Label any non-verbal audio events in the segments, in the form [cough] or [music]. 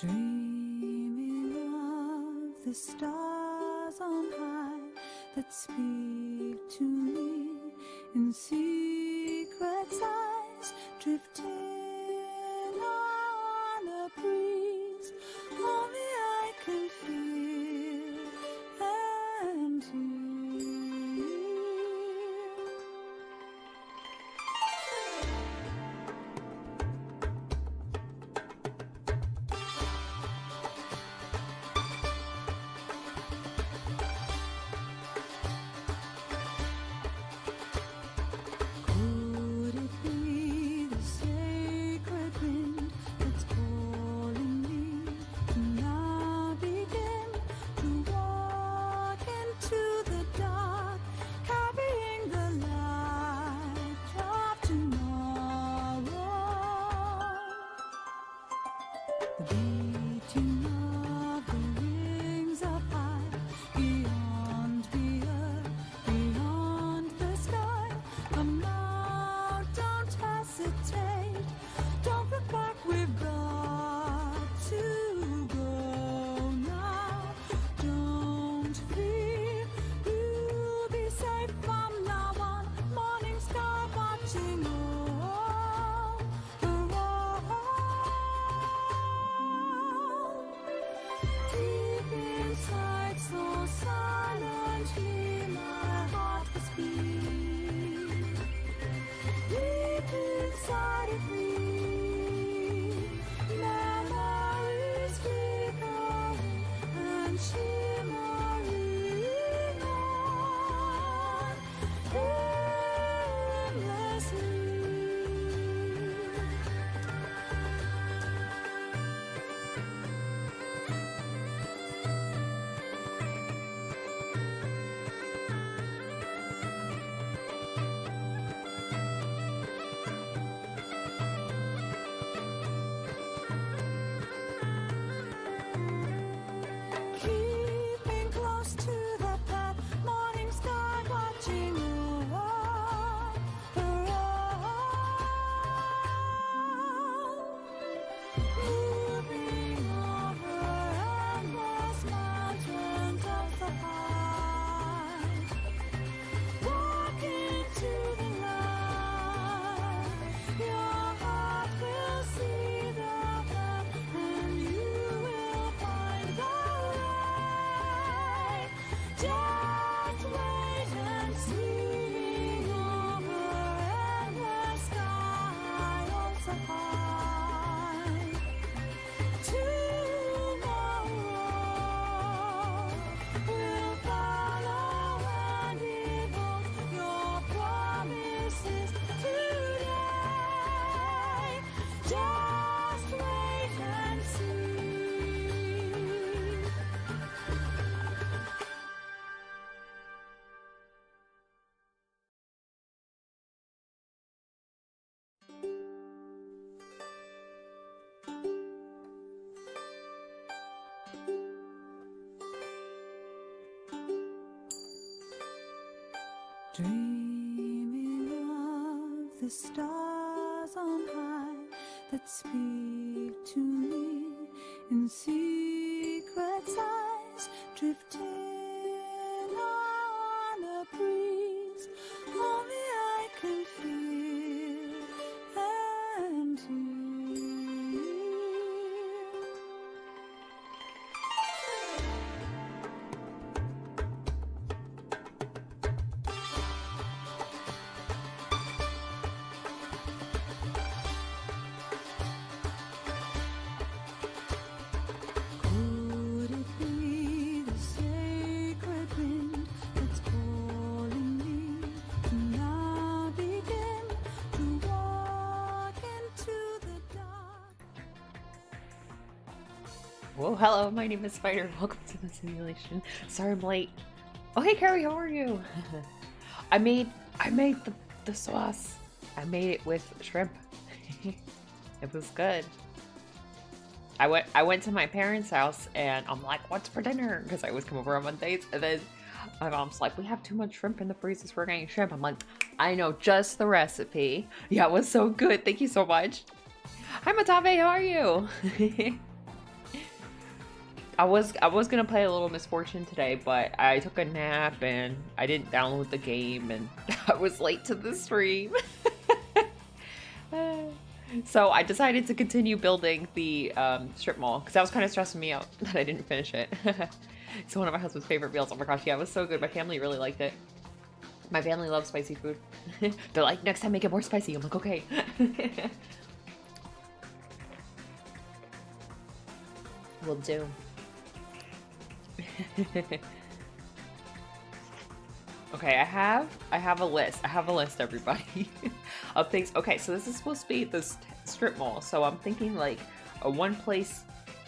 Dreaming of the stars on high that speak to me in secret sighs, drifting Dreaming of the stars on high that speak to me in secret sighs, drifting hello, my name is Spider. [laughs] Welcome to the simulation. Sorry I'm late. Oh hey Carrie, how are you? [laughs] I made I made the, the sauce. I made it with shrimp. [laughs] it was good. I went I went to my parents' house and I'm like, what's for dinner? Because I always come over on Mondays and then my mom's like, we have too much shrimp in the freezers. We're getting shrimp. I'm like, I know just the recipe. Yeah, it was so good. Thank you so much. Hi Matabe, how are you? I was I was gonna play a little Misfortune today, but I took a nap and I didn't download the game, and [laughs] I was late to the stream. [laughs] so I decided to continue building the um, strip mall because that was kind of stressing me out [laughs] that I didn't finish it. it's one of my husband's favorite meals. Oh my gosh, yeah, it was so good. My family really liked it. My family loves spicy food. They're like, next time make it more spicy. I'm like, okay. Will do. [laughs] okay, I have I have a list. I have a list, everybody, [laughs] of things. Okay, so this is supposed to be this strip mall. So I'm thinking like a one place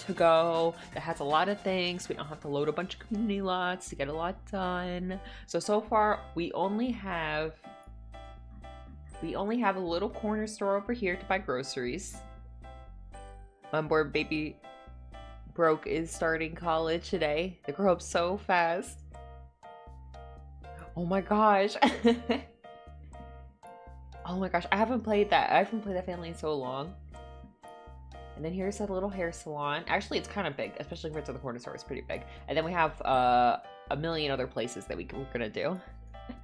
to go that has a lot of things. We don't have to load a bunch of community lots to get a lot done. So so far we only have we only have a little corner store over here to buy groceries. My poor baby broke is starting college today. They grow up so fast. Oh my gosh. [laughs] oh my gosh, I haven't played that. I haven't played that family in so long. And then here's a little hair salon. Actually, it's kind of big, especially if it's at the corner store. It's pretty big. And then we have uh, a million other places that we, we're gonna do.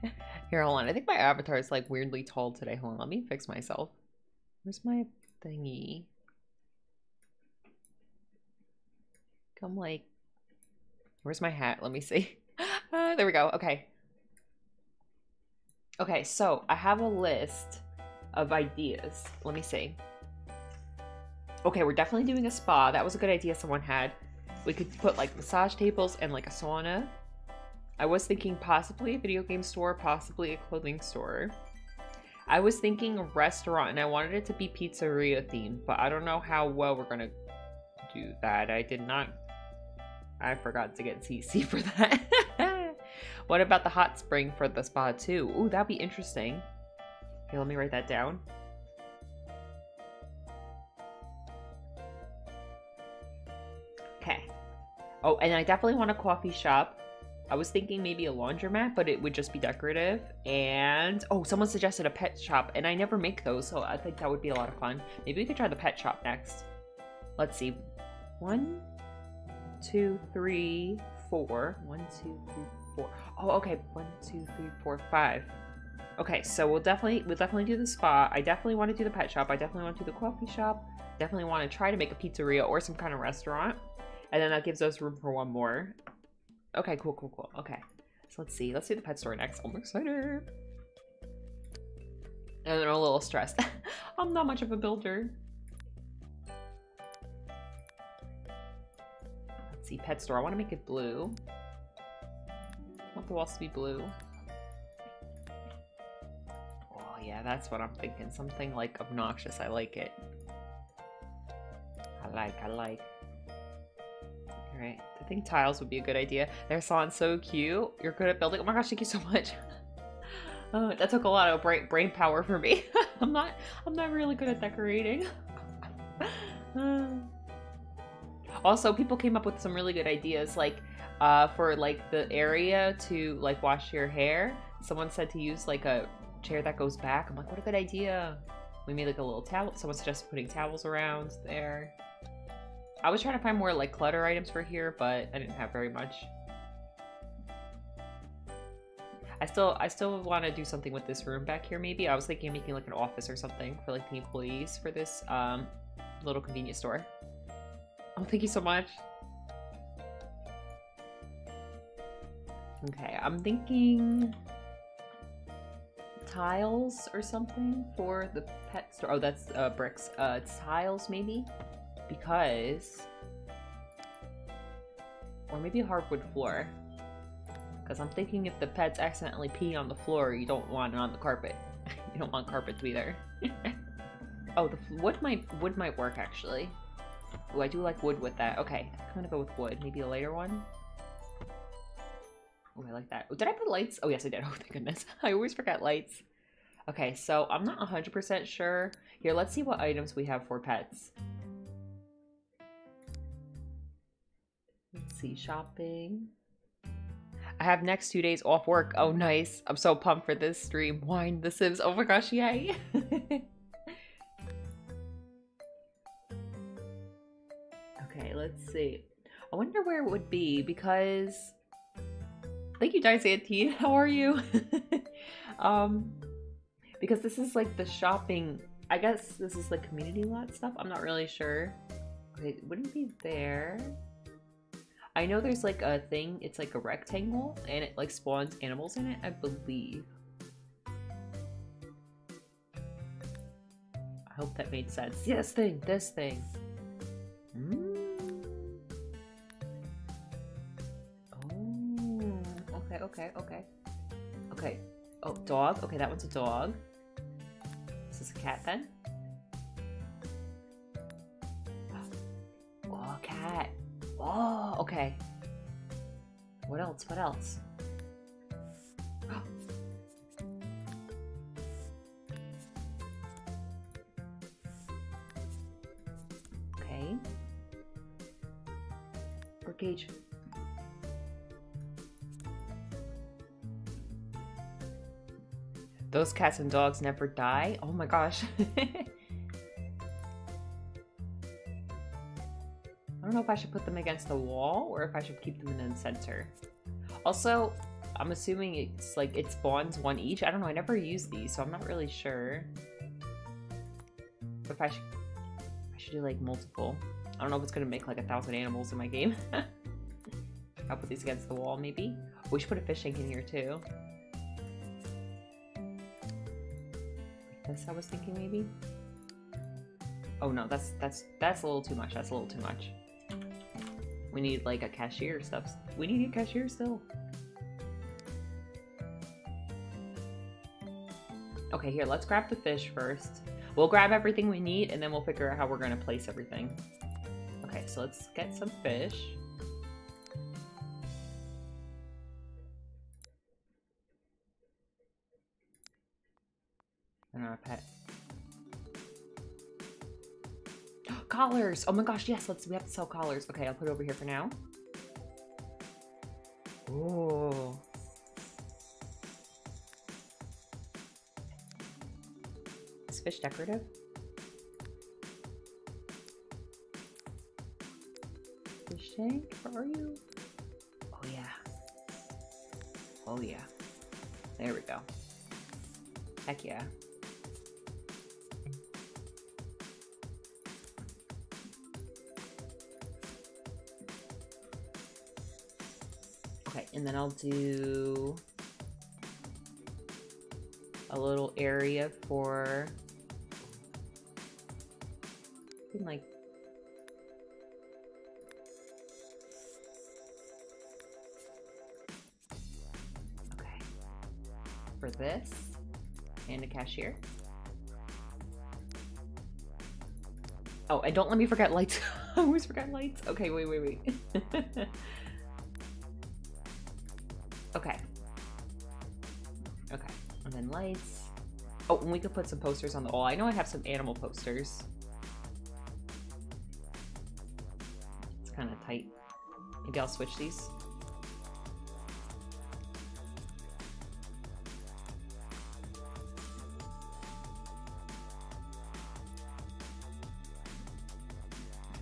[laughs] Here, hold on. I think my avatar is like weirdly tall today. Hold on, let me fix myself. Where's my thingy? Come like, where's my hat? Let me see. Uh, [laughs] there we go. Okay. Okay, so I have a list of ideas. Let me see. Okay, we're definitely doing a spa. That was a good idea someone had. We could put like massage tables and like a sauna. I was thinking possibly a video game store, possibly a clothing store. I was thinking a restaurant and I wanted it to be pizzeria themed, but I don't know how well we're gonna do that. I did not I forgot to get CC [laughs] for that. what about the hot spring for the spa too? Ooh, that'd be interesting. Okay, let me write that down. Okay. Oh, and I definitely want a coffee shop. I was thinking maybe a laundromat, but it would just be decorative. And, oh, someone suggested a pet shop, and I never make those, so I think that would be a lot of fun. Maybe we could try the pet shop next. Let's see. One, two, three, four. One, two, three, four. Oh, okay. One, two, three, four, five. Okay, so we'll definitely we'll definitely do the spa. I definitely want to do the pet shop. I definitely want to do the coffee shop. Definitely want to try to make a pizzeria or some kind of restaurant. And then that gives us room for one more. Okay, cool, cool, cool. Okay. So let's see. Let's do the pet store next. I'm excited. And I'm a little stressed. [laughs] I'm not much of a builder. Let's see, pet store. I want to make it blue. I want the walls to be blue. Oh yeah, that's what I'm thinking. Something like obnoxious. I like it. I like, I like. Alright, I think tiles would be a good idea. They're salon so cute. You're good at building. Oh my gosh, thank you so much. [laughs] oh, that took a lot of brain, brain power for me. [laughs] I'm not I'm not really good at decorating. [laughs] Uh, also, people came up with some really good ideas like uh, for like the area to like wash your hair. Someone said to use like a chair that goes back. I'm like, what a good idea. We made like a little towel. Someone suggested putting towels around there. I was trying to find more like clutter items for here, but I didn't have very much. I still I still want to do something with this room back here maybe. I was thinking of making like an office or something for like the employees for this um, little convenience store. Oh, thank you so much. Okay, I'm thinking tiles or something for the pet store. Oh, that's uh, bricks. Uh, tiles maybe? because or maybe hardwood floor because I'm thinking if the pets accidentally pee on the floor you don't want it on the carpet [laughs] you don't want carpet to be there [laughs] oh the wood might wood might work actually oh I do like wood with that okay I'm gonna go with wood maybe a later one oh I like that did I put lights oh yes I did [laughs] oh thank goodness [laughs] I always forget lights okay so I'm not 100% sure here let's see what items we have for pets Let's see, shopping. I have next two days off work. Oh, nice. I'm so pumped for this stream. Wine The Sims. Oh my gosh, yay. [laughs] let's see. I wonder where it would be because. Thank you, Dice Antine. [laughs] How are you? [laughs] um, because this is like the shopping. I guess this is the community lot stuff. I'm not really sure. It wouldn't be there. I know there's like a thing. It's like a rectangle, and it like spawns animals in it. I believe. I hope that made sense. Yes, thing. This thing. Okay, okay, okay. Oh, dog. Okay, that one's a dog. Is this a cat then? Oh, cat. Oh, okay. What else? What else? [gasps] okay. Cage. Those cats and dogs never die? Oh my gosh. [laughs] I don't know if I should put them against the wall or if I should keep them in the center. Also, I'm assuming it's like it spawns one each. I don't know, I never use these, so I'm not really sure. If I should I should do like multiple. I don't know if it's gonna make like a thousand animals in my game. [laughs] I'll put these against the wall maybe. We should put a fish tank in here too. This I was thinking maybe. Oh no, that's that's that's a little too much. That's a little too much. We need like a cashier stuff. We need a cashier still. Okay, here, let's grab the fish first. We'll grab everything we need and then we'll figure out how we're gonna place everything. Okay, so let's get some fish. Collars! Oh my gosh, yes, let's we have to sell collars. Okay, I'll put it over here for now. Ooh. Is fish decorative? Fish tank, where are you? Oh yeah. Oh yeah. There we go. Heck yeah. And then I'll do a little area for like okay for this and a cashier. Oh, and don't let me forget lights. [laughs] I always forget lights. Okay, wait, wait, wait. [laughs] okay. Okay, and then lights. Oh, and we could put some posters on the wall. I know I have some animal posters. It's kind of tight. Maybe I'll switch these.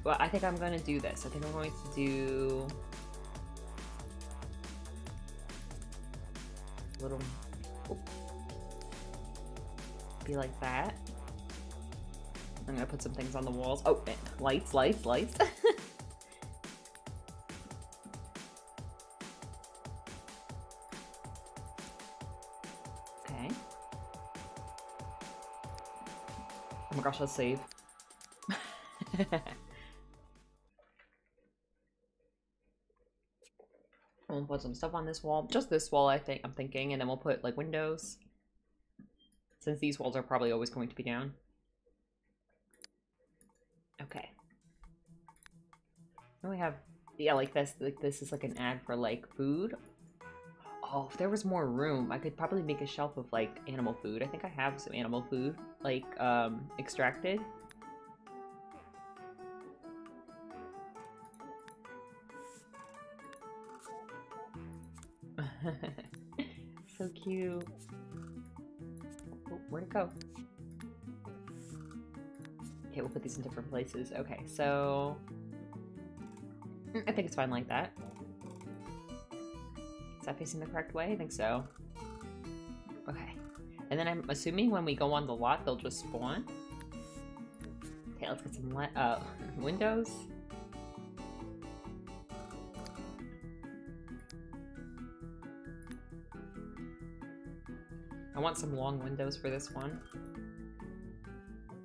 Well, I think I'm going to do this. I think I'm going to do... Little... oh. Be like that. I'm to put some things on the walls. Oh, lights, lights, lights. [laughs] okay. Oh my gosh, let's save. [laughs] put some stuff on this wall. Just this wall, I think, I'm thinking. And then we'll put, like, windows. Since these walls are probably always going to be down. Okay. Then we have, yeah, like this. Like this is like an ad for, like, food. Oh, if there was more room, I could probably make a shelf of, like, animal food. I think I have some animal food, like, um, extracted. [laughs] so cute. Oh, where'd it go? Okay, we'll put these in different places. Okay, so... Mm, I think it's fine like that. Is that facing the correct way? I think so. Okay. And then I'm assuming when we go on the lot, they'll just spawn. Okay, let's get some uh, [laughs] windows. I want some long windows for this one.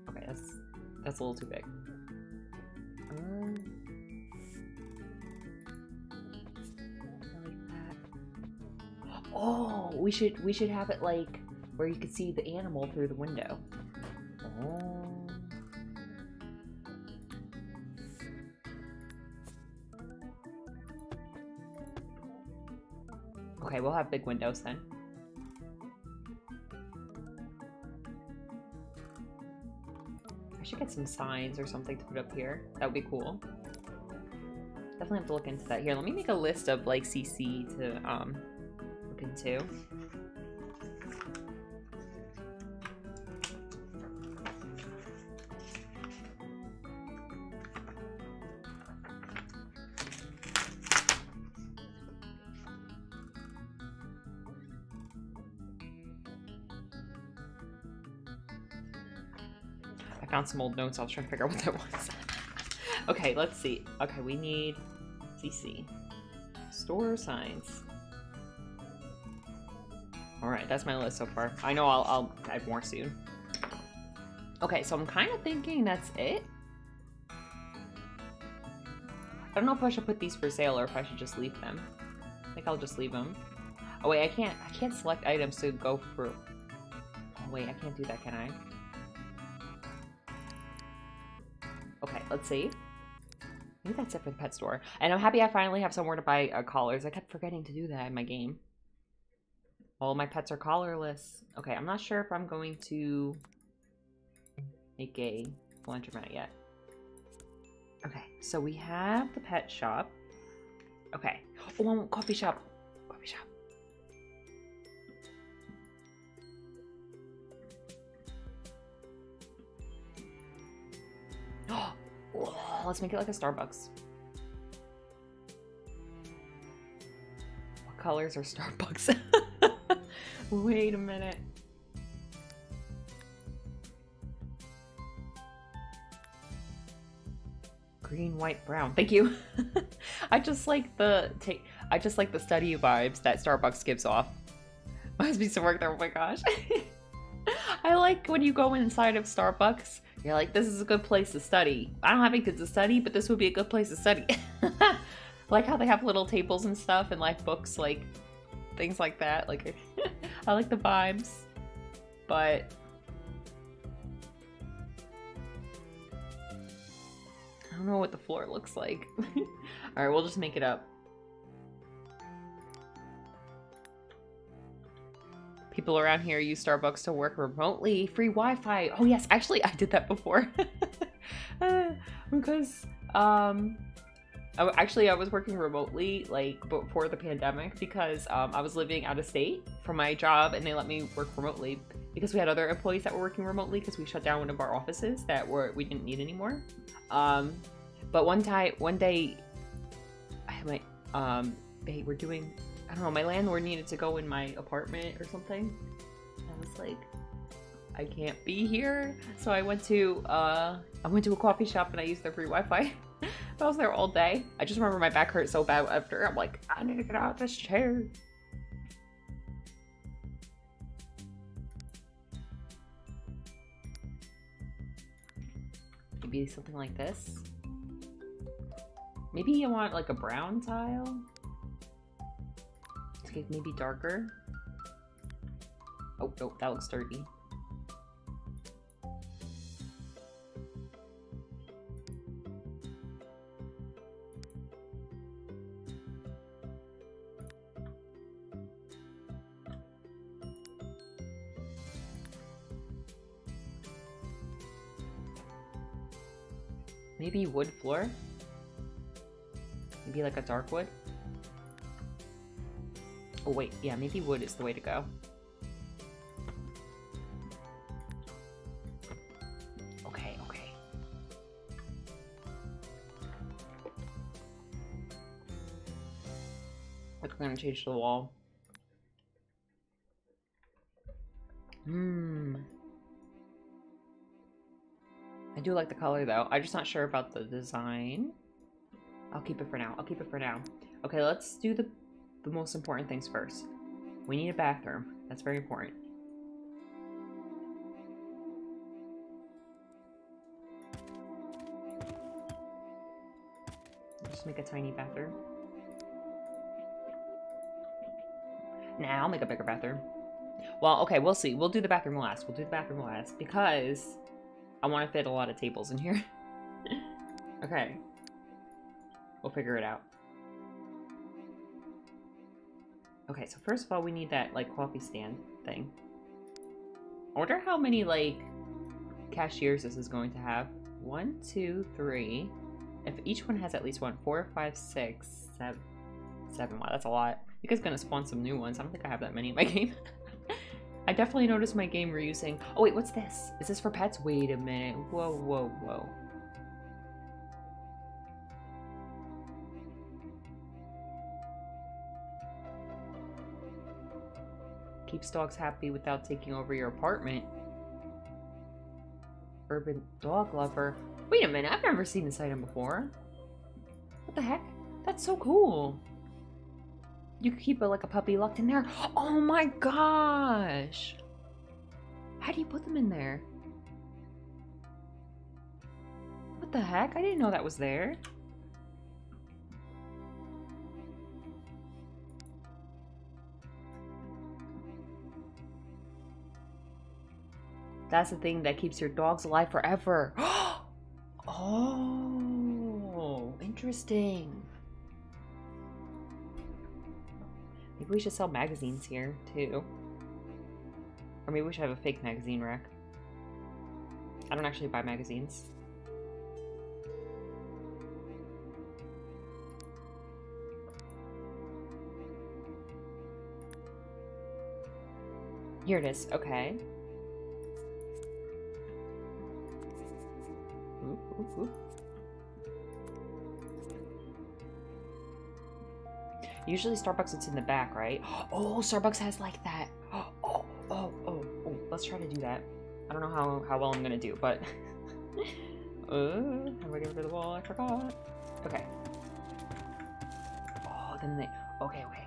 Okay, that's that's a little too big. Um. Oh, we should we should have it like where you could see the animal through the window. Oh. Okay, we'll have big windows then. Should get some signs or something to put up here. That would be cool. Definitely have to look into that. Here, let me make a list of like CC to um look into. Some old notes. I was trying to figure out what that was. okay, let's see. Okay, we need CC. Store signs. Alright, that's my list so far. I know I'll, I'll add more soon. Okay, so I'm kind of thinking that's it. I don't know if I should put these for sale or if I should just leave them. I think I'll just leave them. Oh wait, I can't. I can't select items to go for. Oh wait, I can't do that, can I? Let's see. Maybe that's it for the pet store. And I'm happy I finally have somewhere to buy uh, collars. I kept forgetting to do that in my game. All my pets are collarless. Okay, I'm not sure if I'm going to make a laundromat yet. Okay, so we have the pet shop. Okay. Oh, coffee shop. Let's make it like a Starbucks. What colors are Starbucks? [laughs] Wait a minute. Green, white, brown. Thank you. [laughs] I just like the take. I just like the study vibes that Starbucks gives off. [laughs] Must be some work there. Oh my gosh. I like when you go inside of Starbucks. You're like, this is a good place to study. I don't have any kids to study, but this would be a good place to study. [laughs] like how they have little tables and stuff and like books, like things like that. Like, [laughs] I like the vibes, but I don't know what the floor looks like. [laughs] All right, we'll just make it up. People around here use Starbucks to work remotely. Free Wi-Fi. Oh yes, actually I did that before. [laughs] Uh, because um I, actually I was working remotely like before the pandemic because um, I was living out of state for my job and they let me work remotely because we had other employees that were working remotely because we shut down one of our offices that were we didn't need anymore. Um, but one time, one day, I went. Um, they were doing. I don't know. My landlord needed to go in my apartment or something. I was like, I can't be here. So I went to. Uh, I went to a coffee shop and I used their free Wi-Fi. [laughs] I was there all day. I just remember my back hurt so bad after. I'm like, I need to get out of this chair. Maybe something like this. Maybe you want like a brown tile? Okay, maybe darker. Oh, no, that looks dirty. Maybe wood floor? Maybe like a dark wood? Oh wait, yeah, maybe wood is the way to go. Okay, okay. We're gonna change the wall. Hmm. I do like the color though. I'm just not sure about the design. I'll keep it for now. I'll keep it for now. Okay, let's do the the most important things first. We need a bathroom. That's very important. Just make a tiny bathroom. Nah, I'll make a bigger bathroom. Well, okay, we'll see. We'll do the bathroom last. We'll do the bathroom last because I want to fit a lot of tables in here. [laughs] okay. We'll figure it out. Okay, so first of all, we need that, like, coffee stand thing. I wonder how many, like, cashiers this is going to have. One, two, three. If each one has at least one, four, five, six, seven, seven. Wow, that's a lot. You guys gonna spawn some new ones. I don't think I have that many in my [laughs] game. I definitely noticed my game reusing. Oh wait, what's this? Is this for pets? Wait a minute. Whoa, whoa, whoa. Keeps dogs happy without taking over your apartment. Urban dog lover. Wait a minute, I've never seen this item before. What the heck? That's so cool. You keep it like a puppy locked in there. Oh my gosh. How do you put them in there? What the heck? I didn't know that was there. That's the thing that keeps your dogs alive forever. [gasps] oh, interesting. Maybe we should sell magazines here, too. Or maybe we should have a fake magazine rack. I don't actually buy magazines. Here it is. Okay. Usually Starbucks it's in the back, right? [gasps] Oh, Starbucks has like that. [gasps] Oh, oh, oh, oh. Let's try to do that. I don't know how, how well I'm gonna do, but... [laughs] uh, I'm ready for the wall, I forgot. Okay. Oh, then they... Okay, okay.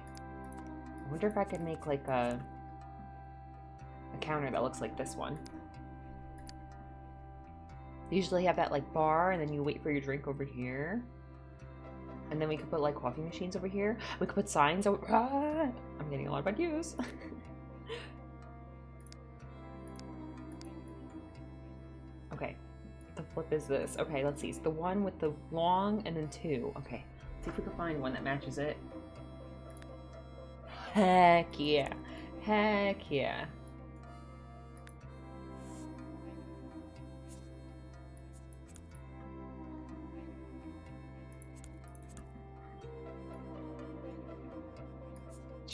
I wonder if I could make like a... A counter that looks like this one. Usually have that like bar and then you wait for your drink over here. And then we could put like coffee machines over here. We could put signs over. Ah, I'm getting a lot of ideas. [laughs] okay. The flip is this. Okay, let's see. It's the one with the long and then two. Okay. Let's see if we can find one that matches it. Heck yeah. Heck yeah.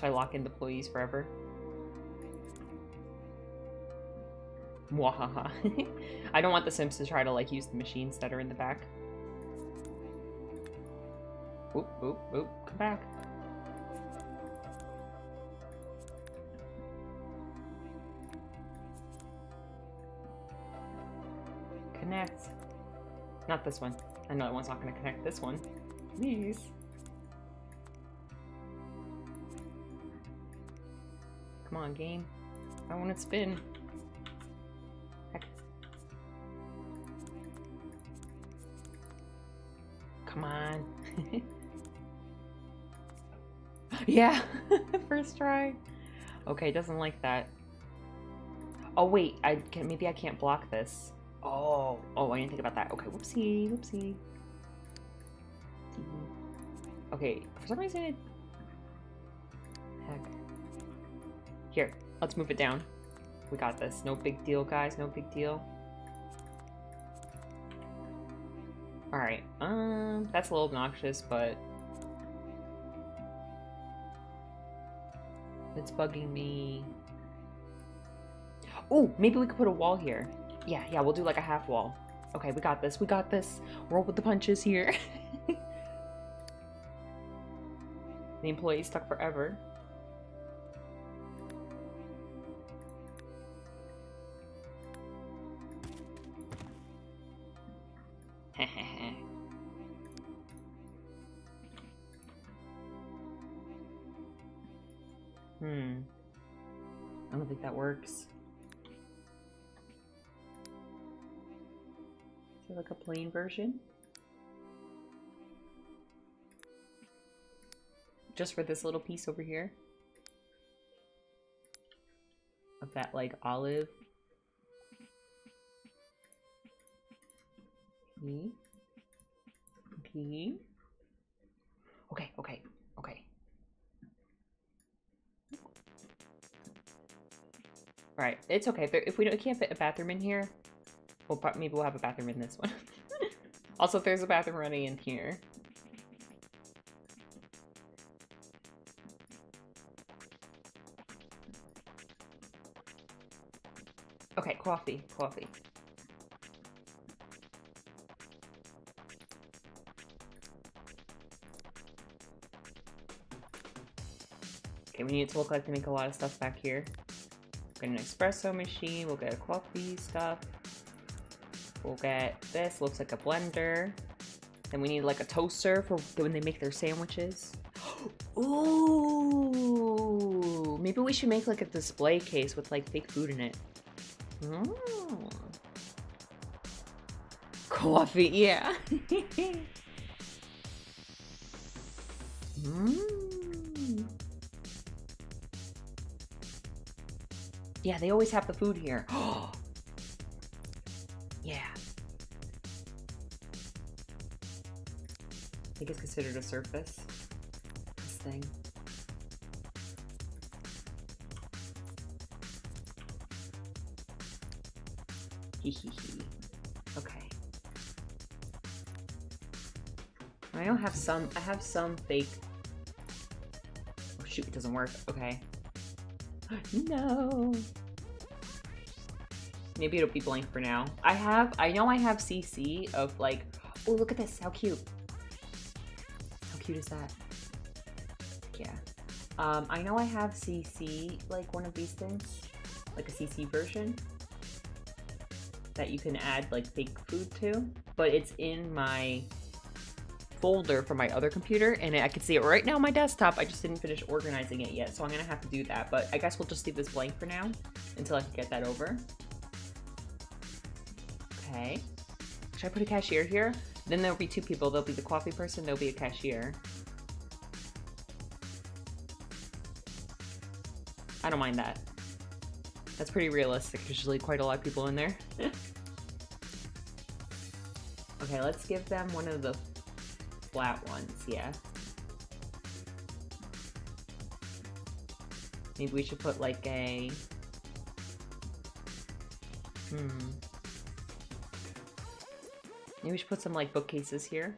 Should I lock in employees forever? Mwahaha. [laughs] I don't want the Sims to try to like use the machines that are in the back. Oop, oop, oop, come back. Connect. Not this one. I know that one's not gonna connect this one. Please. Come on, game. I want to spin. Heck. Come on. [laughs] yeah, [laughs] first try. Okay, doesn't like that. Oh wait, I can maybe I can't block this. Oh, oh, I didn't think about that. Okay, whoopsie, whoopsie. Okay, for some reason it. Here, let's move it down. We got this. No big deal, guys. No big deal. Alright, um, that's a little obnoxious, but... It's bugging me. Oh, maybe we could put a wall here. Yeah, yeah, we'll do like a half wall. Okay, we got this. We got this. Roll with the punches here. [laughs] The employee's stuck forever. Version? Just for this little piece over here? Of that like olive. P. P. Okay, okay, okay. Alright, it's okay. If we don't, we can't fit a bathroom in here, we'll maybe we'll have a bathroom in this one. [laughs] also, there's a bathroom running in here. Okay, coffee, coffee. Okay, we need to look like they make a lot of stuff back here. Get an espresso machine, we'll get a coffee stuff. We'll get this, looks like a blender. Then we need like a toaster for when they make their sandwiches. [gasps] Ooh, maybe we should make like a display case with like fake food in it. Mm. Coffee, yeah. [laughs] mm. Yeah, they always have the food here. [gasps] it's considered a surface. This thing. [laughs] Okay. I don't have some. I have some fake. Oh shoot! It doesn't work. Okay. [gasps] No. Maybe it'll be blank for now. I have. I know I have CC of like. Oh look at this! How cute. Cute is that? Yeah. Um, I know I have CC like one of these things, like a CC version that you can add like fake food to, but it's in my folder for my other computer and I can see it right now on my desktop. I just didn't finish organizing it yet, so I'm gonna have to do that. But I guess we'll just leave this blank for now until I can get that over. Okay. Should I put a cashier here? Then there'll be two people. There'll be the coffee person, there'll be a cashier. I don't mind that. That's pretty realistic. There's usually quite a lot of people in there. [laughs] okay, let's give them one of the flat ones, yeah. Maybe we should put like a... Hmm. Maybe we should put some like bookcases here.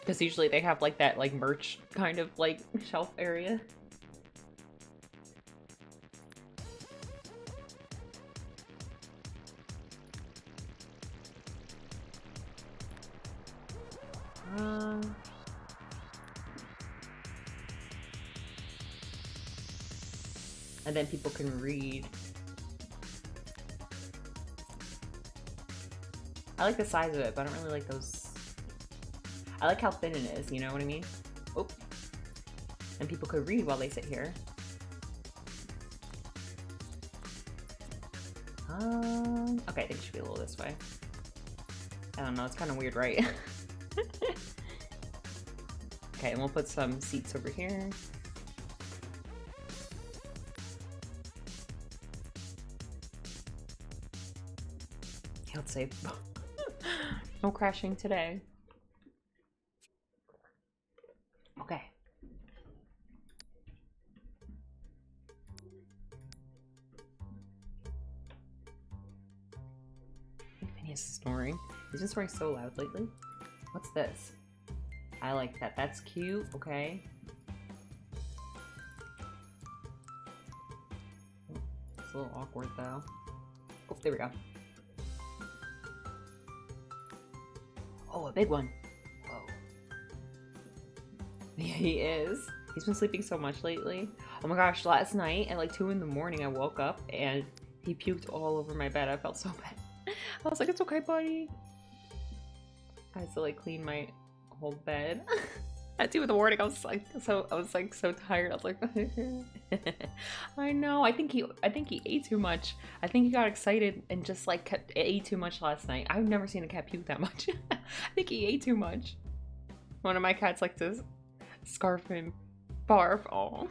Because usually they have like that like merch kind of like [laughs] shelf area. Uh, and then people can read. I like the size of it, but I don't really like those. I like how thin it is, you know what I mean? Oh. And people could read while they sit here. Um, okay, I think it should be a little this way. I don't know, it's kind of weird, right? [laughs] okay, and we'll put some seats over here. Let's save. [laughs] no crashing today. Okay. Phineas is snoring. He's been snoring so loud lately. What's this? I like that. That's cute. Okay. It's a little awkward though. Oh, there we go. Oh, a big one. Whoa. Yeah, [laughs] he is. He's been sleeping so much lately. Oh my gosh, last night at like 2 in the morning, I woke up and he puked all over my bed. I felt so [laughs] bad. I was like, it's okay, buddy. I had to like clean my whole bed. [laughs] At two in the morning, I was like so I was like so tired. I was like, [laughs] I know. I think he I think he ate too much. I think he got excited and just like kept ate too much last night. I've never seen a cat puke that much. [laughs] I think he ate too much. One of my cats like to scarf and barf. Oh.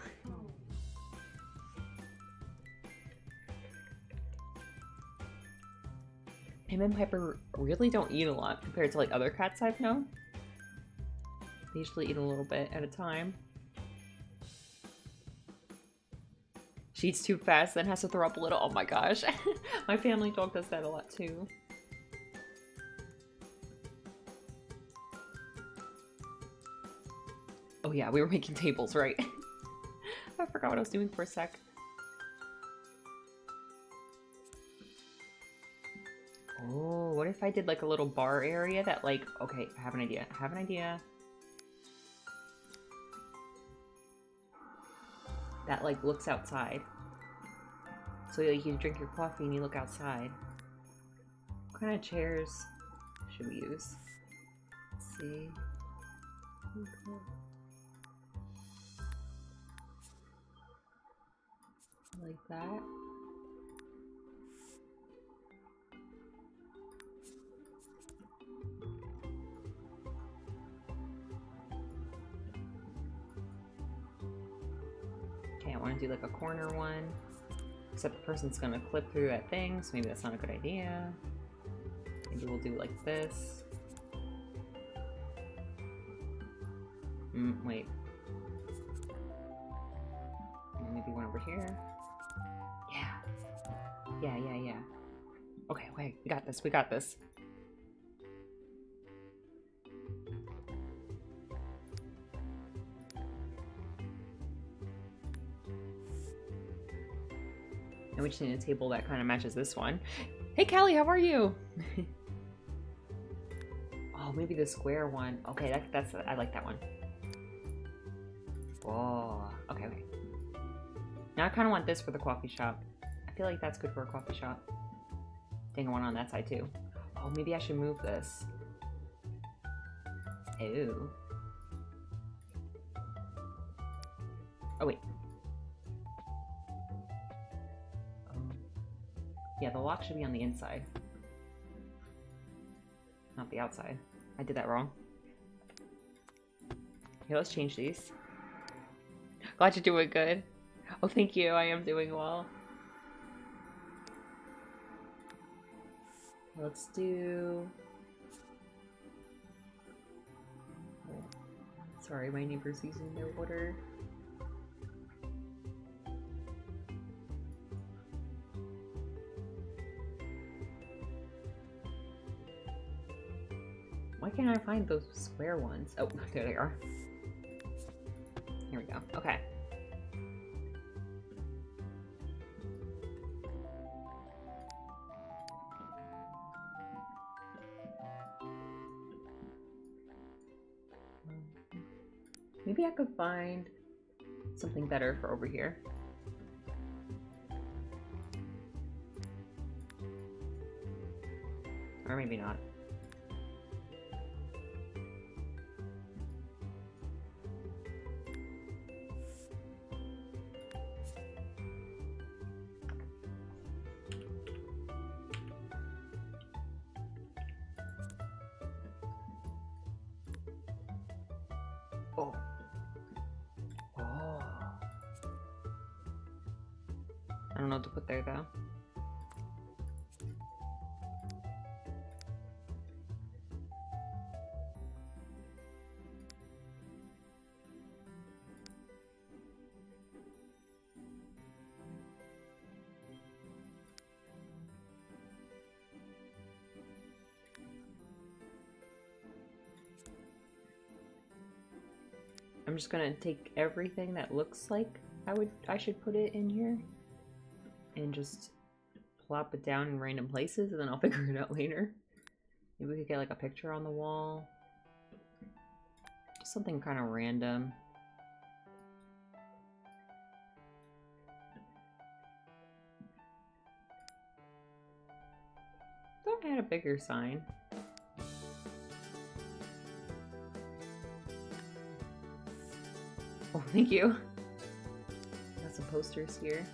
Him and Piper really don't eat a lot compared to like other cats I've known. Usually eat a little bit at a time. She eats too fast, then has to throw up a little. Oh my gosh. [laughs] my family dog does that a lot too. Oh yeah, we were making tables, right? [laughs] I forgot what I was doing for a sec. Oh, what if I did like a little bar area that like, okay, I have an idea. I have an idea. That like looks outside. So like you drink your coffee and you look outside. What kind of chairs should we use? Let's see. Okay. Like that. To do like a corner one. Except the person's gonna clip through that thing, so maybe that's not a good idea. Maybe we'll do like this. Mm, wait. Maybe one over here. Yeah. Yeah, yeah, yeah. Okay, wait, we got this, we got this. And we just need a table that kind of matches this one. Hey, Callie, how are you? [laughs] oh, maybe the square one. Okay, that, that's I like that one. Whoa. Okay, okay. Now I kind of want this for the coffee shop. I feel like that's good for a coffee shop. Dang, I want on that side too. Oh, maybe I should move this. Ew. Oh, wait. Yeah, the lock should be on the inside. Not the outside. I did that wrong. Here, let's change these. [gasps] Glad you're doing good. Oh, thank you. I am doing well. Let's do... Sorry, my neighbor's using their water. Can't I find those square ones? Oh, [laughs] there they are. Here we go. Okay. Maybe I could find something better for over here. Or maybe not. I'm just gonna take everything that looks like I would I should put it in here and just plop it down in random places and then I'll [laughs] figure it out later. Maybe we could get like a picture on the wall. Just something kind of random. Thought I had a bigger sign. Thank you. Got some posters here.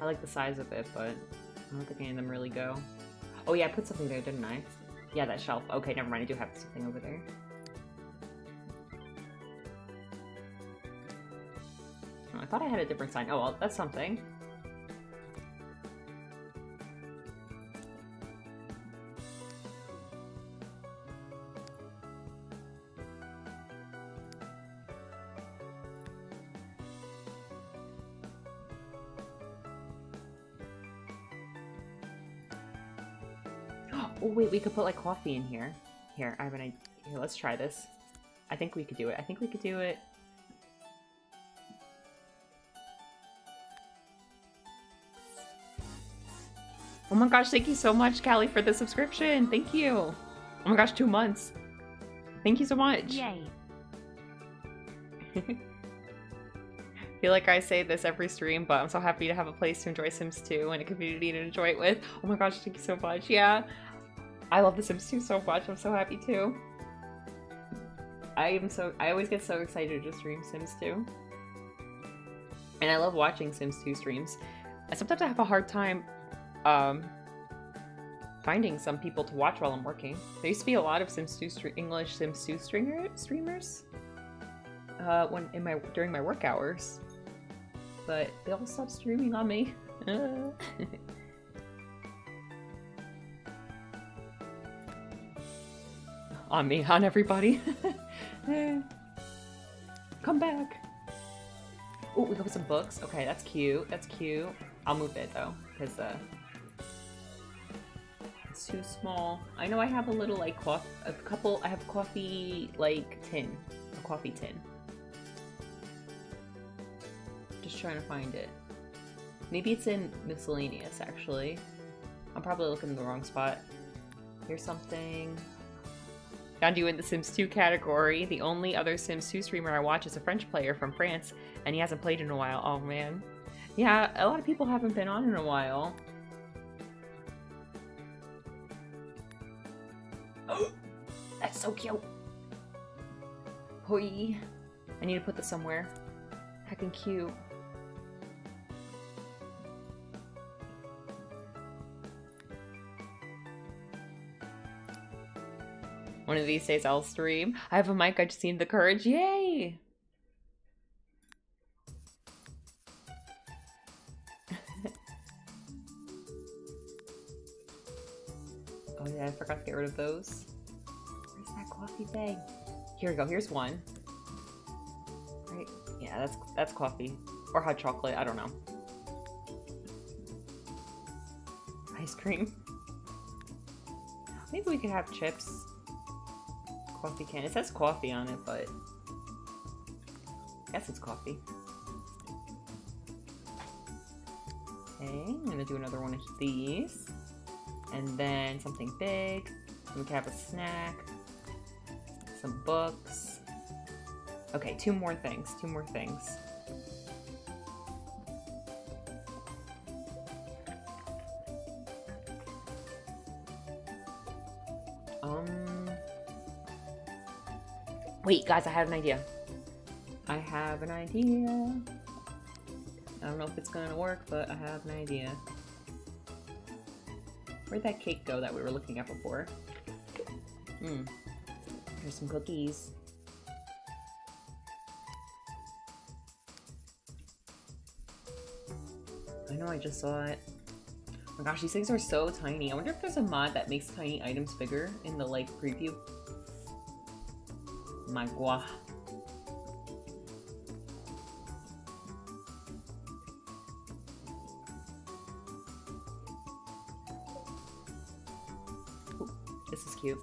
I like the size of it, but I don't think any of them really go. Oh yeah, I put something there, didn't I? Yeah, that shelf. Okay, never mind. I do have something over there. Oh, I thought I had a different sign. Oh well, that's something. Wait, we could put like coffee in here. Here, I have an idea. Here, let's try this. I think we could do it. I think we could do it. Oh my gosh, thank you so much, Callie, for the subscription. Thank you. Oh my gosh, two months. Thank you so much. Yay. [laughs] feel like I say this every stream, but I'm so happy to have a place to enjoy Sims 2 and a community to enjoy it with. Oh my gosh, thank you so much. Yeah. I love The Sims 2 so much. I'm so happy too. I am so I always get so excited to stream Sims 2. And I love watching Sims 2 streams. Sometimes I have a hard time um finding some people to watch while I'm working. There used to be a lot of Sims 2 English Sims 2 stringer streamers uh when in my during my work hours. But they all stopped streaming on me. [laughs] on me, on everybody. [laughs] Eh. Come back. Oh, we got some books. Okay, that's cute. That's cute. I'll move it though, because uh, it's too small. I know I have a little like coffee, a couple. I have coffee like tin, a coffee tin. Just trying to find it. Maybe it's in miscellaneous actually. I'm probably looking in the wrong spot. Here's something. Found you in the Sims 2 category. The only other Sims 2 streamer I watch is a French player from France, and he hasn't played in a while. Oh man. Yeah, a lot of people haven't been on in a while. [gasps] That's so cute. Hoi. I need to put this somewhere. Heckin' cute. One of these days I'll stream. I have a mic, I just need the courage. Yay! [laughs] oh yeah, I forgot to get rid of those. Where's that coffee bag? Here we go, here's one. Right? Yeah, that's that's coffee. Or hot chocolate, I don't know. Ice cream. [laughs] Maybe we could have chips coffee can. It says coffee on it, but I guess it's coffee. Okay, I'm gonna do another one of these. And then something big. We can have a snack. Some books. Okay, two more things. Two more things. Wait, guys, I have an idea. I have an idea. I don't know if it's gonna work, but I have an idea. Where'd that cake go that we were looking at before? Hmm. There's some cookies. I know I just saw it. Oh my gosh, these things are so tiny. I wonder if there's a mod that makes tiny items bigger in the like preview. Magua. Ooh, This is cute.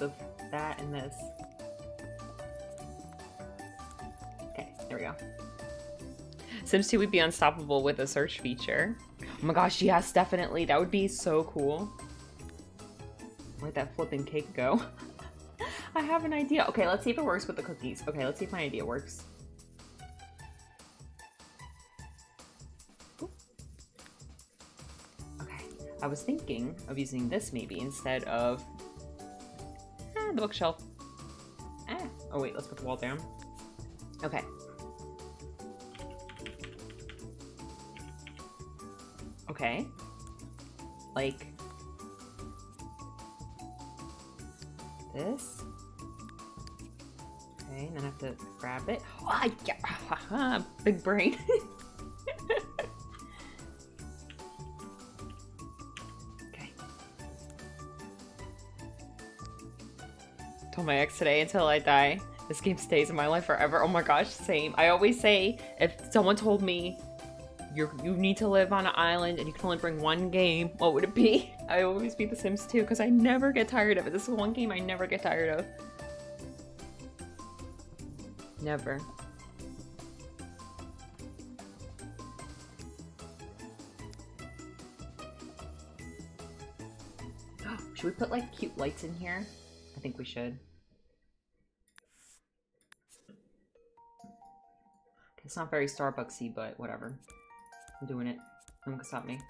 The that and this. Okay, there we go. Sims 2 would be unstoppable with a search feature. Oh my gosh, yes, definitely. That would be so cool. Where'd that flipping cake go? [laughs] I have an idea. Okay, let's see if it works with the cookies. Okay, let's see if my idea works. Okay, I was thinking of using this maybe instead of the bookshelf. Ah. Oh wait, let's put the wall down. Okay. Okay. Like this. Okay, and then I have to grab it. Oh, [laughs] I yeah, [laughs] big brain. [laughs] my ex today until I die. This game stays in my life forever. Oh my gosh, same. I always say if someone told me you you need to live on an island and you can only bring one game, what would it be? [laughs] I always be The Sims 2 because I never get tired of it. This is one game I never get tired of. Never. [gasps] Should we put like cute lights in here? I think we should. It's not very Starbucksy, but whatever. I'm doing it. No one can stop me.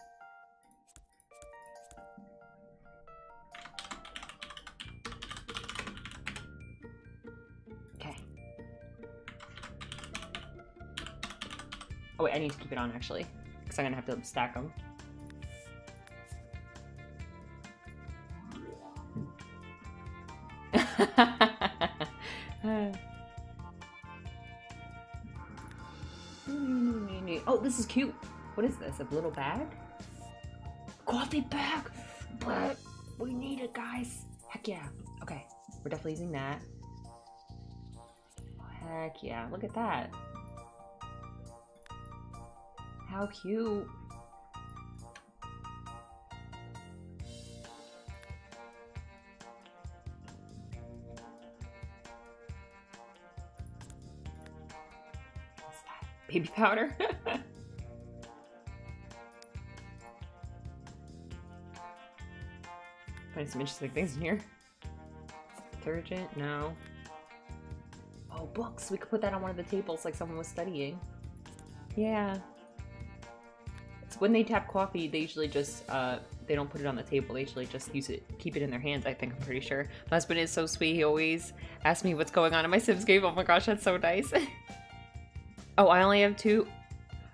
Okay. Oh wait, I need to keep it on actually. Because I'm gonna have to stack them. [laughs] this is cute. What is this? A little bag? Coffee bag! But we need it, guys. Heck yeah. Okay, we're definitely using that. Oh, heck yeah, look at that. How cute. Baby powder? [laughs] Find some interesting things in here. Detergent? No. Oh, books. We could put that on one of the tables like someone was studying. Yeah. It's when they tap coffee, they usually just, uh, they don't put it on the table. They usually just use it, keep it in their hands, I think, I'm pretty sure. My husband is so sweet. He always asks me what's going on in my Sims game. Oh my gosh, that's so nice. [laughs] oh, I only have two,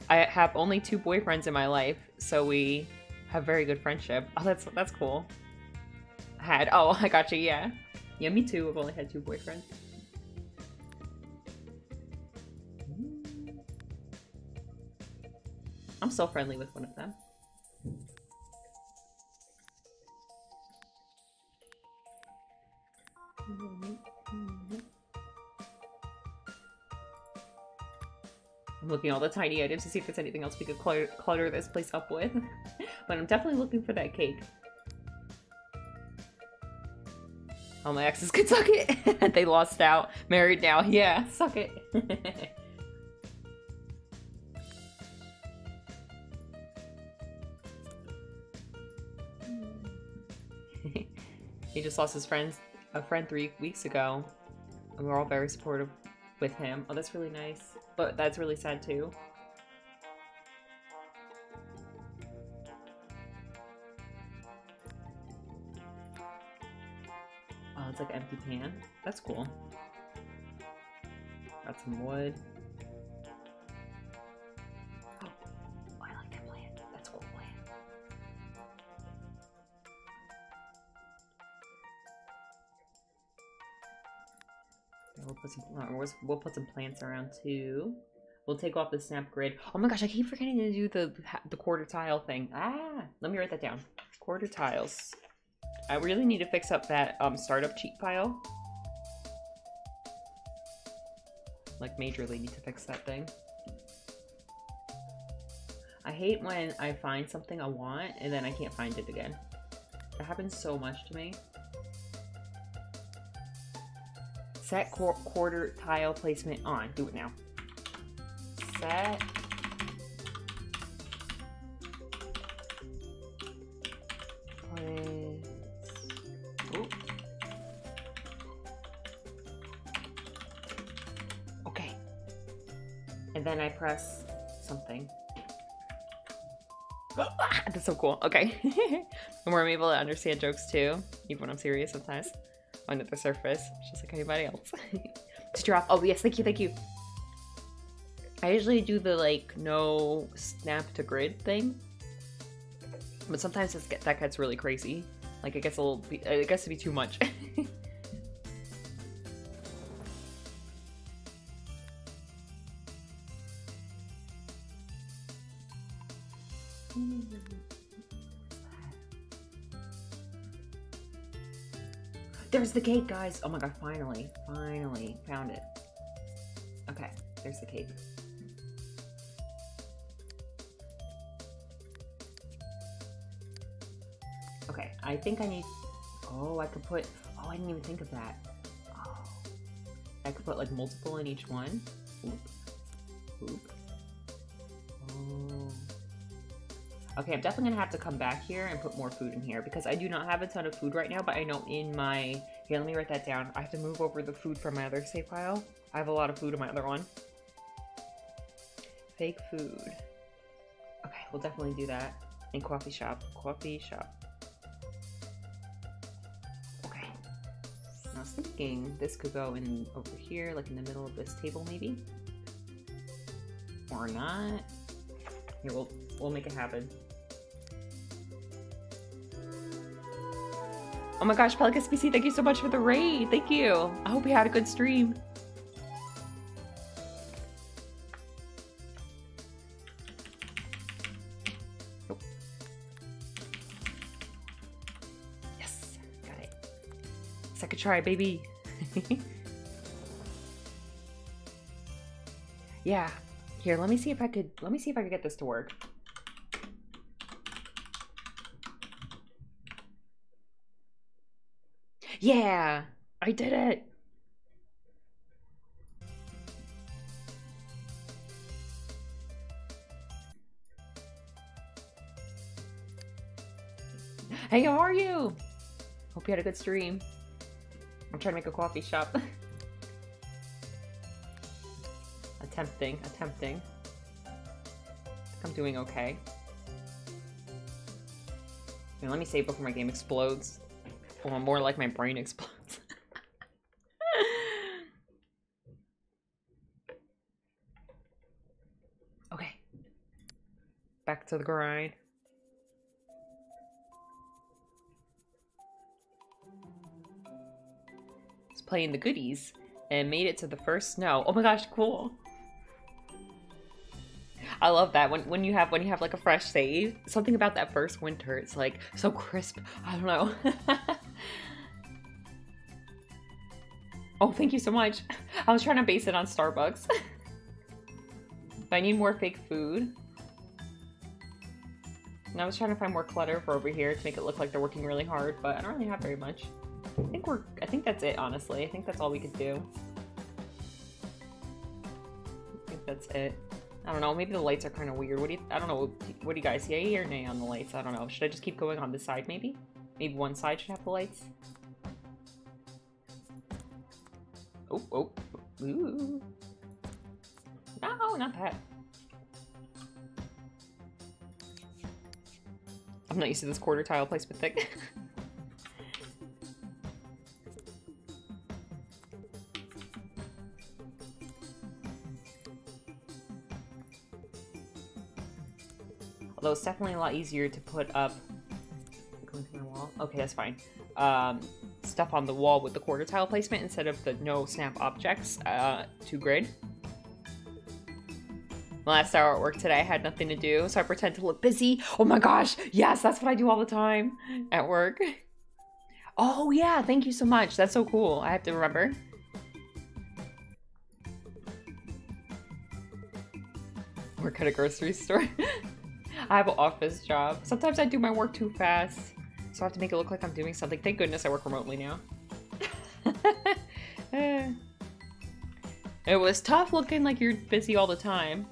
I have only two boyfriends in my life, so we have very good friendship. Oh, that's, that's cool. Had, oh, [laughs] I got you, yeah. Yeah, me too. I've only had two boyfriends. Mm. I'm so friendly with one of them. I'm looking all the tiny items to see if there's anything else we could clutter, clutter this place up with. [laughs] but I'm definitely looking for that cake. Oh, my exes could suck it. [laughs] they lost out. Married now. Yeah, suck it. [laughs] he just lost his friends, a friend three weeks ago. And we're all very supportive with him. Oh, that's really nice. But that's really sad too. Empty pan. That's cool. Got some wood. Oh, I like that plant. That's a cool plant. Yeah, We'll put some uh, we'll- we'll put some plants around too. We'll take off the snap grid. Oh my gosh, I keep forgetting to do the the quarter tile thing. Ah, let me write that down. Quarter tiles. I really need to fix up that um, startup cheat file. like majorly need to fix that thing. I hate when I find something I want and then I can't find it again. It happens so much to me. Set qu quarter tile placement on. Do it now. Set. Then I press something. [gasps] That's so cool. Okay. and where I'm able to understand jokes too, even when I'm serious sometimes. Under the surface, just like anybody else. [laughs] to drop. Oh yes, thank you, thank you. I usually do the like no snap to grid thing, but sometimes that gets really crazy. Like it gets a little, it gets to be too much. [laughs] the cake, guys. Oh my god, finally. Finally. Found it. Okay, there's the cake. Okay, I think I need. Oh, I could put. Oh, I didn't even think of that. Oh. I could put like multiple in each one. Oop. Oop. Okay, I'm definitely gonna have to come back here and put more food in here because I do not have a ton of food right now, but I know in my here, let me write that down. I have to move over the food from my other save file. I have a lot of food in my other one. Fake food. Okay, we'll definitely do that. In coffee shop. Coffee shop. Okay. I was thinking this could go in over here, like in the middle of this table maybe. Or not. Here, we'll we'll make it happen. Oh my gosh, Pelican PC, thank you so much for the raid. Thank you. I hope you had a good stream. Nope. Yes, got it. Second try, baby. [laughs] yeah. Here, let me see if I could let me see if I could get this to work. Yeah, I did it. Hey, how are you? Hope you had a good stream. I'm trying to make a coffee shop. [laughs] attempting, attempting. I'm doing okay. Here, let me save before my game explodes. Or more like my brain explodes. [laughs] okay. Back to the grind. Was playing the goodies and made it to the first snow. Oh my gosh, cool. I love that when when you have when you have like a fresh save. Something about that first winter, it's like so crisp. I don't know. [laughs] oh, thank you so much. [laughs] I was trying to base it on Starbucks. but [laughs] I need more fake food. And I was trying to find more clutter for over here to make it look like they're working really hard, but I don't really have very much. I think we're I think that's it, honestly. I think that's all we could do. I think that's it. I don't know. Maybe the lights are kind of weird. What do you? I don't know. What do you guys? Yay or nay on the lights? I don't know. Should I just keep going on this side? Maybe. Maybe one side should have the lights. Oh, oh, ooh. No, not that. I'm not used to this quarter tile placement thing. [laughs] Although it's definitely a lot easier to put up. Okay, that's fine. Um, stuff on the wall with the quarter tile placement instead of the no snap objects uh, to grid. Last hour at work today, I had nothing to do, so I pretend to look busy. Oh my gosh, yes, that's what I do all the time at work. Oh yeah, thank you so much. That's so cool. I have to remember. work at a grocery [laughs] store. I have an office job. Sometimes I do my work too fast, so I have to make it look like I'm doing something. Thank goodness I work remotely now. [laughs] It was tough looking like you're busy all the time.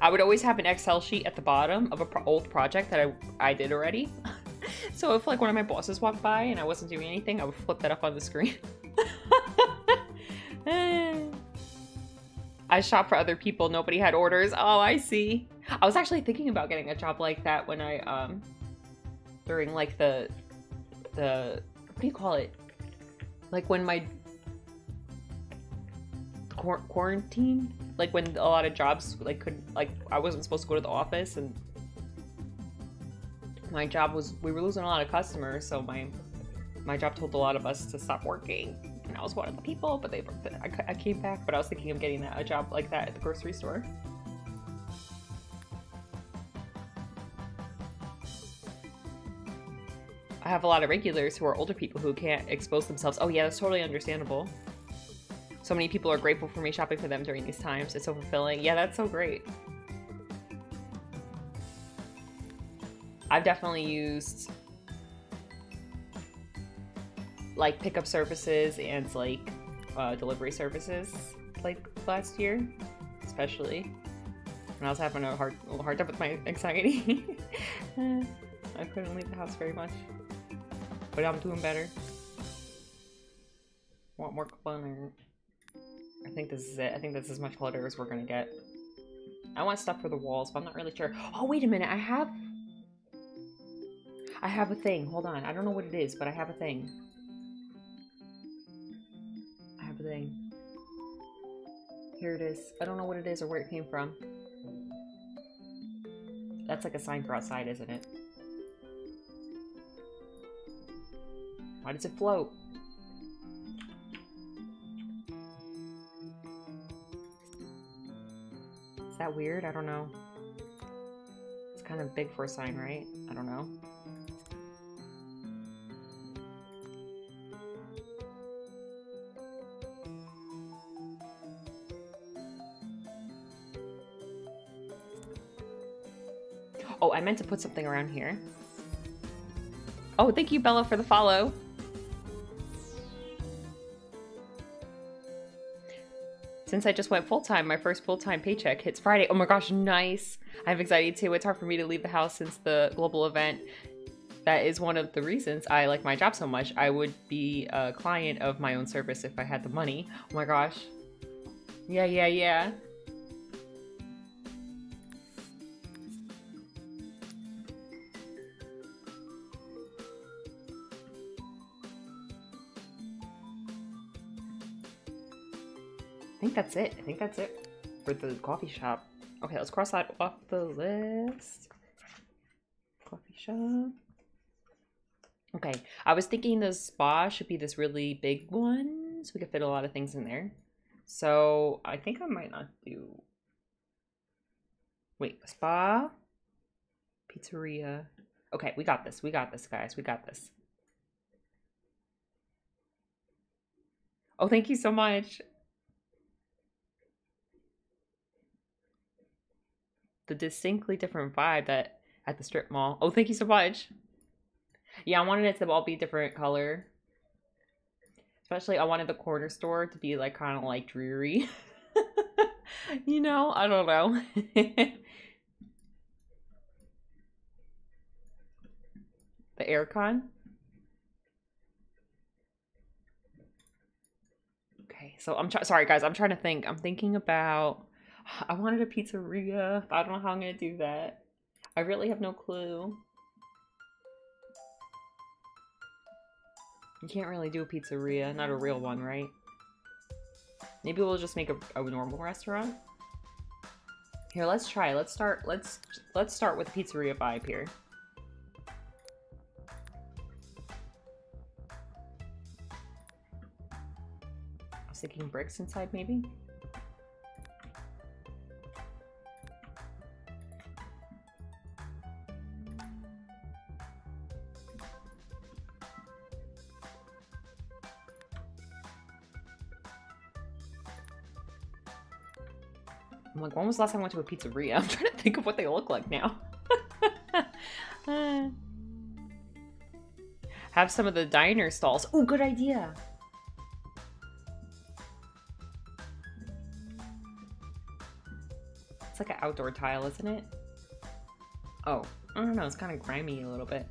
I would always have an Excel sheet at the bottom of an pro- old project that I, I did already. [laughs] so if like one of my bosses walked by and I wasn't doing anything, I would flip that up on the screen. [laughs] I shop for other people. Nobody had orders. Oh, I see. I was actually thinking about getting a job like that when I um during like the the what do you call it? Like when my quar- quarantine, like when a lot of jobs like could like I wasn't supposed to go to the office and my job was we were losing a lot of customers, so my my job told a lot of us to stop working. And I was one of the people, but they I, came back. But I was thinking of getting a job like that at the grocery store. I have a lot of regulars who are older people who can't expose themselves. Oh yeah, that's totally understandable. So many people are grateful for me shopping for them during these times. It's so fulfilling. Yeah, that's so great. I've definitely used like pickup services and like uh, delivery services like last year, especially when I was having a hard a hard time with my anxiety. [laughs] I couldn't leave the house very much, but I'm doing better. Want more clutter? I think this is it. I think this is as much clutter as we're gonna get. I want stuff for the walls, but I'm not really sure. Oh, wait a minute. I have... I have a thing. Hold on. I don't know what it is, but I have a thing. I have a thing. Here it is. I don't know what it is or where it came from. That's like a sign for outside, isn't it? Why does it float? Is that weird? I don't know. It's kind of big for a sign, right? I don't know. Oh, I meant to put something around here. Oh, thank you, Bella, for the follow. Since I just went full time, my first full time paycheck hits Friday. Oh my gosh, nice! I have anxiety too. It's hard for me to leave the house since the global event. That is one of the reasons I like my job so much. I would be a client of my own service if I had the money. Oh my gosh. Yeah, yeah, yeah. That's it. I think that's it for the coffee shop. Okay, let's cross that off the list. Coffee shop. Okay, I was thinking the spa should be this really big one, so we could fit a lot of things in there. So I think I might not do. Wait, spa, pizzeria. Okay, we got this. We got this, guys. We got this. Oh, thank you so much. The distinctly different vibe that at the strip mall. Oh, thank you so much. Yeah, I wanted it to all be different color. Especially, I wanted the corner store to be like kind of like dreary. [laughs] you know, I don't know. [laughs] the aircon. Okay, so I'm. Sorry, guys. I'm trying to think. I'm thinking about. [sighs] I wanted a pizzeria. but I don't know how I'm gonna do that. I really have no clue. You can't really do a pizzeria, not a real one, right? Maybe we'll just make a, a normal restaurant. Here, let's try. Let's start. Let's let's start with pizzeria vibe here. I was thinking bricks inside, maybe. Like, when was the last time I went to a pizzeria? [laughs] I'm trying to think of what they look like now. [laughs] Uh, Have some of the diner stalls. Oh, good idea. It's like an outdoor tile, isn't it? Oh, I don't know. It's kind of grimy a little bit.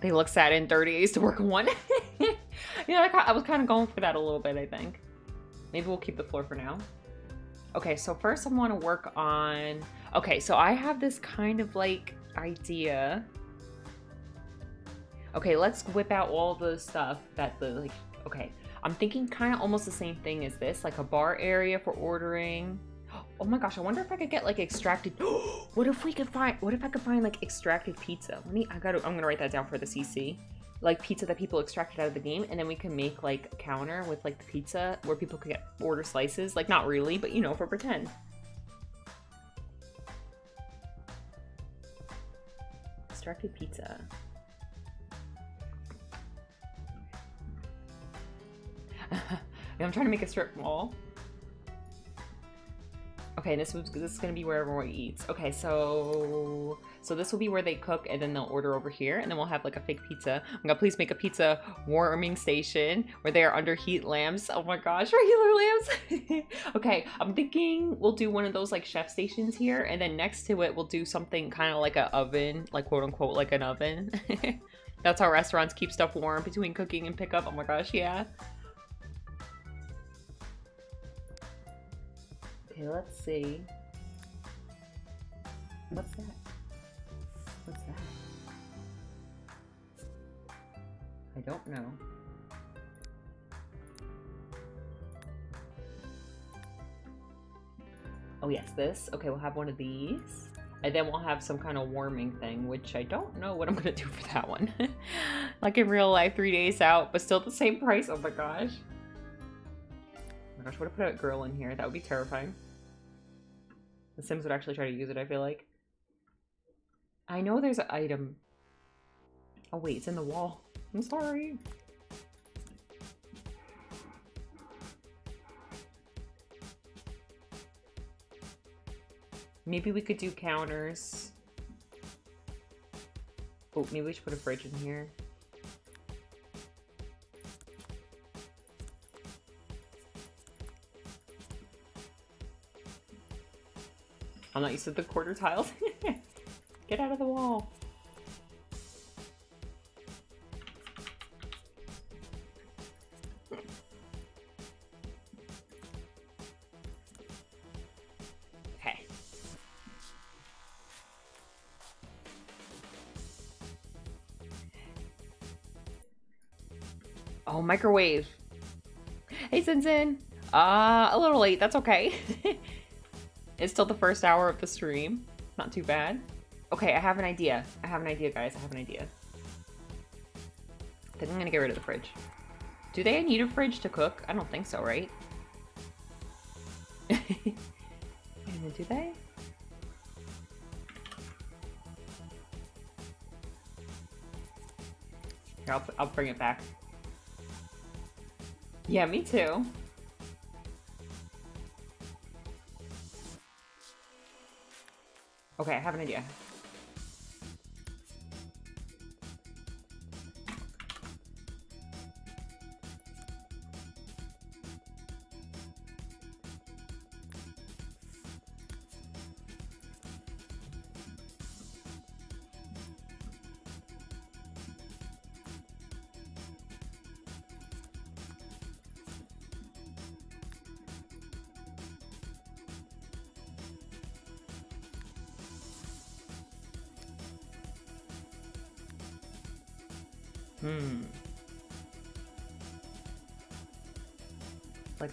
They look sad and dirty. I used to work on [laughs] one. yeah, I was kind of going for that a little bit, I think. Maybe we'll keep the floor for now. Okay, so first I want to work on... Okay, so I have this kind of like idea. Okay, let's whip out all the stuff that the like... Okay, I'm thinking kind of almost the same thing as this, like a bar area for ordering. Oh my gosh, I wonder if I could get like extracted. [gasps] what if we could find? What if I could find like extracted pizza? Let me. I gotta. I'm gonna write that down for the CC. Like pizza that people extracted out of the game, and then we can make like a counter with like the pizza where people could get order slices. Like not really, but you know, for pretend. Extracted pizza. [laughs] I'm trying to make a strip mall. Okay, this this is gonna be where everyone eats. Okay, so so this will be where they cook, and then they'll order over here, and then we'll have like a fake pizza. Oh I'm gonna please make a pizza warming station where they are under heat lamps. Oh my gosh, [laughs] regular lamps. [laughs] okay, I'm thinking we'll do one of those like chef stations here, and then next to it we'll do something kind of like an oven, like quote unquote like an oven. [laughs] That's how restaurants keep stuff warm between cooking and pickup. Oh my gosh, yeah. Okay, let's see. What's that? I don't know. Oh yes, this. Okay, we'll have one of these. And then we'll have some kind of warming thing, which I don't know what I'm gonna do for that one. [laughs] like in real life, three days out, but still the same price. Oh my gosh. Oh my gosh, what if I put a girl in here? That would be terrifying. The Sims would actually try to use it, I feel like. I know there's an item. Oh wait, it's in the wall. I'm sorry. Maybe we could do counters. Oh, maybe we should put a fridge in here. I'm not used to the quarter tiles. [laughs] Get out of the wall. Microwave. Hey, Sinsin. Uh, a little late. That's okay. [laughs] it's still the first hour of the stream. Not too bad. Okay, I have an idea. I have an idea, guys. I have an idea. I think I'm gonna get rid of the fridge. Do they need a fridge to cook? I don't think so, right? [laughs] Wait a minute, do they? Here, I'll, I'll bring it back. Yeah, me too. Okay, I have an idea.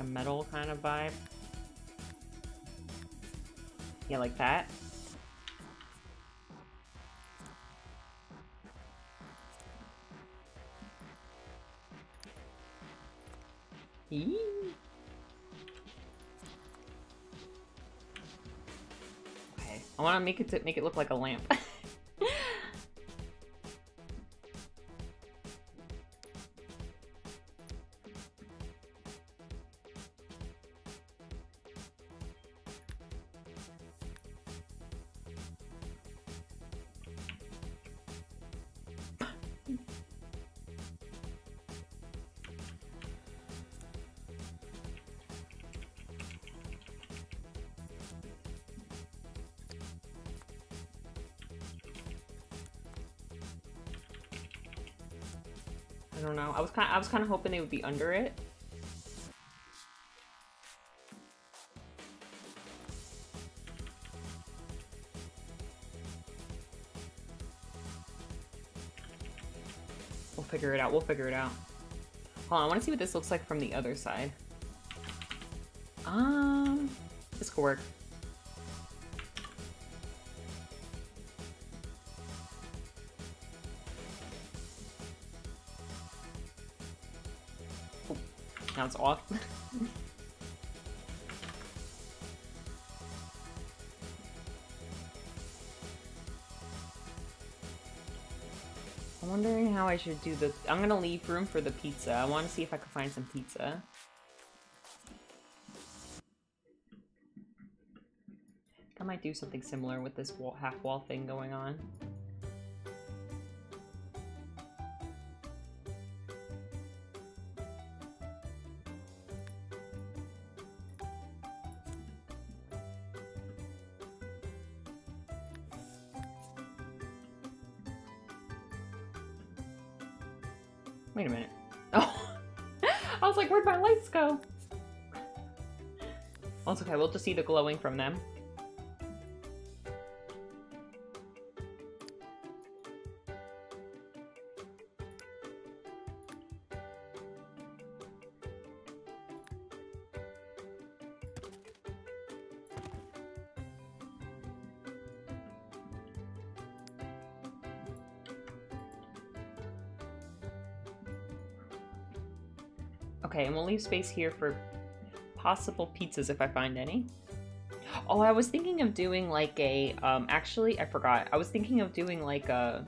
Metal kind of vibe. Yeah, like that. Eee. Okay, I want to make it to make it look like a lamp. [laughs] I was kind I was kind of hoping they would be under it. We'll figure it out. We'll figure it out. Hold on, I want to see what this looks like from the other side. Um, this could work. Now it's off. I'm wondering how I should do the. I'm gonna leave room for the pizza. I want to see if I can find some pizza. I might do something similar with this wall, half wall thing going on. Well, just see the glowing from them. Okay, and we'll leave space here for possible pizzas if I find any. Oh, I was thinking of doing like a, um, actually, I forgot. I was thinking of doing like a,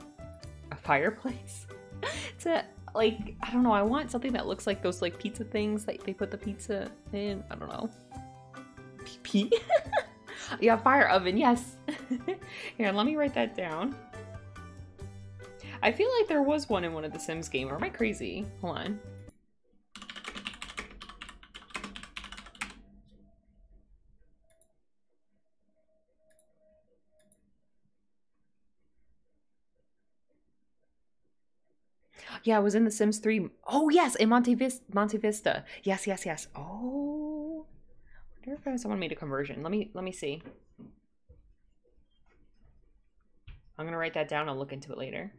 a fireplace [laughs] to, like, I don't know, I want something that looks like those, like, pizza things that they put the pizza in. I don't know. PP? [laughs] yeah, fire oven, yes. [laughs] Here, let me write that down. I feel like there was one in one of the Sims game, or am I crazy? Hold on. Yeah, I was in The Sims 3. Oh, yes, in Monte, Vis- Monte Vista. Yes, yes, yes. Oh. I wonder if someone made a conversion. Let me let me see. I'm gonna write that down. I'll look into it later.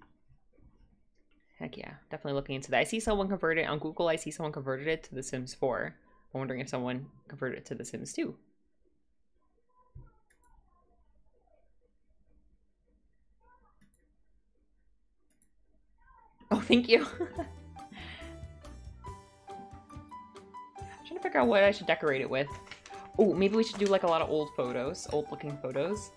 Heck yeah, definitely looking into that. I see someone converted on Google. I see someone converted it to The Sims 4. I'm wondering if someone converted it to The Sims 2. Thank you. [laughs] I'm trying to figure out what I should decorate it with. Oh, maybe we should do like a lot of old photos, old looking photos.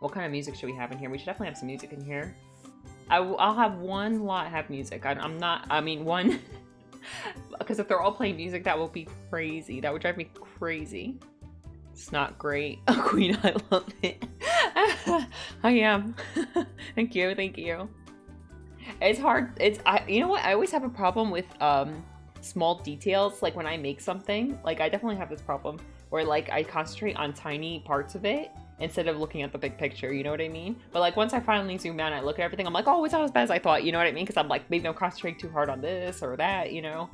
What kind of music should we have in here? We should definitely have some music in here. I w I'll have one lot have music. I, I'm not, I mean one, [laughs] because if they're all playing music, that will be crazy. That would drive me crazy. It's not great. [laughs] Oh, Queen, I love it. [laughs] I am. [laughs] thank you, thank you. It's hard. It's I. You know what? I always have a problem with um small details. Like when I make something, like I definitely have this problem where like I concentrate on tiny parts of it instead of looking at the big picture. You know what I mean? But like once I finally zoom out and I look at everything, I'm like, oh, it's not as bad as I thought. You know what I mean? Because I'm like, maybe I'm concentrating too hard on this or that. You know.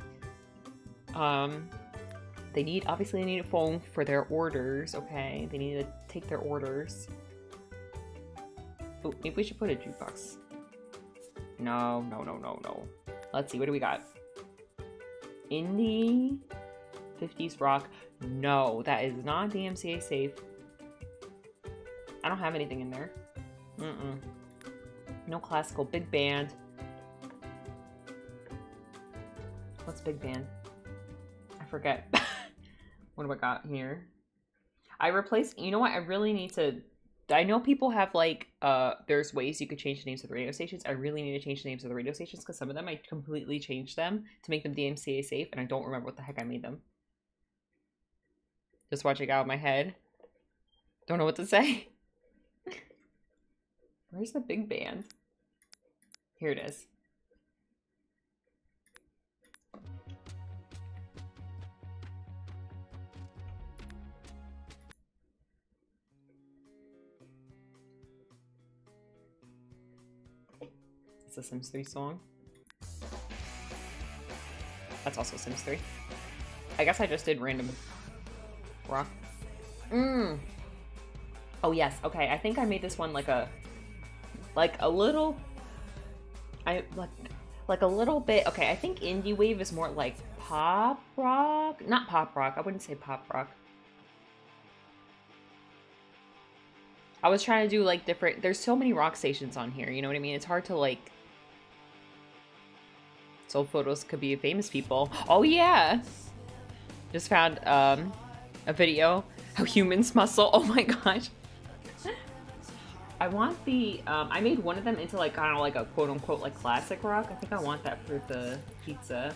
Um, they need obviously they need a phone for their orders. Okay, they need to take their orders. Oh, maybe we should put a jukebox. No, no, no, no, no. Let's see, what do we got? Indie, 50s rock. No, that is not DMCA safe. I don't have anything in there. Mm-mm. No classical. Big band. What's big band? I forget. [laughs] what do I got here? I replaced, you know what? I really need to I know people have like uh there's ways you could change the names of the radio stations. I really need to change the names of the radio stations because some of them I completely changed them to make them DMCA safe and I don't remember what the heck I made them. Just watching out of my head. Don't know what to [laughs] say. Where's the big band? Here it is. A Sims 3 song. That's also Sims 3. I guess I just did random rock. Mmm. Oh yes, okay. I think I made this one like a like a little I like like a little bit okay, I think indie wave is more like pop rock. Not pop rock. I wouldn't say pop rock. I was trying to do like different there's so many rock stations on here, you know what I mean? It's hard to like so photos could be famous people. Oh yeah. Just found um a video how humans muscle. Oh my gosh. I want the um I made one of them into like kind of like a quote unquote like classic rock. I think I want that for the pizza.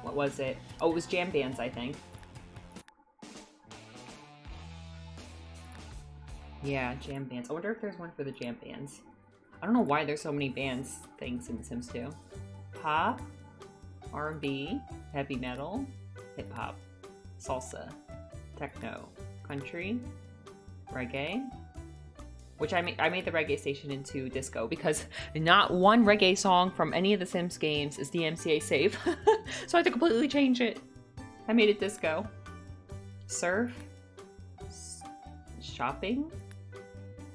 What was it? Oh, it was jam bands, I think. Yeah, jam bands. I wonder if there's one for the jam bands. I don't know why there's so many bands things in Sims 2. Pop, R&B, heavy metal, hip hop, salsa, techno, country, reggae. Which I made, I made the reggae station into disco because [laughs] not one reggae song from any of the Sims games is DMCA safe. [laughs] so I had to completely change it. I made it disco. Surf, shopping,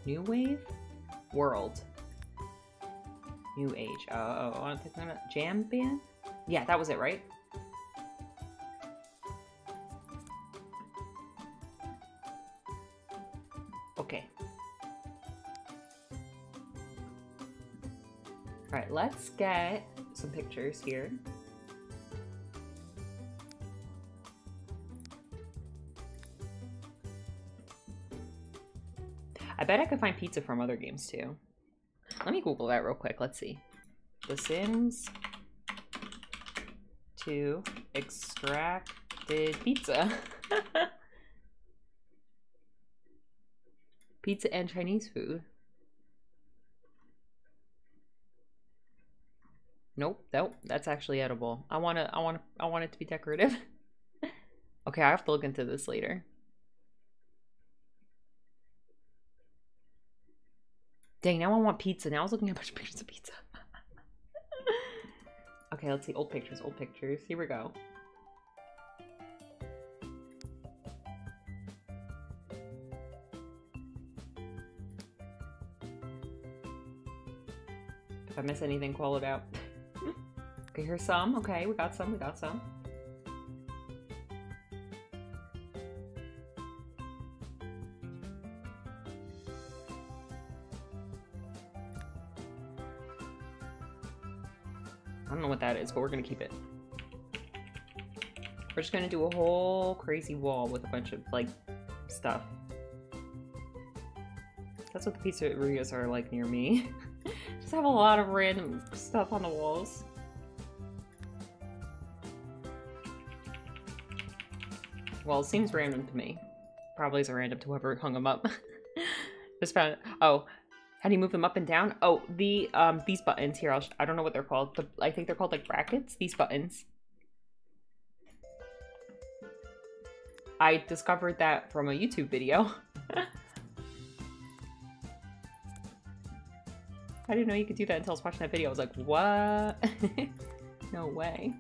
new wave, world, new age. Oh, oh, oh, I'm thinking about jam band. Yeah, that was it, right? Okay. Alright, let's get some pictures here. I bet I could find pizza from other games too. Let me Google that real quick. Let's see. The Sims 2 extracted pizza. [laughs] pizza and Chinese food. Nope, nope, that's actually edible. I wanna I wanna I want it to be decorative. [laughs] okay, I have to look into this later. Dang, now I want pizza. Now I was looking at a bunch of pictures of pizza. Okay, let's see. Old pictures, old pictures. Here we go. If I miss anything, call it out. [laughs] okay, here's some. Okay, we got some. We got some. That is, but we're gonna keep it. We're just gonna do a whole crazy wall with a bunch of like stuff. That's what the pizzerias are like near me. [laughs] just have a lot of random stuff on the walls. Well, it seems random to me. Probably is random to whoever hung them up. [laughs] just found. Oh, how do you move them up and down? Oh, the um these buttons here. I'll I don't know what they're called. The, I think they're called like brackets. These buttons. I discovered that from a YouTube video. [laughs] I didn't know you could do that until I was watching that video. I was like, what? [laughs] no way.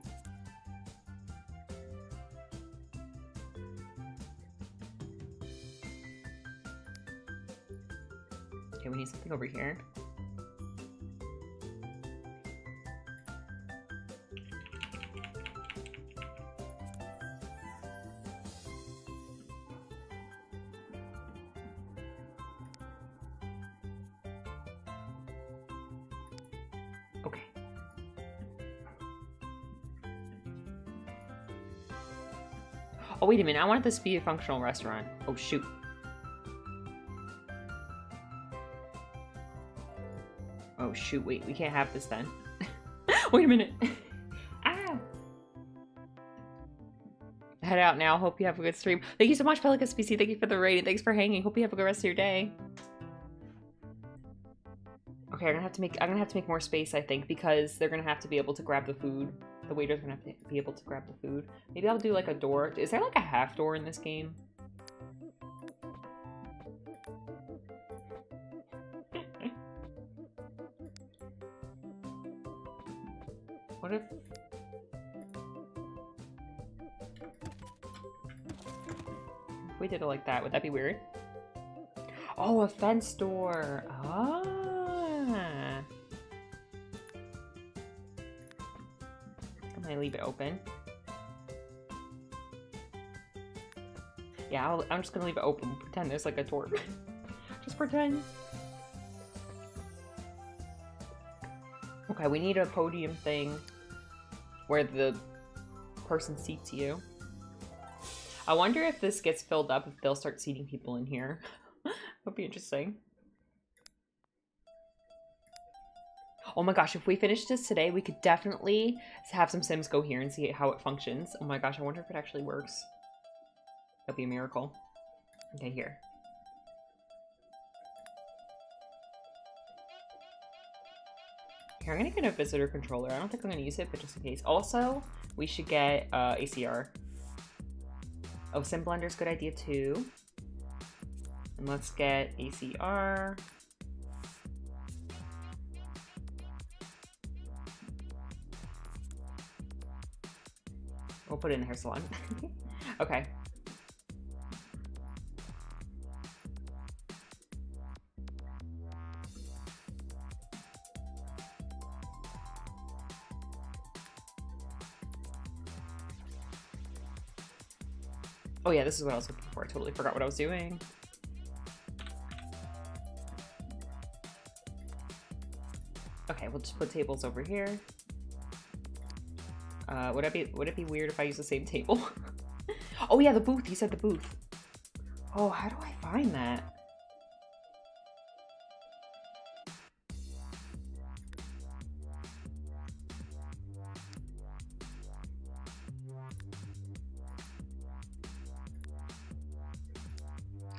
Something over here. Okay. Oh, wait a minute. I wanted this to be a functional restaurant. Oh, shoot. Oh, shoot. Wait, we can't have this then. [laughs] wait a minute. [laughs] ah! Head out now. Hope you have a good stream. Thank you so much, Pelicus PC. Thank you for the rating. Thanks for hanging. Hope you have a good rest of your day. Okay, I'm gonna have to make I'm gonna have to make more space, I think, because they're gonna have to be able to grab the food. The waiter's gonna have to be able to grab the food. Maybe I'll do like a door. Is there like a half door in this game? What if... We did it like that, would that be weird? Oh, a fence door. Ah. Can I leave it open? Yeah, I'll, I'm just gonna leave it open. Pretend there's like a door. [laughs] just pretend. Okay, we need a podium thing where the person seats you. I wonder if this gets filled up, if they'll start seating people in here. [laughs] That'd be interesting. Oh my gosh, if we finish this today, we could definitely have some Sims go here and see how it functions. Oh my gosh, I wonder if it actually works. That'd be a miracle. Okay, here. Here, I'm gonna get a visitor controller. I don't think I'm gonna use it, but just in case. Also, we should get uh, ACR. Oh, Sim Blender's good idea too. And let's get ACR. We'll put it in the hair salon. [laughs] okay. Oh yeah, this is what I was looking for. I totally forgot what I was doing. Okay, we'll just put tables over here. Uh, would it be would it be weird if I use the same table? [laughs] oh yeah, the booth. You said the booth. Oh, how do I find that?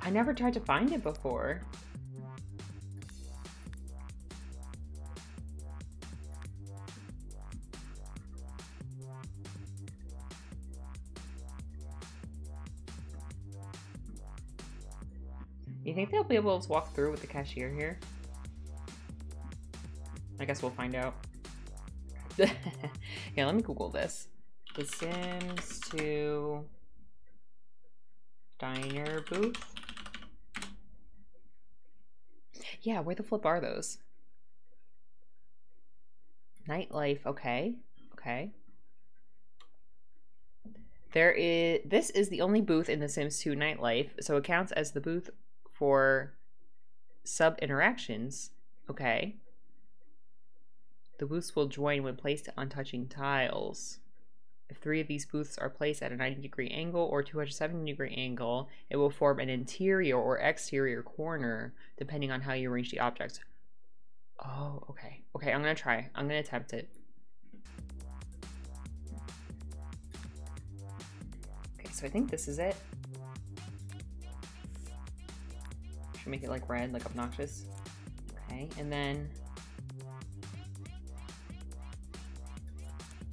I never tried to find it before. You think they'll be able to walk through with the cashier here? I guess we'll find out. [laughs] yeah, let me Google this. The Sims 2 diner booth. Yeah, where the flip are those? Nightlife, okay. Okay. There is this is the only booth in The Sims 2 Nightlife, so it counts as the booth for sub interactions. Okay. The booths will join when placed on touching tiles. If three of these booths are placed at a 90 degree angle or 270 degree angle, it will form an interior or exterior corner depending on how you arrange the objects. Oh, okay. Okay, I'm gonna try. I'm gonna attempt it. Okay, so I think this is it. Should make it like red, like obnoxious. Okay, and then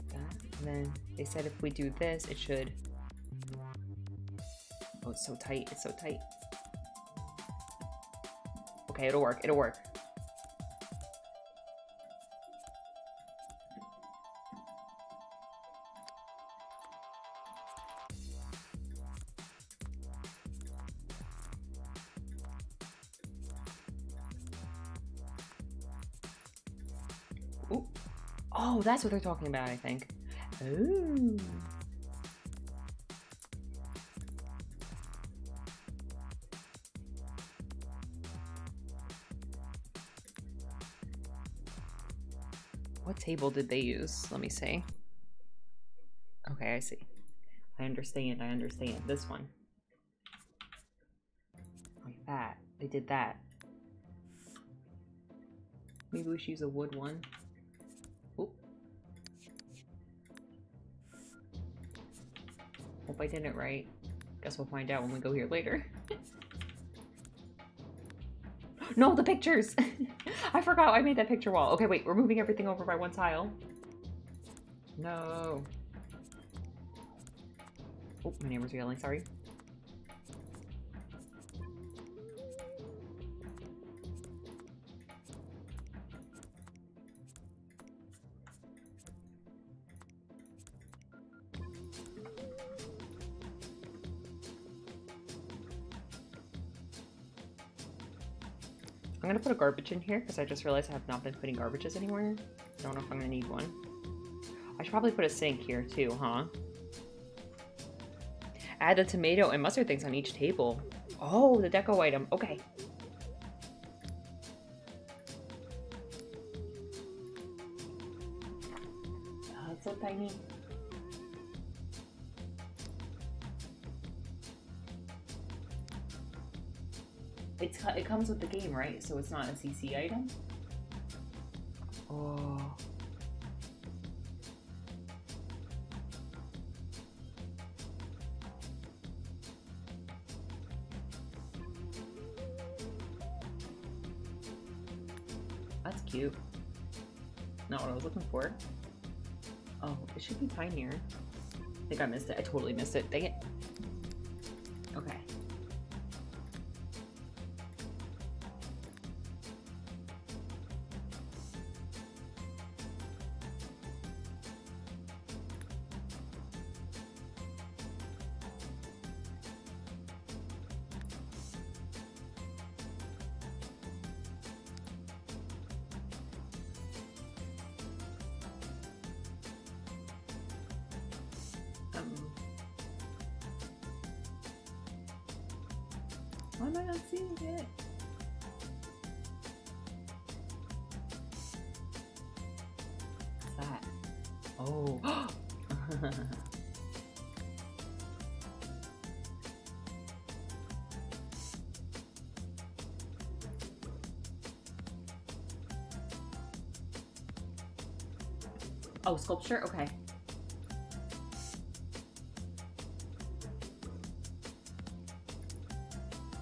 that, and then they said if we do this, it should. Oh, it's so tight. It's so tight. Okay, it'll work. It'll work. Ooh. Oh, that's what they're talking about, I think. What table did they use? Let me see. Okay, I see. I understand, I understand. This one. Like that. They did that. Maybe we should use a wood one. I did it right. Guess we'll find out when we go here later. [gasps] no, the pictures! [laughs] I forgot I made that picture wall. Okay, wait, we're moving everything over by one tile. No. Oh, my neighbors are yelling, sorry. Put a garbage in here because I just realized I have not been putting garbages anywhere. I don't know if I'm gonna need one. I should probably put a sink here too, huh? Add the tomato and mustard things on each table. Oh, the deco item. Okay. Comes with the game, right? So it's not a CC item. Oh. That's cute. Not what I was looking for. Oh, it should be tinier. I think I missed it. I totally missed it. Dang it. Sculpture? Okay.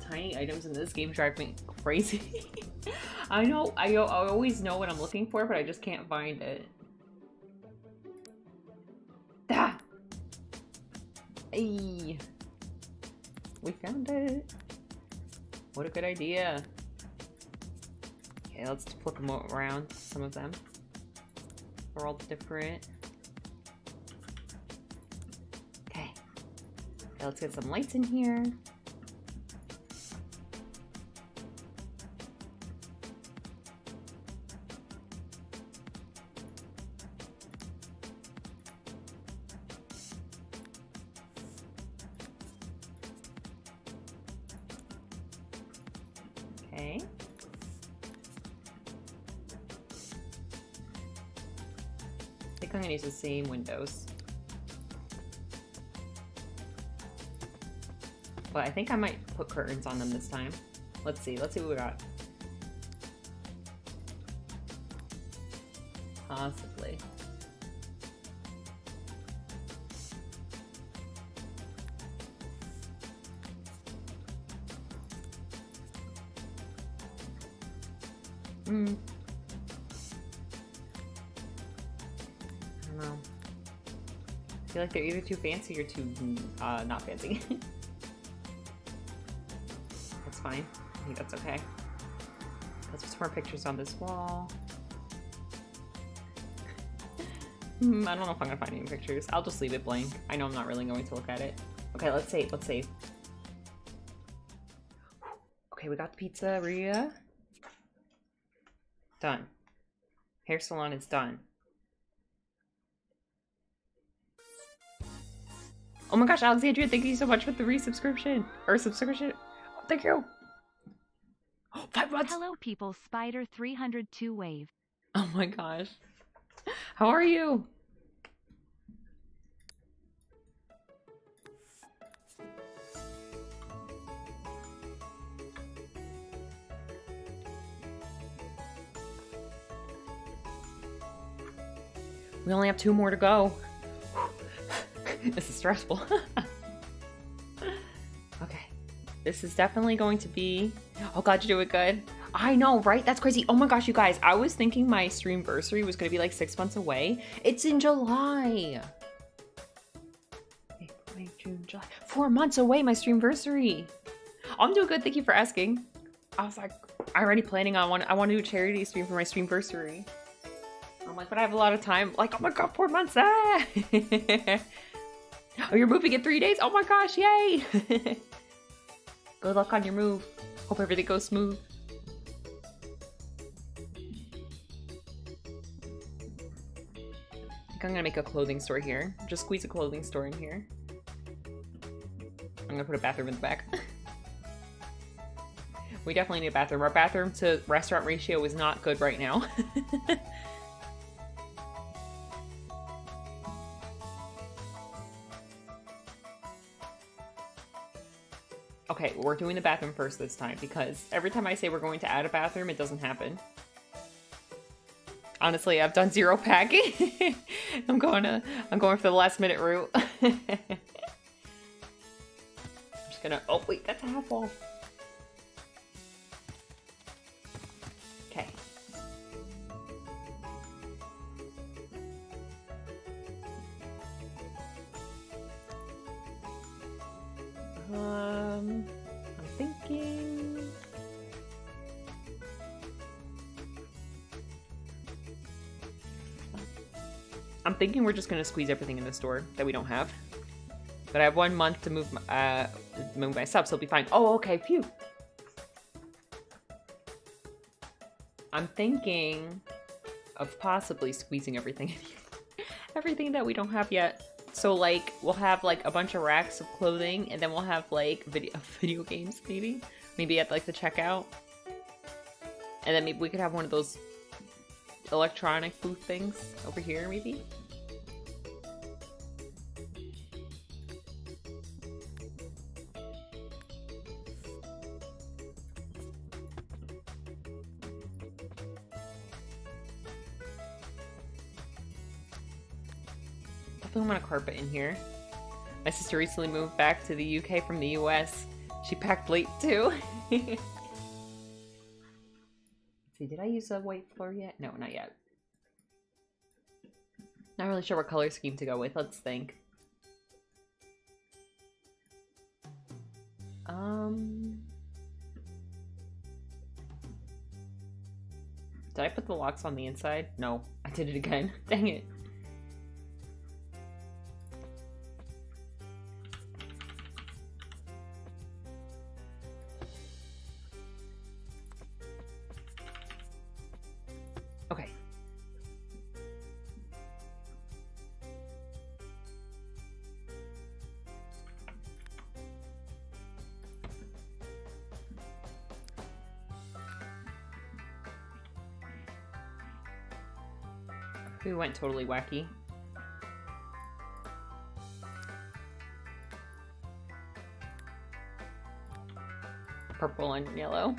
tiny items in this game drive me crazy. [laughs] I know, I, I always know what I'm looking for, but I just can't find it. Ah! Ay. We found it. What a good idea. Okay, let's flip them around, some of them. They're all different. Okay. Okay, let's get some lights in here. Windows. But I think I might put curtains on them this time. Let's see, let's see what we got. Like they're either too fancy or too mm, uh, not fancy. [laughs] that's fine. I think that's okay. Let's put some more pictures on this wall. [laughs] Hmm, I don't know if I'm gonna find any pictures. I'll just leave it blank. I know I'm not really going to look at it. Okay, let's save. Let's save. Okay, we got the pizzeria. Done. Hair salon is done. Oh my gosh, Alexandria, thank you so much for the resubscription. Or subscription. Oh, thank you. [gasps] Five months. Hello, people. Spider 302 wave. Oh my gosh. How are you? We only have two more to go. [laughs] this is stressful. [laughs] okay. This is definitely going to be. Oh god, you do it good. I know, right? That's crazy. Oh my gosh, you guys. I was thinking my stream anniversary was gonna be like six months away. It's in July. April, May, June, July. Four months away, my stream anniversary. I'm doing good. Thank you for asking. I was like, I'm already planning on one. I want to do a charity stream for my stream anniversary. I'm like, but I have a lot of time. Like, oh my god, four months. [laughs] Ah! Oh, you're moving in three days? Oh my gosh, yay! [laughs] Good luck on your move. Hope everything goes smooth. I think I'm gonna make a clothing store here. Just squeeze a clothing store in here. I'm gonna put a bathroom in the back. [laughs] we definitely need a bathroom. Our bathroom to restaurant ratio is not good right now. [laughs] okay, we're doing the bathroom first this time because every time I say we're going to add a bathroom, it doesn't happen. Honestly, I've done zero packing. [laughs] I'm going to I'm going for the last minute route. [laughs] I'm just gonna oh wait, that's a Um I'm thinking I'm thinking we're just gonna squeeze everything in the store that we don't have. But I have one month to move my, uh, move my stuff, so it'll be fine. Oh, okay, phew. I'm thinking of possibly squeezing everything [laughs] everything that we don't have yet. So like we'll have like a bunch of racks of clothing, and then we'll have like video [laughs] video games maybe, maybe at like the checkout, and then maybe we could have one of those electronic booth things over here maybe. Definitely want a carpet in here. My sister recently moved back to the UK from the US. She packed late too. [laughs] see, did I use a white floor yet? No, not yet. Not really sure what color scheme to go with. Let's think. Um. Did I put the locks on the inside? No, I did it again. [laughs] Dang it. Went totally wacky. Purple and yellow.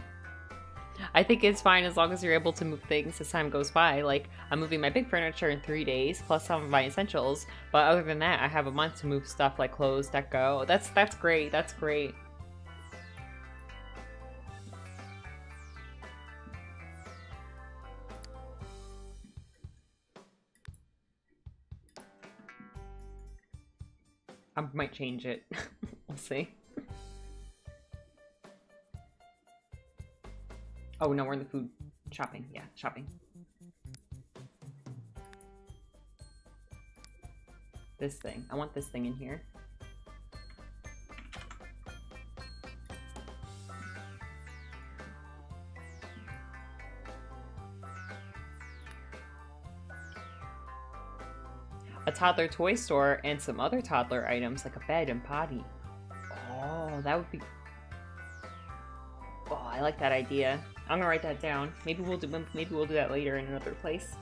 I think it's fine as long as you're able to move things as time goes by. Like, I'm moving my big furniture in three days, plus some of my essentials. But other than that, I have a month to move stuff like clothes, deco. That's that's great. That's great. Might change it. [laughs] we'll see. Oh no, we're in the food shopping. Yeah, shopping. This thing. I want this thing in here. Toddler toy store and some other toddler items like a bed and potty. Oh, that would be Oh, I like that idea. I'm gonna write that down. Maybe we'll do maybe we'll do that later in another place.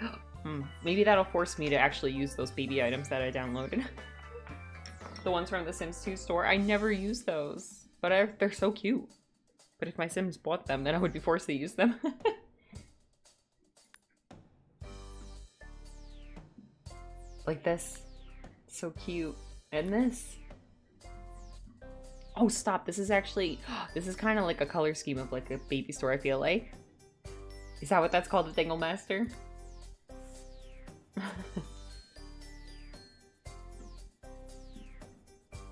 [gasps] hmm. Maybe that'll force me to actually use those baby items that I downloaded. [laughs] the ones from the Sims 2 store. I never use those, but I, they're so cute. But if my Sims bought them, then I would be forced to use them. [laughs] like this. So cute. And this. Oh, stop. This is actually... [gasps] This is kind of like a color scheme of like a baby store, I feel like. Is that what that's called, the Dingle Master? [laughs]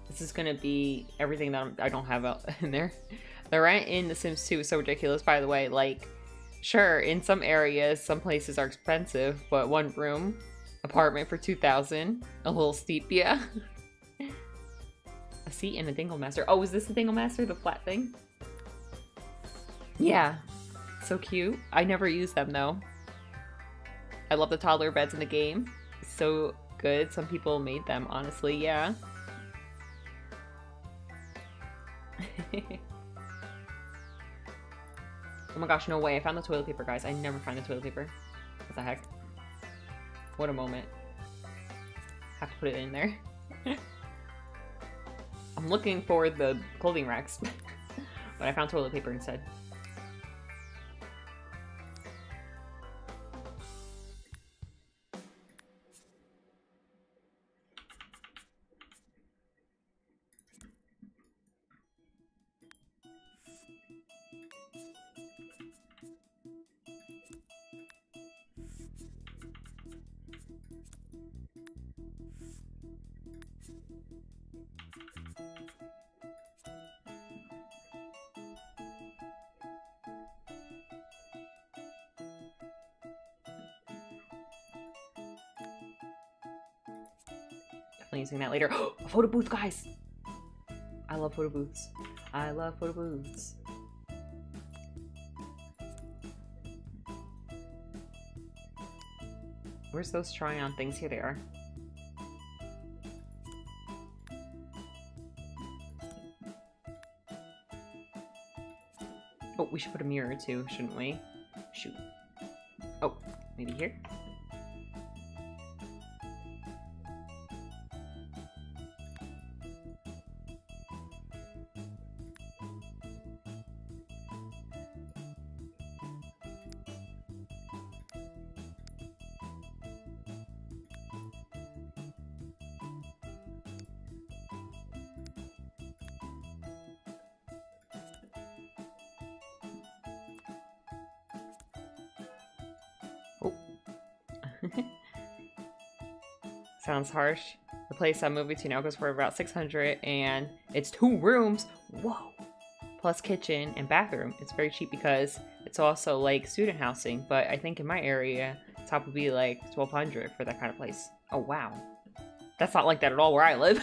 this is gonna be everything that I do not have out [laughs] in there. The rent in The Sims 2 is so ridiculous, by the way. Like, sure, in some areas, some places are expensive, but one room apartment for 2000 A little steep, yeah. [laughs] a seat and a Dingle Master. Oh, is this the Dingle Master? The flat thing? Yeah. so cute. I never use them though. I love the toddler beds in the game. So good. Some people made them, honestly, yeah. [laughs] oh my gosh, no way. I found the toilet paper, guys. I never find the toilet paper. What the heck? What a moment. Have to put it in there. [laughs] I'm looking for the clothing racks, [laughs] but I found toilet paper instead. Using that later. a [gasps] photo booth, guys! I love photo booths. I love photo booths. Where's those try on things? Here they are. Oh, we should put a mirror too, shouldn't we? Shoot. Oh, maybe here? Sounds harsh. The place I'm moving to now goes for about 600 and it's two rooms. Whoa. Plus kitchen and bathroom. It's very cheap because it's also like student housing, but I think in my area, top would be like 1200 for that kind of place. Oh, wow. That's not like that at all where I live.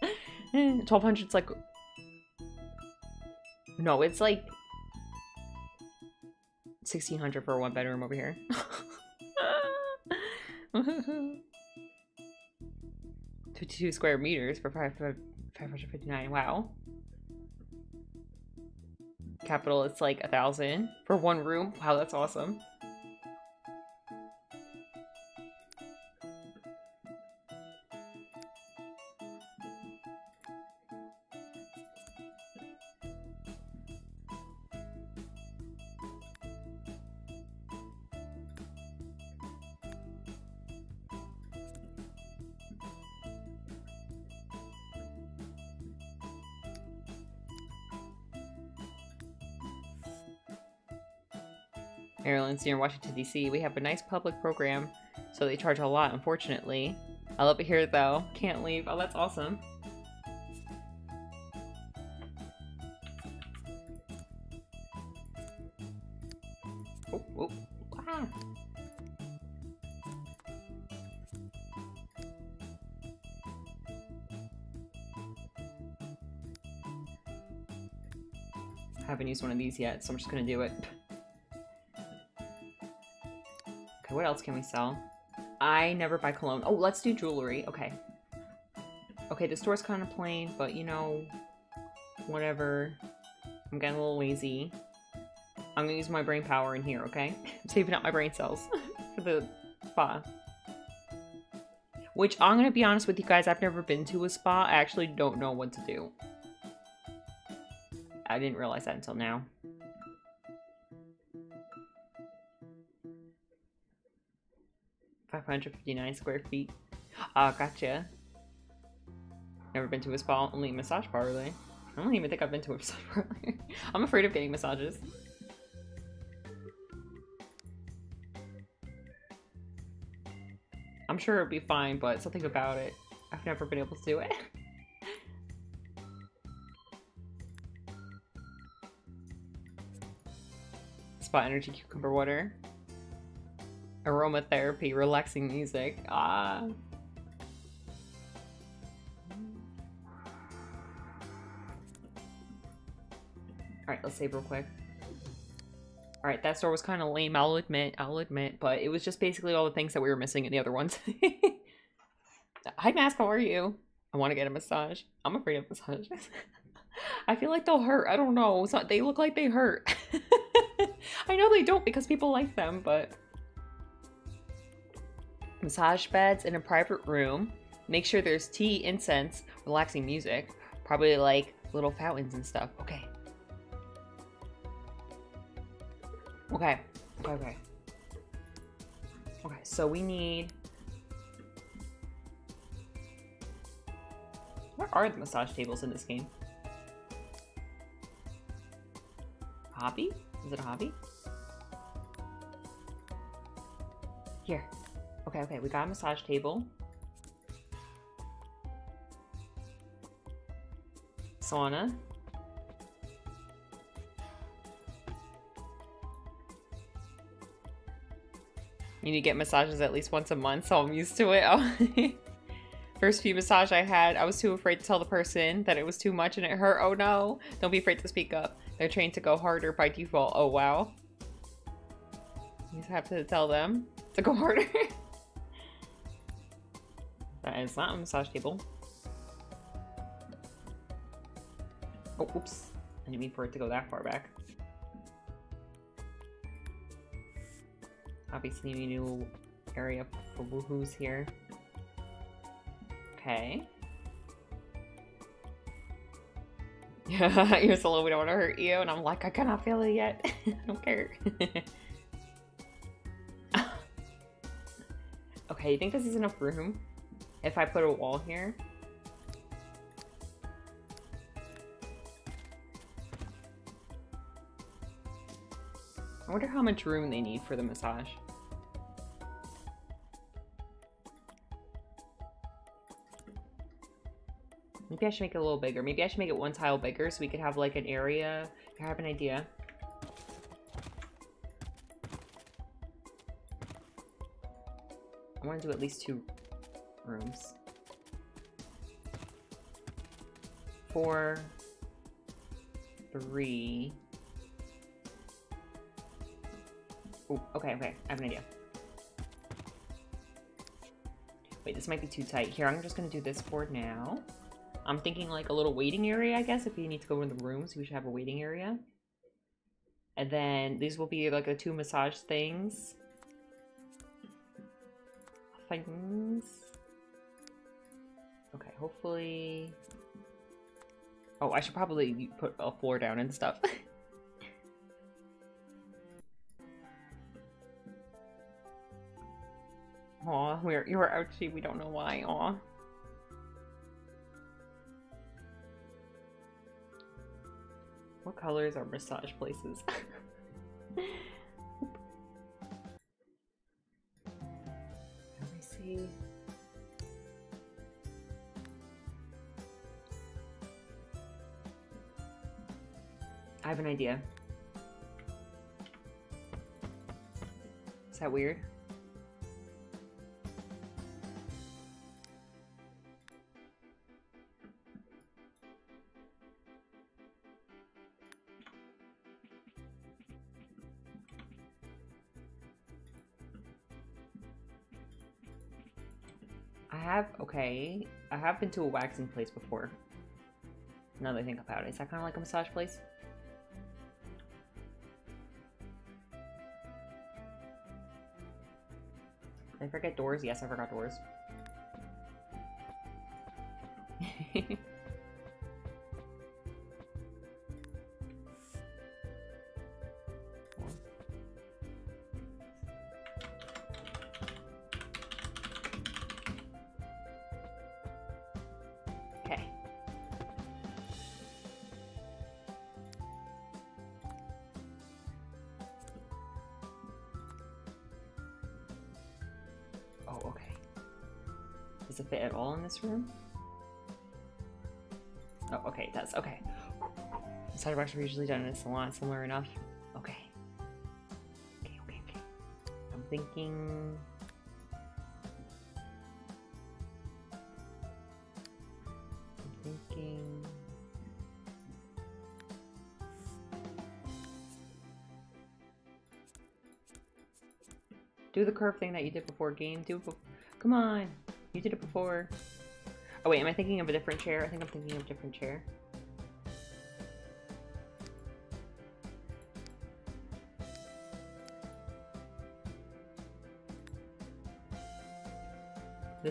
[laughs] 1200 is like No, it's like 1600 for one bedroom over here. [laughs] 52 square meters for five, 559. Wow. Capital, it's like a thousand for one room. Wow, that's awesome. Maryland's near Washington, D.C. We have a nice public program, so they charge a lot, unfortunately. I love it here, though. Can't leave. Oh, that's awesome. Oh, oh. Ah. I haven't used one of these yet, so I'm just gonna do it. [laughs] what else can we sell? I never buy cologne. Oh, let's do jewelry. Okay. Okay, the store's kind of plain, but you know, whatever. I'm getting a little lazy. I'm gonna use my brain power in here, okay? I'm saving up my brain cells [laughs] for the spa. Which, I'm gonna be honest with you guys, I've never been to a spa. I actually don't know what to do. I didn't realize that until now. Five hundred fifty-nine square feet. Ah, gotcha. Never been to a spa, only a massage parlor. I don't even think I've been to a [laughs] massage parlor. I'm afraid of getting massages. I'm sure it'll be fine, but something about it. I've never been able to do it. [laughs] Spot energy cucumber water. Aromatherapy, relaxing music. Ah. Alright, let's save real quick. All right, that store was kind of lame. I'll admit. I'll admit, but it was just basically all the things that we were missing in the other ones. [laughs] Hi, Mask. How are you? I want to get a massage. I'm afraid of massages. [laughs] I feel like they'll hurt. I don't know. Not, they look like they hurt. [laughs] I know they don't because people like them, but massage beds in a private room. Make sure there's tea, incense, relaxing music, probably like little fountains and stuff. Okay. Okay. Okay, okay. Okay, so we need Where are the massage tables in this game? Hobby? Is it a hobby? Here. Okay, okay, we got a massage table. Sauna. You need to get massages at least once a month, so I'm used to it. [laughs] First few massage I had, I was too afraid to tell the person that it was too much and it hurt. Oh no. Don't be afraid to speak up. They're trained to go harder by default. Oh wow. You have to tell them to go [laughs] harder. That is not a massage table. Oh, oops. I didn't mean for it to go that far back. Obviously, a new area for woohoos here. Okay. Yeah, [laughs] you're so low, we don't want to hurt you. And I'm like, I cannot feel it yet. [laughs] I don't care. [laughs] okay, you think this is enough room? If I put a wall here? I wonder how much room they need for the massage. Maybe I should make it a little bigger. Maybe I should make it one tile bigger so we could have like an area. I have an idea. I want to do at least two rooms. Four, three. Oh, okay, okay. I have an idea. Wait, this might be too tight. Here, I'm just gonna do this for now. I'm thinking like a little waiting area, I guess, if you need to go in the rooms, we should have a waiting area. And then these will be like the two massage things. Things. Hopefully... Oh, I should probably put a floor down and stuff. [laughs] Aw, we're you're ouchy, we don't know why. Aw. What colors are massage places? [laughs] Let me see. I have an idea. Is that weird? I have, okay, I have been to a waxing place before. Now that I think about it, is that kind of like a massage place? Forget doors? Yes, I forgot doors. Rocks are usually done in a salon, similar enough. Okay. Okay, okay, okay. I'm thinking. I'm thinking. Do the curve thing that you did before, game. Do bef- Come on. You did it before. Oh wait, am I thinking of a different chair? I think I'm thinking of a different chair.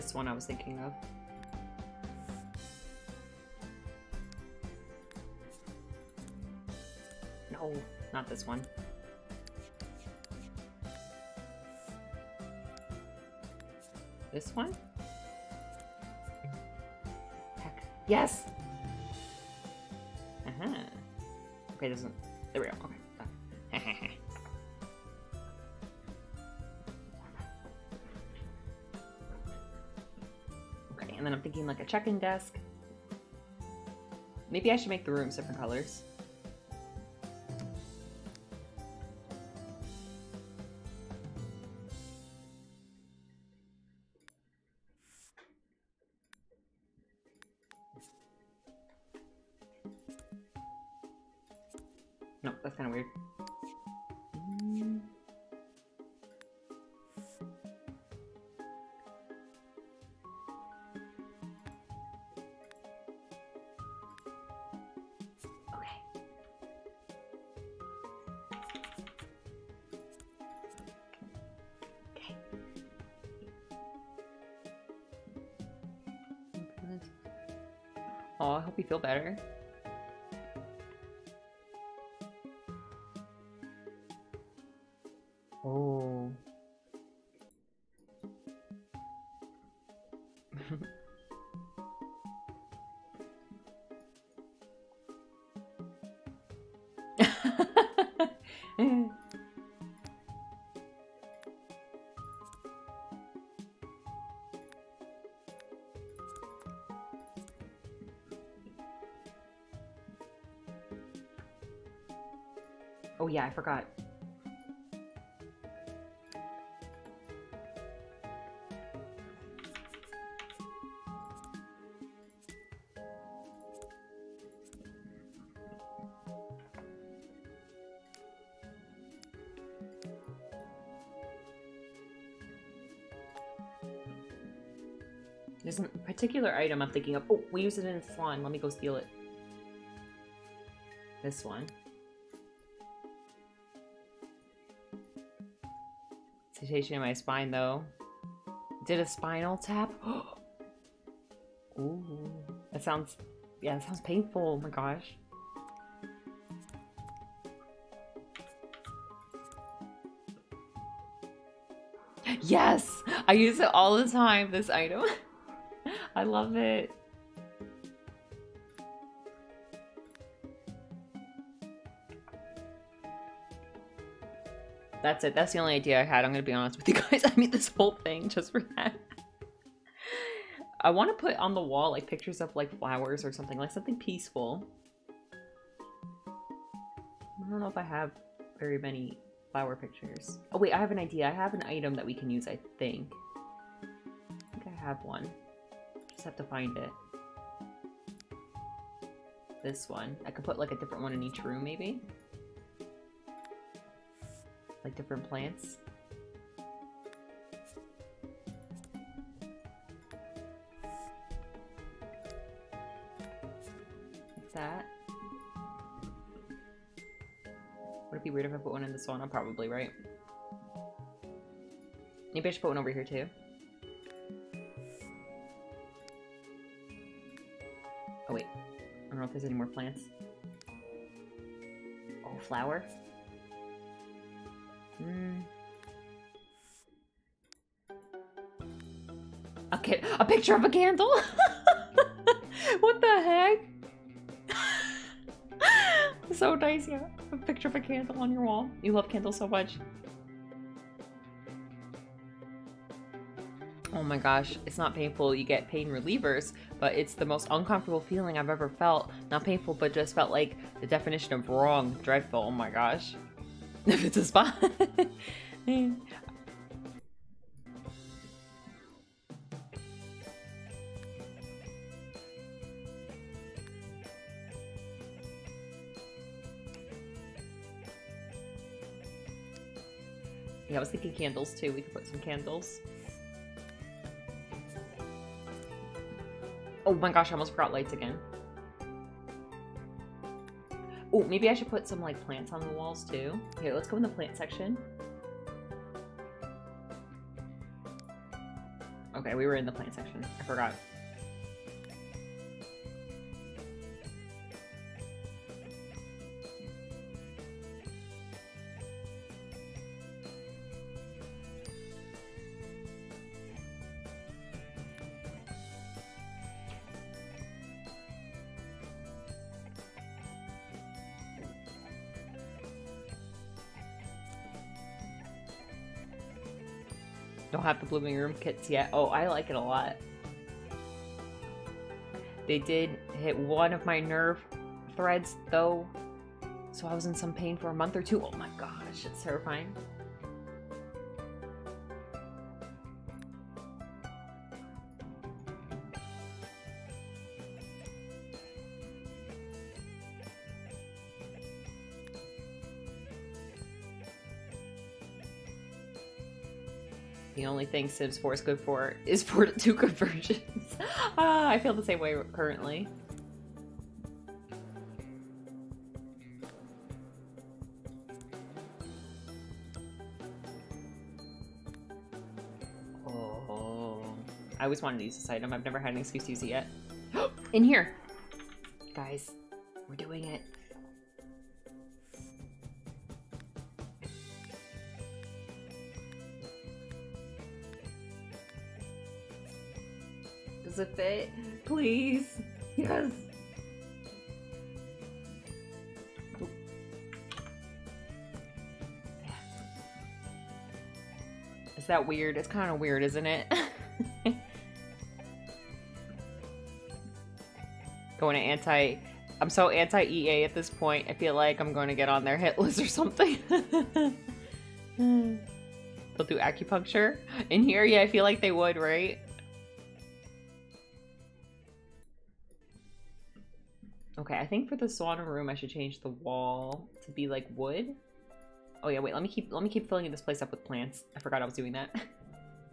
This one I was thinking of. No, not this one. This one? Heck. Yes! Uh-huh. Okay, doesn't. There we go. Okay. Check-in desk. Maybe I should make the rooms different colors. Better. Yeah, I forgot. There's a particular item I'm thinking of. Oh, we use it in Swan. Let me go steal it. This one. Sensation in my spine, though. Did a spinal tap? [gasps] Ooh. That sounds... Yeah, that sounds painful. Oh my gosh. Yes! I use it all the time, this item. [laughs] I love it. That's it. That's the only idea I had. I'm gonna be honest with you [laughs] guys. I made this whole thing just for that. I want to put on the wall like pictures of like flowers or something, like something peaceful. I don't know if I have very many flower pictures. Oh wait, I have an idea. I have an item that we can use, I think. I think I have one. Just have to find it. This one. I could put like a different one in each room, maybe? Like different plants. Like that. Would it be weird if I put one in this one? I'm probably right. Maybe I should put one over here too. Oh wait, I don't know if there's any more plants. Oh, flower? Hmm. A, ki- a picture of a candle? [laughs] what the heck? [laughs] so nice, yeah. A picture of a candle on your wall. You love candles so much. Oh my gosh, it's not painful. You get pain relievers, but it's the most uncomfortable feeling I've ever felt. Not painful, but just felt like the definition of wrong. Dreadful. Oh my gosh. If it's a spot. Yeah, I was thinking candles too. We could put some candles. Oh my gosh, I almost forgot lights again. Oh, maybe I should put some like plants on the walls too. Okay, let's go in the plant section. Okay, we were in the plant section. I forgot. Blooming room kits yet. Oh, I like it a lot. They did hit one of my nerve threads though, so I was in some pain for a month or two. Oh my gosh, it's terrifying. Only thing Sims 4 is good for is for [laughs] two conversions. [laughs] ah, I feel the same way currently. Oh, I always wanted to use this item. I've never had an excuse to use it yet. [gasps] In here! Guys, we're doing it. That weird? It's kind of weird, isn't it? [laughs] going to anti. I'm so anti EA at this point. I feel like I'm going to get on their hit list or something. [laughs] They'll do acupuncture in here. Yeah, I feel like they would, right? Okay, I think for the sauna room, I should change the wall to be like wood. Oh yeah, wait. Let me keep let me keep filling this place up with plants. I forgot I was doing that. [laughs]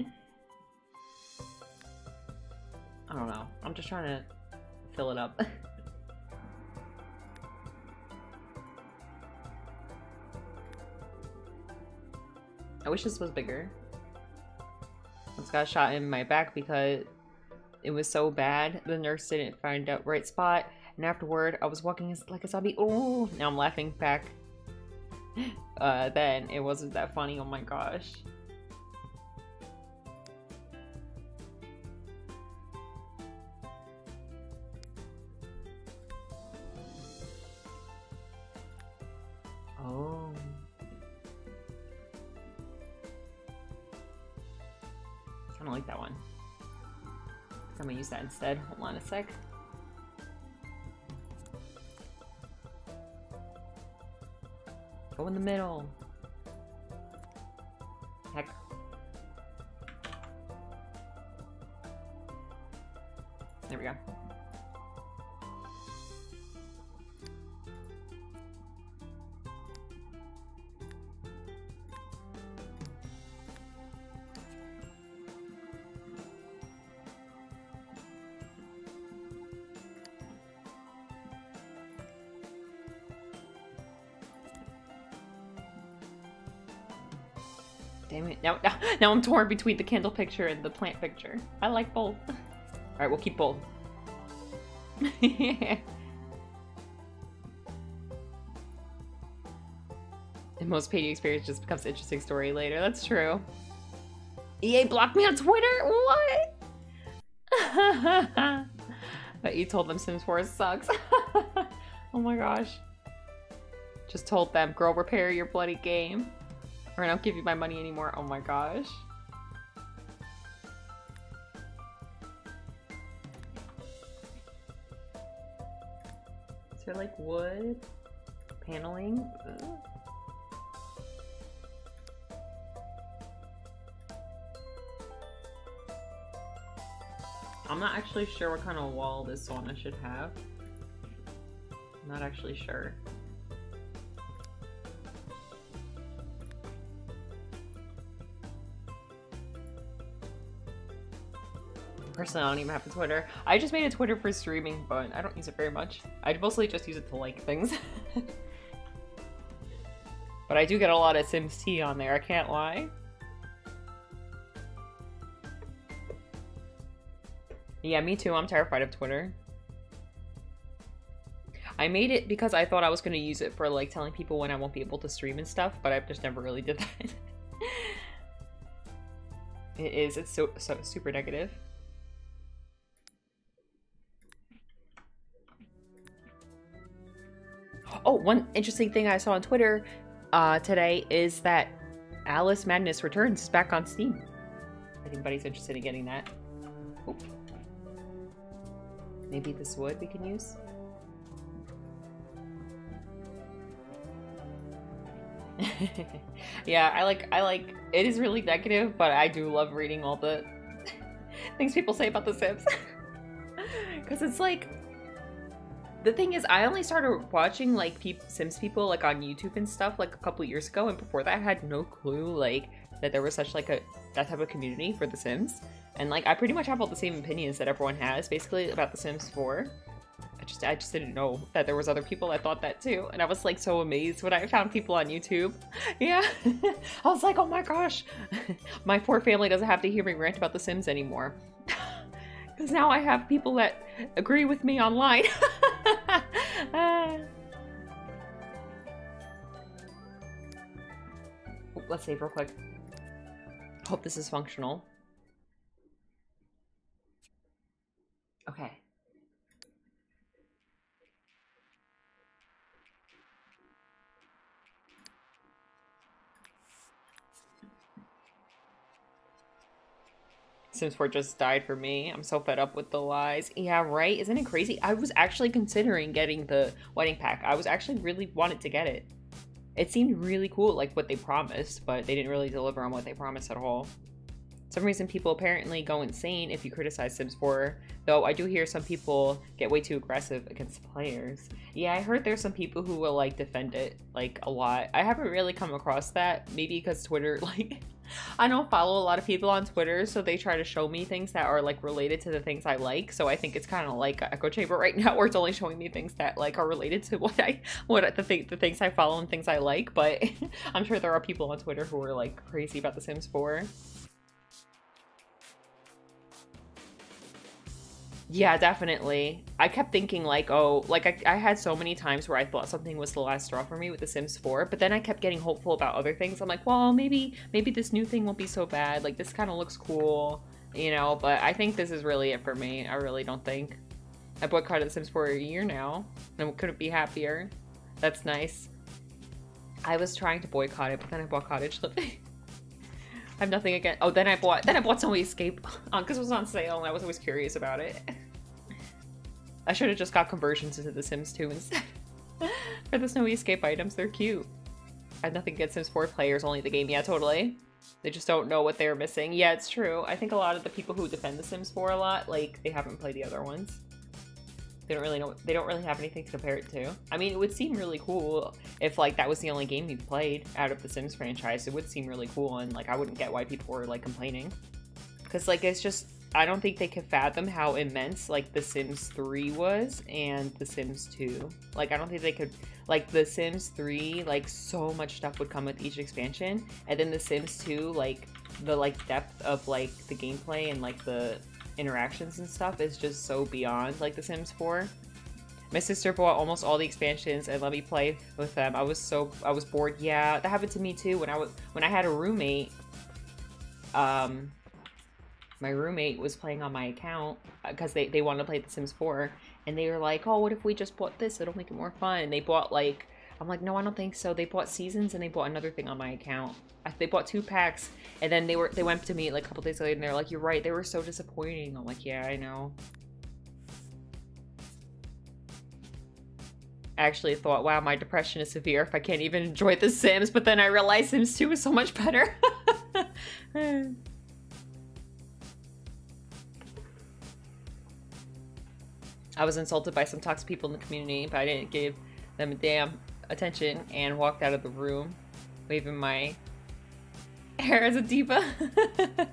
I don't know. I'm just trying to fill it up. [laughs] I wish this was bigger. Just got shot in my back because it was so bad. The nurse didn't find out right spot, and afterward, I was walking like a zombie. Oh, now I'm laughing back. [laughs] Uh, then it wasn't that funny. Oh my gosh. Oh. I don't like that one. I'm gonna use that instead. Hold on a sec. Go in the middle. [laughs] Now, I'm torn between the candle picture and the plant picture. I like both. [laughs] Alright, we'll keep both. the most paid experience just becomes interesting story later. That's true. EA blocked me on Twitter? What? [laughs] but you told them Sims 4 sucks. oh my gosh. Just told them, girl, repair your bloody game. Or I don't give you my money anymore. Oh my gosh. Is there like wood? Paneling? Ugh. I'm not actually sure what kind of wall this sauna should have. I'm not actually sure. Personally, I don't even have a Twitter. I just made a Twitter for streaming, but I don't use it very much. I mostly just use it to like things. [laughs] but I do get a lot of Sims T on there, I can't lie. Yeah, me too. I'm terrified of Twitter. I made it because I thought I was going to use it for like telling people when I won't be able to stream and stuff, but I've just never really did that. [laughs] it is. It's so so super negative. Oh, one interesting thing I saw on Twitter uh, today is that Alice Madness Returns is back on Steam. If anybody's interested in getting that. Maybe this wood we can use? [laughs] yeah, I like I like it is really negative, but I do love reading all the [laughs] things people say about the Sims. [laughs] Cuz it's like the thing is I only started watching like Sims people like on YouTube and stuff like a couple years ago and before that I had no clue like that there was such like a that type of community for the Sims. And like I pretty much have all the same opinions that everyone has basically about the Sims 4 I just I just didn't know that there was other people that thought that too. And I was like so amazed when I found people on YouTube. [laughs] Yeah. [laughs] I was like, oh my gosh. [laughs] my poor family doesn't have to hear me rant about The Sims anymore. Because now I have people that agree with me online. [laughs] uh... Let's save real quick. Hope this is functional. Okay. Sims 4 just died for me. I'm so fed up with the lies. Yeah, right? Isn't it crazy? I was actually considering getting the wedding pack. I was actually really wanted to get it. It seemed really cool, like what they promised, but they didn't really deliver on what they promised at all. some reason, people apparently go insane if you criticize Sims 4, though I do hear some people get way too aggressive against players. Yeah, I heard there's some people who will like defend it like a lot. I haven't really come across that, maybe because Twitter [laughs] like I don't follow a lot of people on Twitter, so they try to show me things that are like related to the things I like. So I think it's kind of like an echo chamber [laughs] right now, where it's only showing me things that like are related to what I what the thing the things I follow and things I like. But [laughs] I'm sure there are people on Twitter who are like crazy about The Sims 4. Yeah, definitely. I kept thinking like, oh, like I, I had so many times where I thought something was the last straw for me with The Sims 4, but then I kept getting hopeful about other things. I'm like, well, maybe maybe this new thing won't be so bad. Like this kind of looks cool, you know. But I think this is really it for me. I really don't think. I boycotted The Sims 4 a year now, and couldn't be happier. That's nice. I was trying to boycott it, but then I bought Cottage Living. [laughs] I have nothing against. Oh, then I bought then I bought Snowy Escape because it was on sale, and I was always curious about it. [laughs] I should have just got conversions into The Sims 2 instead. [laughs] For the Snowy Escape items, they're cute. I nothing against Sims 4 players, only the game. Yeah, totally. They just don't know what they're missing. Yeah, it's true. I think a lot of the people who defend The Sims 4 a lot, like, they haven't played the other ones. They don't really know. They don't really have anything to compare it to. I mean, it would seem really cool if like that was the only game you played out of the Sims franchise. It would seem really cool, and like I wouldn't get why people were like complaining. Because like it's just I don't think they could fathom how immense like The Sims 3 was and The Sims 2. Like I don't think they could like The Sims 3 like so much stuff would come with each expansion and then The Sims 2 like the like depth of like the gameplay and like the interactions and stuff is just so beyond like The Sims 4. My sister bought almost all the expansions and let me play with them. I was so I was bored. Yeah, that happened to me too when I was when I had a roommate. Um, my roommate was playing on my account uh, because they, they wanted to play The Sims 4 and they were like, oh, what if we just bought this? It'll make it more fun. And they bought like, I'm like, no, I don't think so. They bought seasons and they bought another thing on my account. They bought two packs and then they were they went to me like a couple days later and they're like, you're right. They were so disappointing. I'm like, yeah, I know. I actually thought, wow, my depression is severe if I can't even enjoy The Sims. But then I realized Sims 2 is so much better. [laughs] [laughs] I was insulted by some toxic people in the community, but I didn't give them a damn attention and walked out of the room, waving my hair as a diva. [laughs]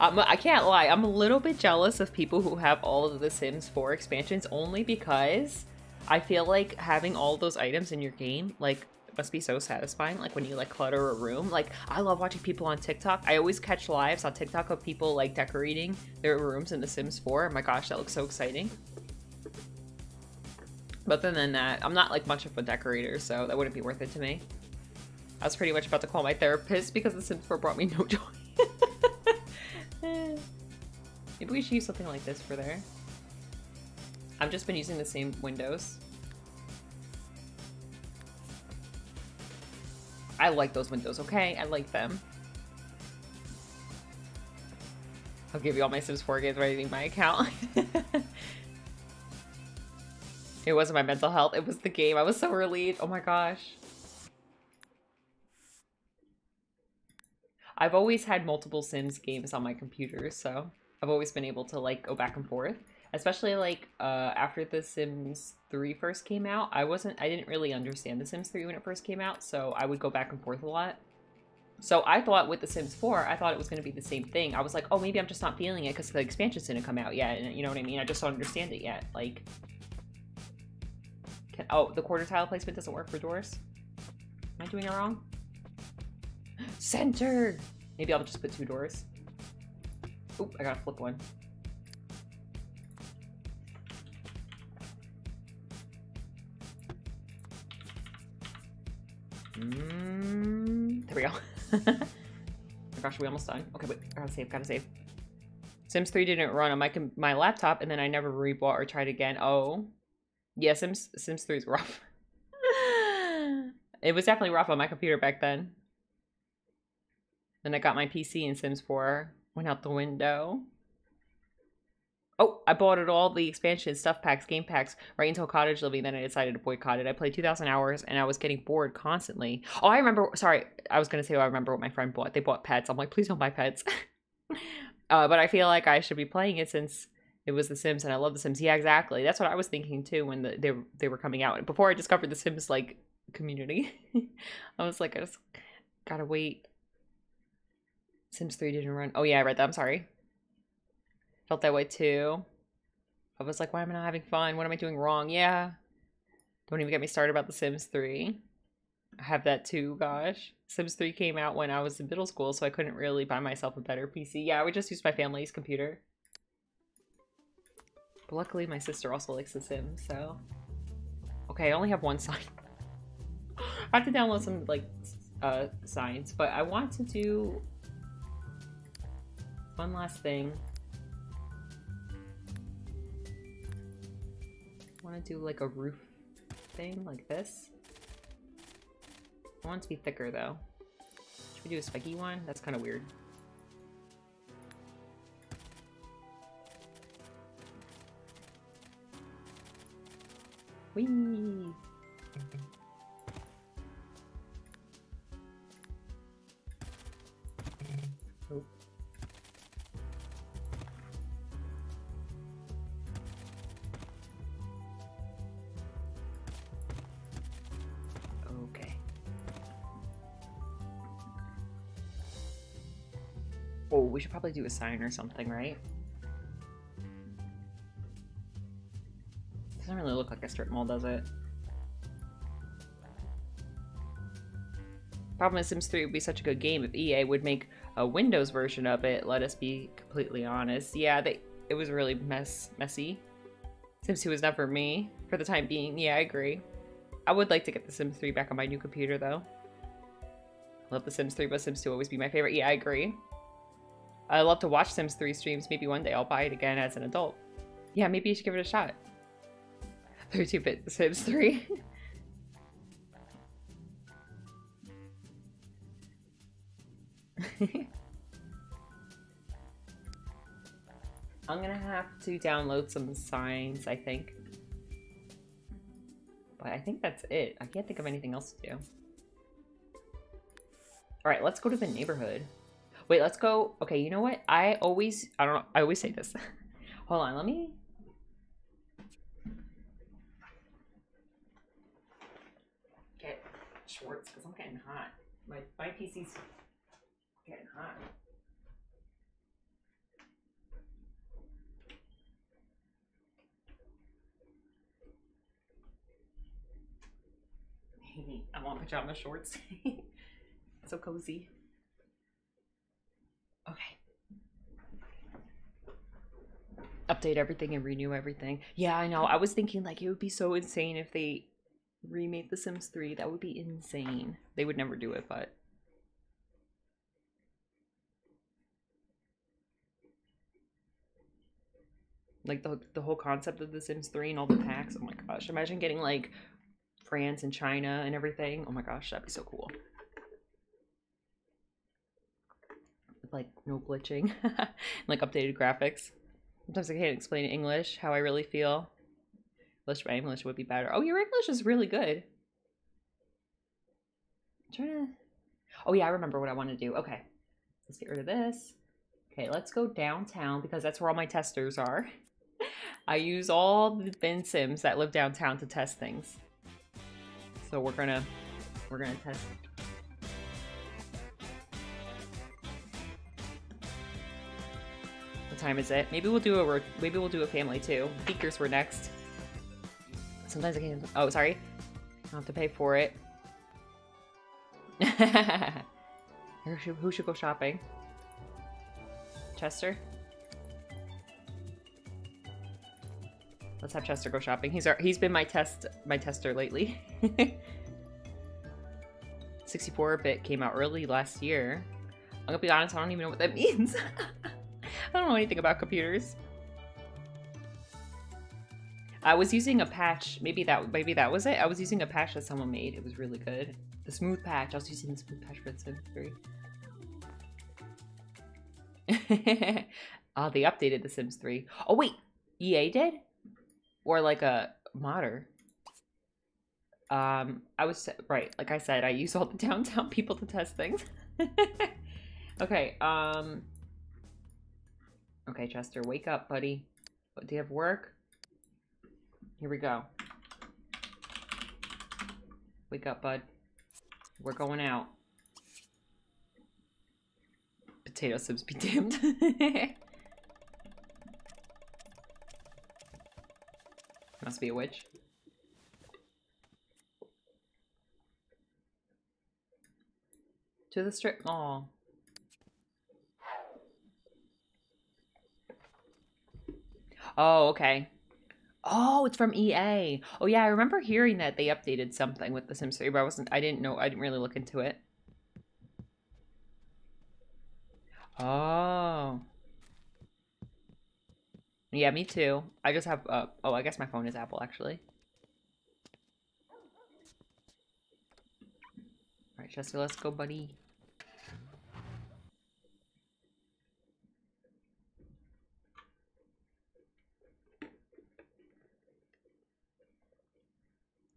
I'm, I can't lie. I'm a little bit jealous of people who have all of the Sims 4 expansions only because I feel like having all those items in your game, like, must be so satisfying. Like when you like clutter a room. Like I love watching people on TikTok. I always catch lives on TikTok of people like decorating their rooms in The Sims 4. Oh my gosh, that looks so exciting. But other than that, I'm not like much of a decorator, so that wouldn't be worth it to me. I was pretty much about to call my therapist because The Sims 4 brought me no [laughs] joy. Maybe we should use something like this for there. I've just been using the same windows. I like those windows, okay? I like them. I'll give you all my Sims 4 games in my account. [laughs] it wasn't my mental health, it was the game. I was so relieved. Oh my gosh. I've always had multiple Sims games on my computer, so I've always been able to like go back and forth. Especially like uh, after The Sims 3 first came out, I wasn't, I didn't really understand The Sims 3 when it first came out, so I would go back and forth a lot. So I thought with The Sims 4, I thought it was going to be the same thing. I was like, oh, maybe I'm just not feeling it because the expansions didn't come out yet, and you know what I mean? I just don't understand it yet. Like, can, oh, the quarter tile placement doesn't work for doors? Am I doing it wrong? [gasps] Center! Maybe I'll just put two doors. Oop, I gotta flip one. Mm, there we go. oh [laughs] gosh, we almost done? Okay, wait, gotta save, gotta save. Sims 3 didn't run on my my laptop, and then I never rebought or tried again. Oh, yeah, Sims Sims 3 is rough. [laughs] it was definitely rough on my computer back then. Then I got my PC and Sims 4 went out the window. Oh, I bought it all the expansion stuff packs, game packs, right until cottage living. Then I decided to boycott it. I played 2,000 hours and I was getting bored constantly. Oh, I remember. Sorry, I was gonna say. Oh, I remember what my friend bought. They bought pets. I'm like, please don't buy pets. [laughs] uh, but I feel like I should be playing it since it was The Sims and I love The Sims. Yeah, exactly. That's what I was thinking too when the, they they were coming out. Before I discovered The Sims like community, [laughs] I was like, I just gotta wait. Sims 3 didn't run. Oh yeah, I read that. I'm sorry. Felt that way too. I was like, why am I not having fun? What am I doing wrong? Yeah. Don't even get me started about The Sims 3. I have that too, gosh. Sims 3 came out when I was in middle school, so I couldn't really buy myself a better PC. Yeah, I would just use my family's computer. But luckily, my sister also likes The Sims, so... Okay, I only have one [laughs] sign. I have to download some, like, uh, signs, but I want to do one last thing. Want to do like a roof thing like this. I want it to be thicker though. Should we do a spiky one? That's kind of weird. Whee! Should probably do a sign or something, right? Doesn't really look like a strip mall, does it? Problem is Sims 3 would be such a good game if EA would make a Windows version of it, let us be completely honest. Yeah, they it was really mess messy. Sims 2 was never me for the time being. Yeah, I agree. I would like to get The Sims 3 back on my new computer though. Love The Sims 3, but Sims 2 always be my favorite. Yeah, I agree. I love to watch Sims 3 streams. Maybe one day I'll buy it again as an adult. Yeah, maybe you should give it a shot. [laughs] 32-bit Sims 3. [laughs] I'm gonna have to download some signs, I think. But I think that's it. I can't think of anything else to do. Alright, let's go to the neighborhood. Wait, let's go. Okay, you know what? I always, I don't know, I always say this. [laughs] Hold on, let me. Get shorts because I'm getting hot. My, my PC's getting hot. I want pajama shorts. [laughs] so cozy. Okay. Update everything and renew everything. Yeah, I know. I was thinking like it would be so insane if they remade The Sims 3. That would be insane. They would never do it, but like the the whole concept of The Sims 3 and all the packs. Oh my gosh! Imagine getting like France and China and everything. Oh my gosh, that'd be so cool. With, like no glitching, [laughs] like updated graphics. Sometimes I can't explain in English how I really feel. Wish my English would be better. Oh, your English is really good. I'm trying to. Oh yeah, I remember what I want to do. Okay, let's get rid of this. Okay, let's go downtown because that's where all my testers are. [laughs] I use all the bin sims that live downtown to test things. So we're gonna we're gonna test. Time is it? Maybe we'll do a maybe we'll do a family too. Speakers were next. Sometimes I can't. Oh, sorry. I have to pay for it. [laughs] who, should, who should go shopping? Chester. Let's have Chester go shopping. He's our, he's been my test my tester lately. [laughs] 64-bit came out early last year. I'm gonna be honest, I don't even know what that [laughs] means. I don't know anything about computers. I was using a patch. Maybe that maybe that was it. I was using a patch that someone made. It was really good. The smooth patch. I was using the smooth patch for the Sims 3. oh, [laughs] they updated The Sims 3. Oh wait, EA did? Or like a modder. Um, I was right. Like I said, I use all the [laughs] downtown people to test things. [laughs] okay. Um. Okay, Chester, wake up, buddy. What, do you have work? Here we go. Wake up, bud. We're going out. Potato sims be damned. [laughs] Must be a witch. To the strip mall. Oh, okay. Oh, it's from EA. Oh yeah, I remember hearing that they updated something with The Sims 3, but I wasn't I didn't know I didn't really look into it. Oh. Yeah, me too. I just have uh oh, I guess my phone is Apple actually. Alright, Chester, let's go, buddy.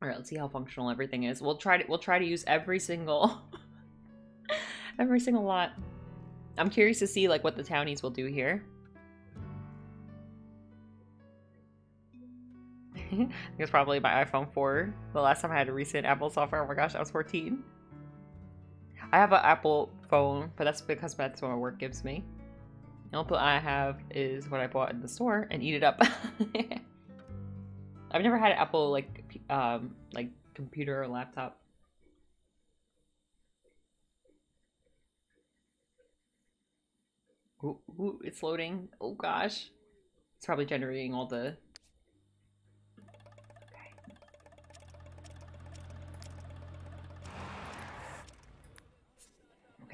All right, let's see how functional everything is. We'll try to we'll try to use every single [laughs] every single lot. I'm curious to see like what the townies will do here. I [laughs] it's probably my iPhone 4. The last time I had a recent Apple software, oh my gosh, I was 14. I have an Apple phone, but that's because that's what my work gives me. The only I have is what I bought in the store and eat it up. [laughs] I've never had an Apple like um like computer or laptop. Ooh, ooh, it's loading. Oh gosh. It's probably generating all the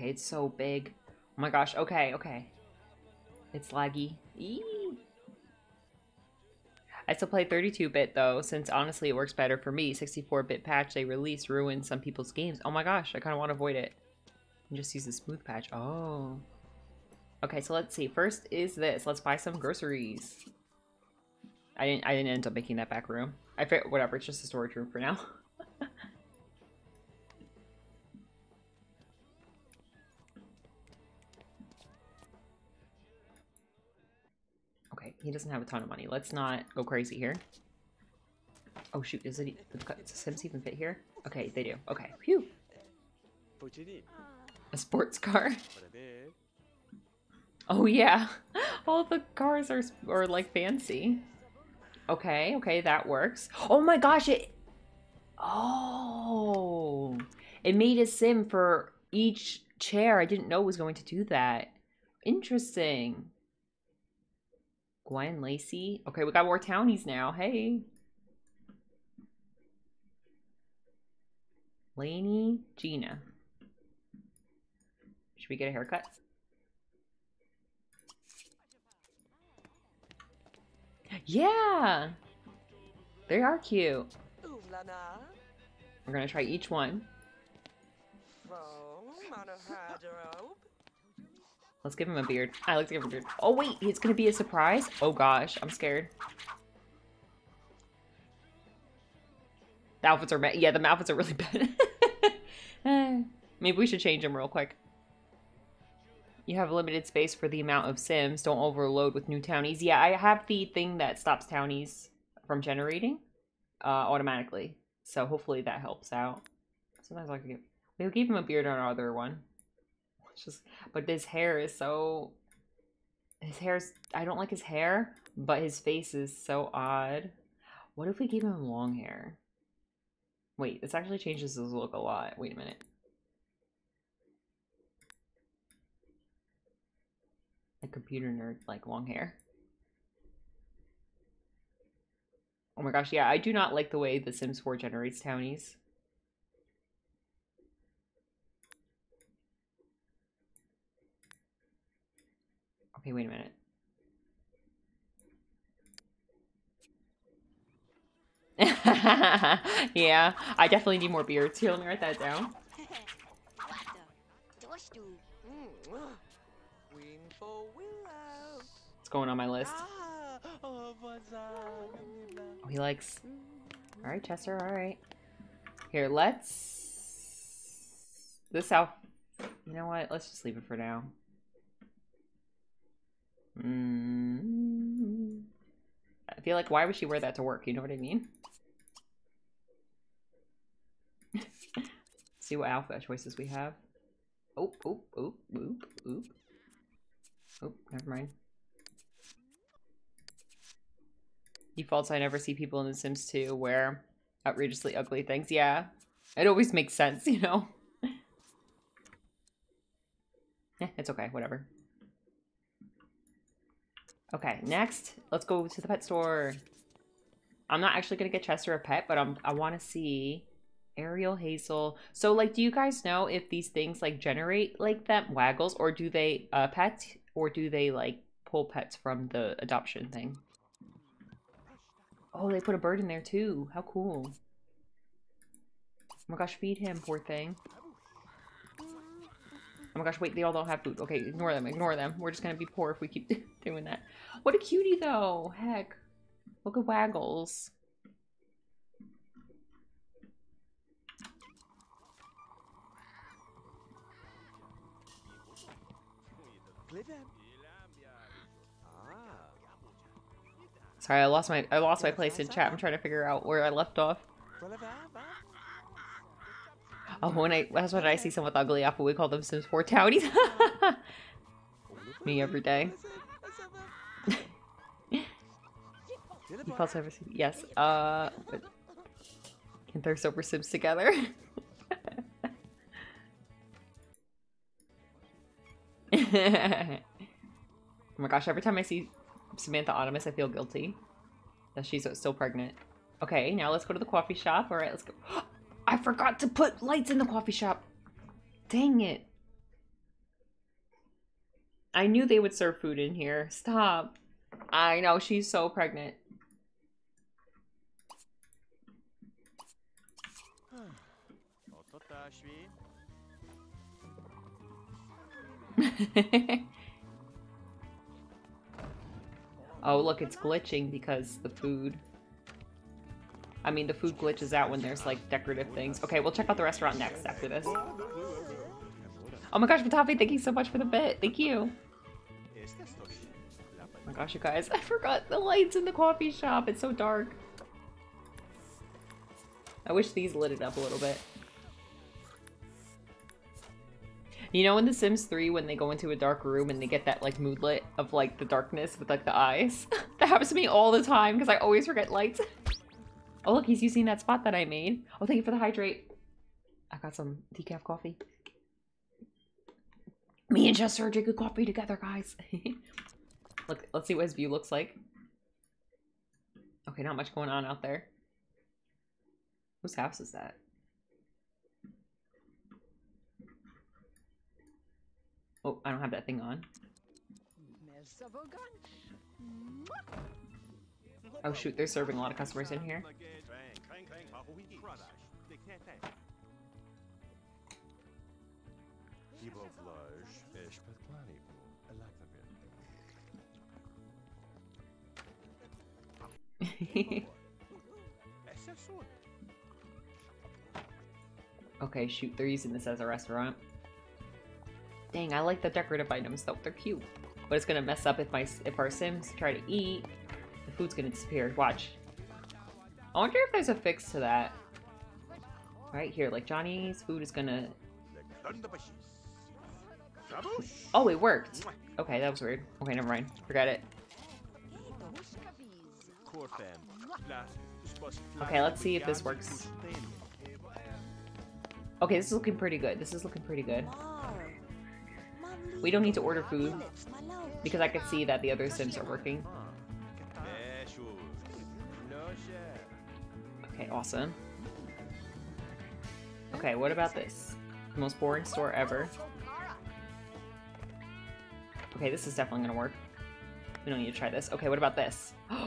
Okay, it's so big. Oh my gosh. Okay, okay. It's laggy. Eee. I still play 32-bit though, since honestly it works better for me. 64-bit patch they release ruins some people's games. Oh my gosh, I kind of want to avoid it. And just use the smooth patch. Oh. Okay, so let's see. First is this. Let's buy some groceries. I didn't. I didn't end up making that back room. I fit whatever. It's just a storage room for now. [laughs] he doesn't have a ton of money. Let's not go crazy here. Oh shoot! Is it? Does Sims even fit here? Okay, they do. Okay, phew. A sports car. Oh yeah, [laughs] all the cars are are like fancy. Okay, okay, that works. Oh my gosh, it. Oh. It made a sim for each chair. I didn't know it was going to do that. Interesting. Gwen, Lacey. Okay, we got more townies now. Hey. Lainey, Gina. Should we get a haircut? Yeah! They are cute. We're gonna try each one. Let's give him a beard. I like to give him a beard. Oh wait, it's gonna be a surprise? Oh gosh, I'm scared. The outfits are bad. Yeah, the outfits are really [laughs] bad. Maybe we should change them real quick. You have limited space for the amount of sims. Don't overload with new townies. Yeah, I have the thing that stops townies from generating uh, automatically. So hopefully that helps out. Sometimes I can give... We'll give him a beard on our other one. It's just... But his hair is so... His hair's... I don't like his hair, but his face is so odd. What if we gave him long hair? Wait, this actually changes his look a lot. Wait a minute. A computer nerd, like long hair. Oh my gosh, yeah, I do not like the way The Sims 4 generates townies. Okay, wait a minute. [laughs] yeah, I definitely need more beards. Here, let me write that down. It's going on my list. Oh, he likes. All right, Chester. All right. Here, let's. This out. You know what? Let's just leave it for now. Mm. I feel like why would she wear that to work? You know what I mean? [laughs] See what outfit choices we have. Oh, oh, oh, oop, oop. Oh, never mind. Defaults I never see people in The Sims 2 wear outrageously ugly things. Yeah, it always makes sense, [laughs] you know? yeah, [laughs] it's okay, whatever. Okay, next, let's go to the pet store. I'm not actually gonna get Chester a pet, but I'm, I want to see Ariel Hazel. So, like, do you guys know if these things like generate like them waggles, or do they uh pet, or do they like pull pets from the adoption thing? Oh, they put a bird in there too. How cool. Oh my gosh, feed him, poor thing. Oh my gosh, wait, they all don't have food. Okay, ignore them, ignore them. We're just gonna be poor if we keep [laughs] doing that. What a cutie though, heck. Look at Waggles. Sorry, I lost my I lost my place in chat. I'm trying to figure out where I left off. Oh, when I that's when I see someone with ugly apple, we call them Sims 4 townies. [laughs] Me every day. [laughs] You false ever? Yes. Uh, but can thirst over Sims together. [laughs] oh my gosh! Every time I see Samantha Automus, I feel guilty that she's still pregnant. Okay, now let's go to the coffee shop. All right, let's go. [gasps] I forgot to put lights in the coffee shop. Dang it! I knew they would serve food in here. Stop. I know she's so pregnant. [laughs] Oh, look, it's glitching because the food. I mean, the food glitches out when there's like decorative things. Okay, we'll check out the restaurant next after this. Oh my gosh, Matafi, thank you so much for the bit. Thank you. Oh my gosh, you guys, [laughs] I forgot the lights in the coffee shop. It's so dark. I wish these lit it up a little bit. You know in The Sims 3 when they go into a dark room and they get that like moodlet of like the darkness with like the eyes? [laughs] that happens to me all the time because I always forget lights. [laughs] oh look, he's using that spot that I made. Oh, thank you for the hydrate. I got some decaf coffee. Me and Chester are drinking coffee together, guys. [laughs] Look, let's see what his view looks like. Okay, not much going on out there. Whose house is that? Oh, I don't have that thing on. Oh shoot, they're serving a lot of customers in here. [laughs] okay, shoot, they're using this as a restaurant. Dang, I like the decorative items though, they're cute. But it's gonna mess up if my if our Sims try to eat. The food's gonna disappear. Watch. I wonder if there's a fix to that. Right here, like Johnny's food is gonna. Oh, it worked. Okay, that was weird. Okay, never mind. Forget it. Okay, let's see if this works. Okay, this is looking pretty good. This is looking pretty good. We don't need to order food because I can see that the other Sims are working. Okay, awesome. Okay, what about this? The most boring store ever. Okay, this is definitely gonna work. We don't need to try this. Okay, what about this? [gasps]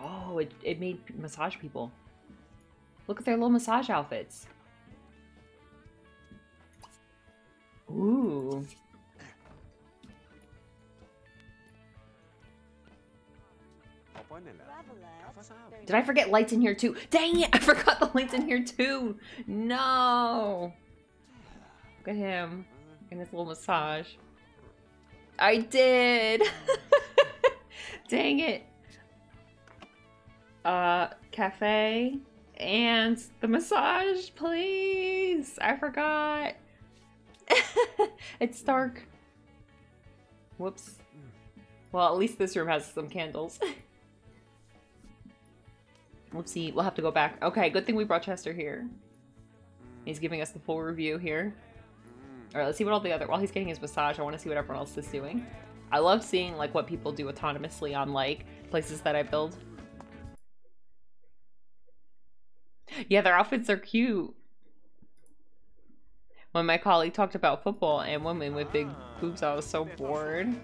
Oh, it, it made massage people. Look at their little massage outfits. Ooh. Did I forget lights in here too? Dang it! I [laughs] forgot the lights in here too! No! Look at him. In his little massage. I did! [laughs] Dang it. Uh, cafe and the massage, please. I forgot. [laughs] it's dark. Whoops. Well, at least this room has some candles. Whoopsie, we'll have to go back. Okay, good thing we brought Chester here. He's giving us the full review here. Alright, let's see what all the other- while he's getting his massage, I want to see what everyone else is doing. I love seeing, like, what people do autonomously on, like, places that I build. Yeah, their outfits are cute. When my colleague talked about football and women with big boobs, I was so bored.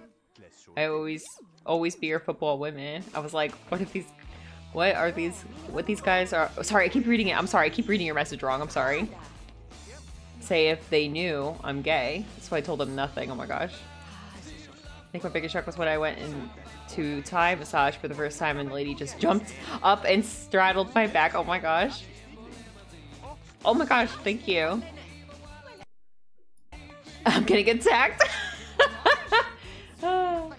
I always, always be your football women. I was like, what if these, what are these, what these guys are, oh, sorry, I keep reading it. I'm sorry, I keep reading your message wrong. I'm sorry. Say if they knew I'm gay. So I told them nothing. Oh my gosh. I think my biggest shock was when I went in to Thai massage for the first time and the lady just jumped up and straddled my back. Oh my gosh. Oh my gosh, thank you. I'm gonna get attacked. [laughs] oh,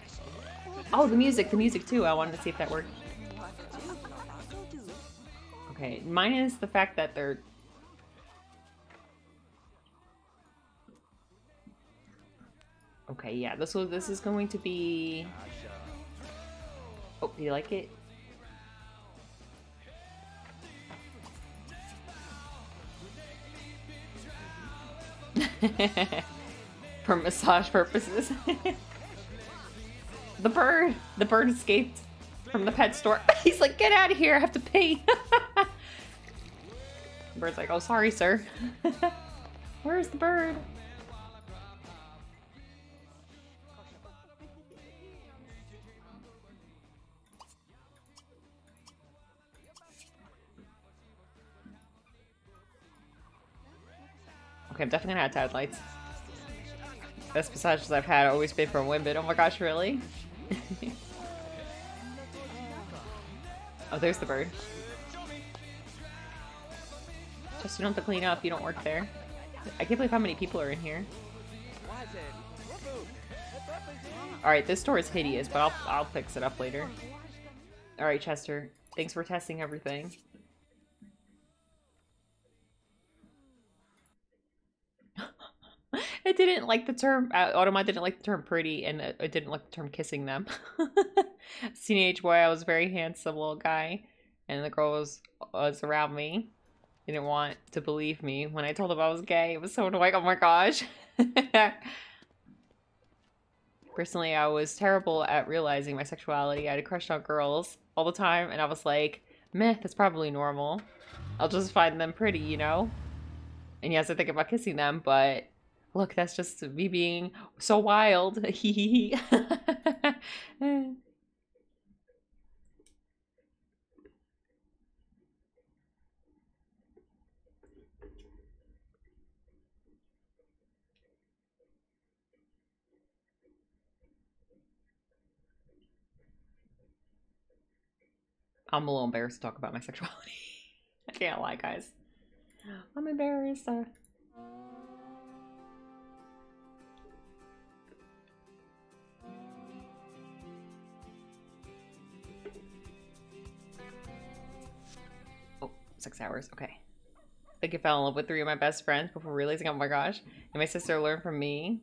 the music, the music too. I wanted to see if that worked. Okay, minus the fact that they're... Okay, yeah, this this is going to be... Oh, do you like it? [laughs] For massage purposes. [laughs] the bird! The bird escaped from the pet store. [laughs] He's like, get out of here, I have to pay. the [laughs] bird's like, oh, sorry, sir. [laughs] Where's the bird? Okay, I'm definitely gonna add tide lights. Best massages I've had always been from women. Oh my gosh, really? Oh, there's the bird. Just you don't have to clean up. You don't work there. I can't believe how many people are in here. Alright, this store is hideous, but I'll, I'll fix it up later. Alright, Chester. Thanks for testing everything. It didn't like the term uh, didn't like the term pretty and it didn't like the term kissing them. [laughs] Teenage boy, I was a very handsome little guy and the girl was was around me. Didn't want to believe me when I told him I was gay. It was so annoying. Oh my gosh. [laughs] Personally, I was terrible at realizing my sexuality. I had a crush on girls all the time, and I was like, meh, that's probably normal. I'll just find them pretty, you know? And yes, I think about kissing them, but look, that's just me being so wild. Hee. [laughs] I'm a little embarrassed to talk about my sexuality. [laughs] I can't lie, guys. I'm embarrassed. Uh... six hours. Okay. I think I fell in love with three of my best friends before realizing, oh my gosh. And my sister learned from me.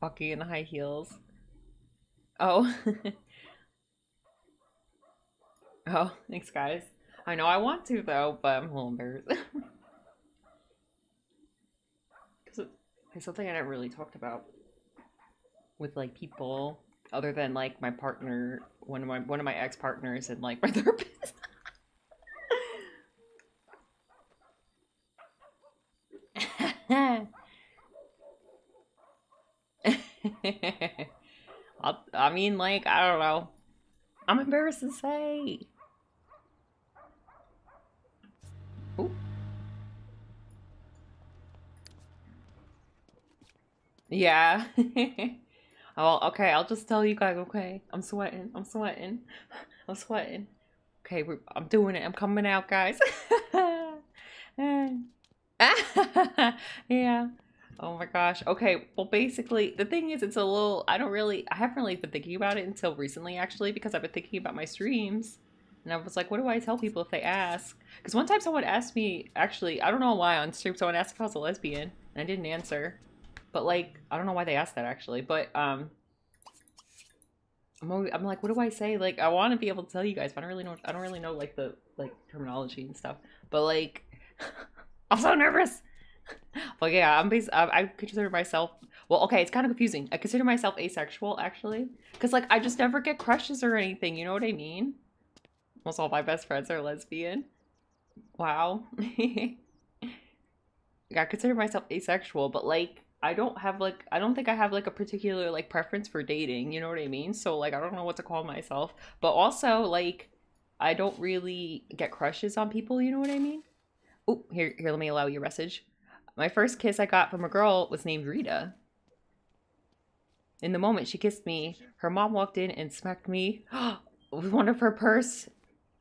Walking in the high heels. Oh. [laughs] oh, thanks, guys. I know I want to, though, but I'm a little embarrassed. [laughs] Because it's something I never really talked about with, like, people other than, like, my partner, one of my one of my ex-partners and, like, [laughs] my therapist. [laughs] I'll- I mean, like, I don't know. I'm embarrassed to say. Ooh. Yeah. [laughs] oh, okay. I'll just tell you guys. Okay, I'm sweating. I'm sweating. [laughs] I'm sweating. Okay, I'm doing it. I'm coming out, guys. [laughs] yeah. Oh my gosh. Okay. Well, basically, the thing is, it's a little. I don't really. I haven't really been thinking about it until recently, actually, because I've been thinking about my streams. And I was like, what do I tell people if they ask? Because one time someone asked me, actually, I don't know why on stream, someone asked if I was a lesbian. And I didn't answer. But, like, I don't know why they asked that, actually. But, um. I'm, always, I'm like, what do I say? Like, I want to be able to tell you guys, but I don't really know. I don't really know, like, the, like, terminology and stuff. But, like, [laughs] I'm so nervous. But yeah, I'm I consider myself well, okay, it's kind of confusing. I consider myself asexual actually, because like I just never get crushes or anything. You know what I mean? Almost all my best friends are lesbian. Wow. [laughs] I consider myself asexual, but like I don't have like I don't think I have like a particular like preference for dating. You know what I mean? So like I don't know what to call myself, but also like I don't really get crushes on people. You know what I mean? Oh, here, here. Let me allow you a message. My first kiss I got from a girl was named Rita. In the moment she kissed me, her mom walked in and smacked me [gasps] with one of her purse.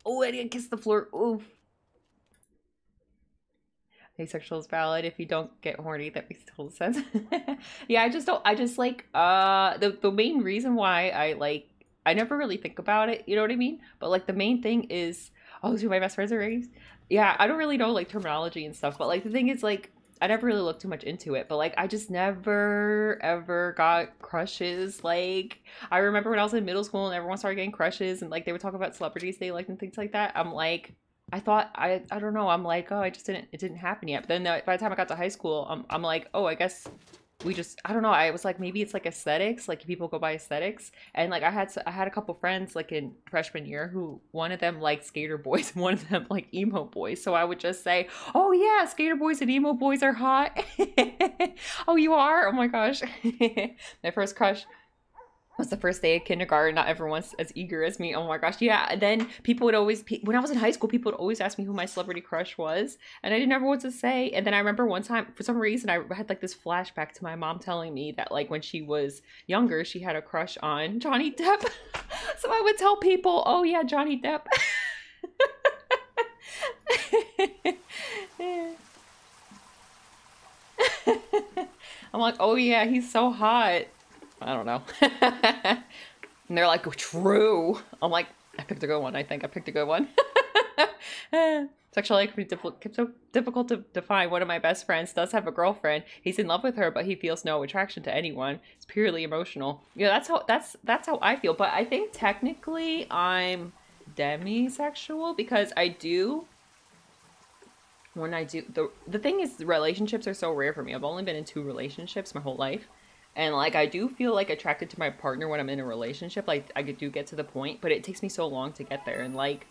Oh, I didn't kiss the floor. Oof. Asexual is valid if you don't get horny. That makes total sense. [laughs] yeah, I just don't. I just like uh the the main reason why I like I never really think about it. You know what I mean? But like the main thing is oh, of my best friends are gays. Yeah, I don't really know like terminology and stuff. But like the thing is like I never really looked too much into it, but like I just never ever got crushes. Like I remember when I was in middle school and everyone started getting crushes and like they would talk about celebrities they liked and things like that. I'm like I thought I I don't know. I'm like, oh, I just didn't it didn't happen yet. But then uh, by the time I got to high school, I'm I'm like, oh, I guess we just I don't know. I was like maybe it's like aesthetics, like people go by aesthetics. And like I had I had a couple friends like in freshman year who one of them liked skater boys and [laughs] one of them like emo boys. So I would just say, "Oh yeah, skater boys and emo boys are hot." [laughs] oh, you are? Oh my gosh. [laughs] My first crush was the first day of kindergarten. Not everyone's as eager as me. Oh my gosh, yeah. Then people would always, when I was in high school, people would always ask me who my celebrity crush was, and I didn't know what to say. And then I remember one time, for some reason, I had like this flashback to my mom telling me that like when she was younger, she had a crush on Johnny Depp. [laughs] so I would tell people, "Oh yeah, Johnny Depp." [laughs] I'm like, oh yeah, he's so hot. I don't know. [laughs] and they're like, true. I'm like, I picked a good one. I think I picked a good one. Can be difficult, so difficult to define. One of my best friends does have a girlfriend. He's in love with her, but he feels no attraction to anyone. It's purely emotional. Yeah, that's how that's that's how I feel. But I think technically I'm demisexual because I do when I do the the thing is relationships are so rare for me. I've only been in two relationships my whole life. And like I do feel like attracted to my partner when I'm in a relationship. Like I do get to the point, but it takes me so long to get there. And like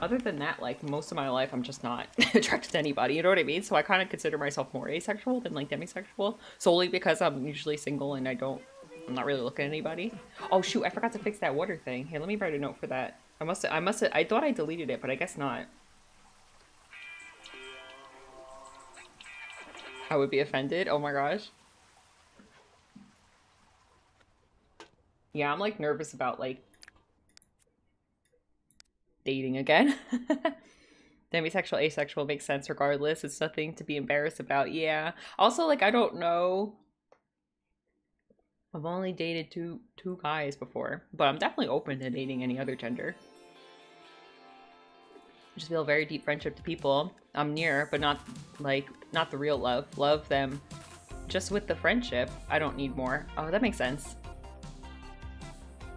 other than that, like most of my life I'm just not [laughs] attracted to anybody. You know what I mean? So I kind of consider myself more asexual than like demisexual. Solely because I'm usually single and I don't I'm not really looking at anybody. Oh shoot, I forgot to fix that water thing. Here, let me write a note for that. I must I must I thought I deleted it, but I guess not. I would be offended. Oh my gosh. Yeah, I'm like nervous about like dating again. [laughs] Demisexual, asexual makes sense regardless. It's nothing to be embarrassed about. Yeah. Also, like I don't know. I've only dated two two guys before, but I'm definitely open to dating any other gender. I just feel very deep friendship to people I'm near, but not like not the real love. Love them just with the friendship. I don't need more. Oh, that makes sense.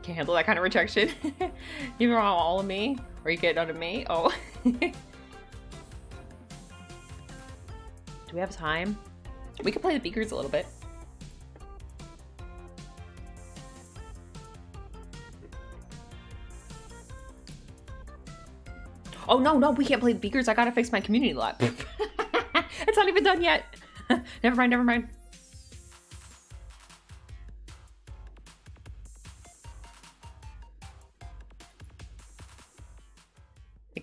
Can't handle that kind of rejection. [laughs] you want all of me, or you get none of me. Oh. [laughs] Do we have time? We could play the beakers a little bit. Oh no, no, we can't play the beakers. I gotta fix my community lot. [laughs] it's not even done yet. never mind, never mind.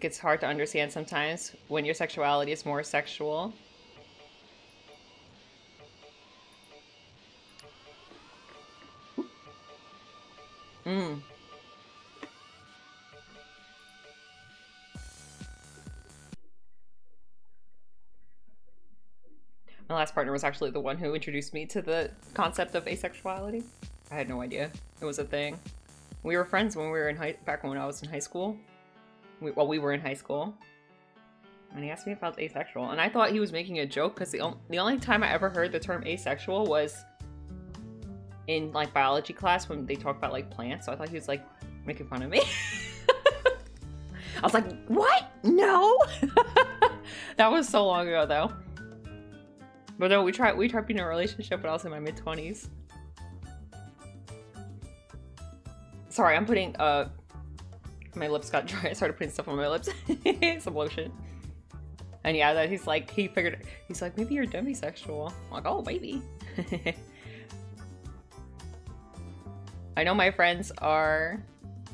It gets hard to understand sometimes when your sexuality is more sexual. Mm. My last partner was actually the one who introduced me to the concept of asexuality. I had no idea it was a thing. We were friends when we were in high back when I was in high school. We, well, we were in high school, and he asked me if I was asexual, and I thought he was making a joke because the on- the only time I ever heard the term asexual was in like biology class when they talk about like plants. So I thought he was like making fun of me. [laughs] I was like, "What? No." [laughs] that was so long ago, though. But no, we tried we tried being in a relationship when I was in my mid twenties. Sorry, I'm putting uh my lips got dry. [laughs] I started putting stuff on my lips. [laughs] Some lotion. And yeah, that he's like he figured he's like, maybe you're demisexual. I'm like, oh maybe. [laughs] I know my friends are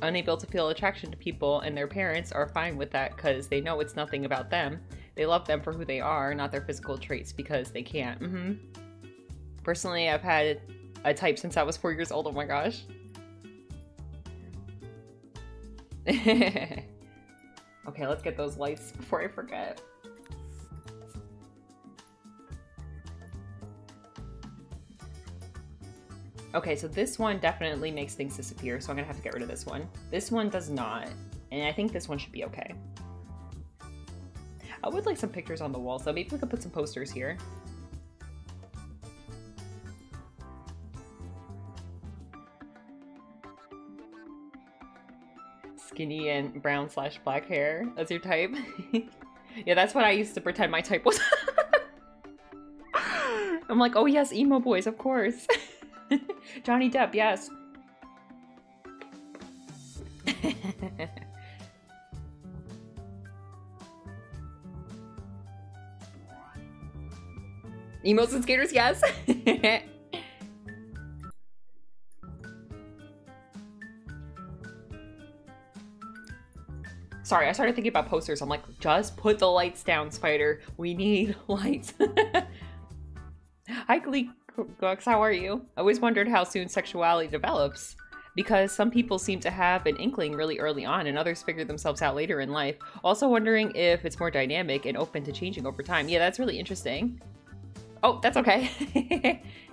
unable to feel attraction to people and their parents are fine with that because they know it's nothing about them. They love them for who they are, not their physical traits because they can't. Mm -hmm. Personally, I've had a type since I was four years old. Oh my gosh. [laughs] okay, let's get those lights before I forget. Okay, so this one definitely makes things disappear, so I'm gonna have to get rid of this one. This one does not, and I think this one should be okay. I would like some pictures on the wall, so maybe we could put some posters here. Skinny and brown slash black hair. That's your type? [laughs] yeah, that's what I used to pretend my type was. [laughs] I'm like, oh yes, emo boys, of course. [laughs] Johnny Depp, yes. Emos and skaters, yes. Sorry, I started thinking about posters. I'm like, just put the lights down, Spider. We need [laughs] lights. Hi, Glee Gux, how are you? I always wondered how soon sexuality develops. Because some people seem to have an inkling really early on and others figure themselves out later in life. Also wondering if it's more dynamic and open to changing over time. Yeah, that's really interesting. Oh, that's okay. [laughs]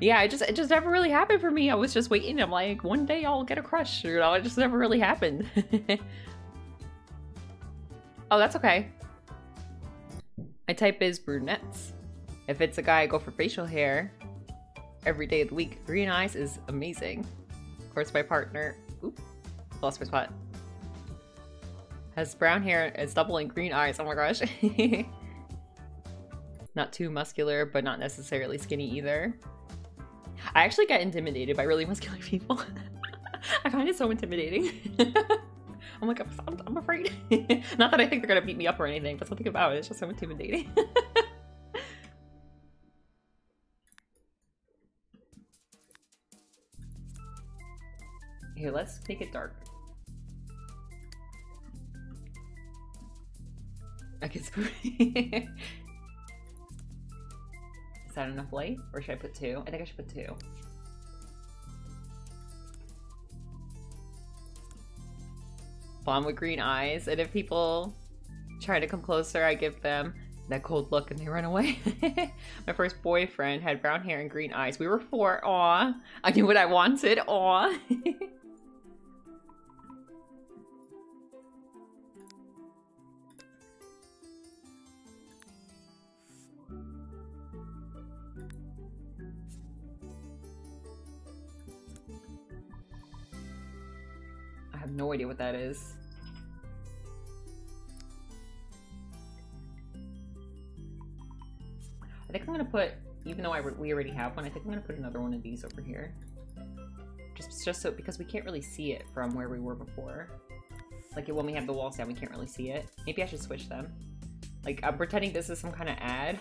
yeah, it just it just never really happened for me. I was just waiting. I'm like, one day I'll get a crush. You know, it just never really happened. [laughs] oh, that's okay. My type is brunettes. If it's a guy, I go for facial hair every day of the week. Green eyes is amazing. Of course, my partner. Oop, lost my spot. Has brown hair, is double and green eyes. Oh my gosh. [laughs] not too muscular, but not necessarily skinny either. I actually get intimidated by really muscular people. [laughs] I find it so intimidating. [laughs] I'm like, I'm, I'm afraid. [laughs] not that I think they're gonna beat me up or anything, but something about it, it's just so intimidating. Here, let's make it dark. I guess. Is that enough light? Or should I put two? I think I should put two. Blonde with green eyes. And if people try to come closer, I give them that cold look and they run away. [laughs] My first boyfriend had brown hair and green eyes. We were four. Aw. I knew what I wanted. Aw. [laughs] no idea what that is. I think I'm gonna put, even though I we already have one, I think I'm gonna put another one of these over here. Just, just so because we can't really see it from where we were before. Like when we have the walls down, we can't really see it. Maybe I should switch them. Like I'm pretending this is some kind of ad.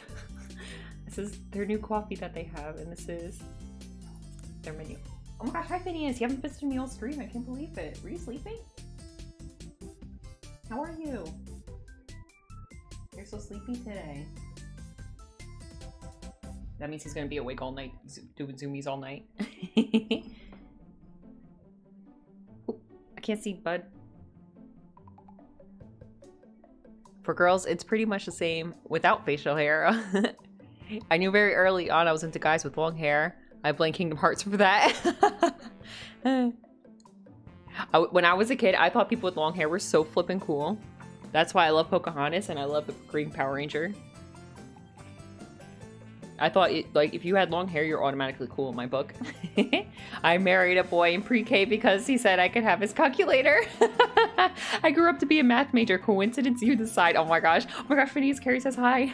[laughs] this is their new coffee that they have, and this is their menu. Oh my gosh, hi Phineas! You haven't visited me all stream. I can't believe it. Were you sleeping? How are you? You're so sleepy today. That means he's gonna be awake all night, doing zoomies all night. Oop, [laughs] I can't see Bud. For girls, it's pretty much the same without facial hair. [laughs] I knew very early on I was into guys with long hair. I blame Kingdom Hearts for that. [laughs] I- when I was a kid, I thought people with long hair were so flippin' cool. That's why I love Pocahontas and I love the Green Power Ranger. I thought it, like if you had long hair, you're automatically cool in my book. [laughs] I married a boy in pre-K because he said I could have his calculator. [laughs] I grew up to be a math major. Coincidence? You decide. Oh my gosh. Oh my gosh. Phineas Carey says hi.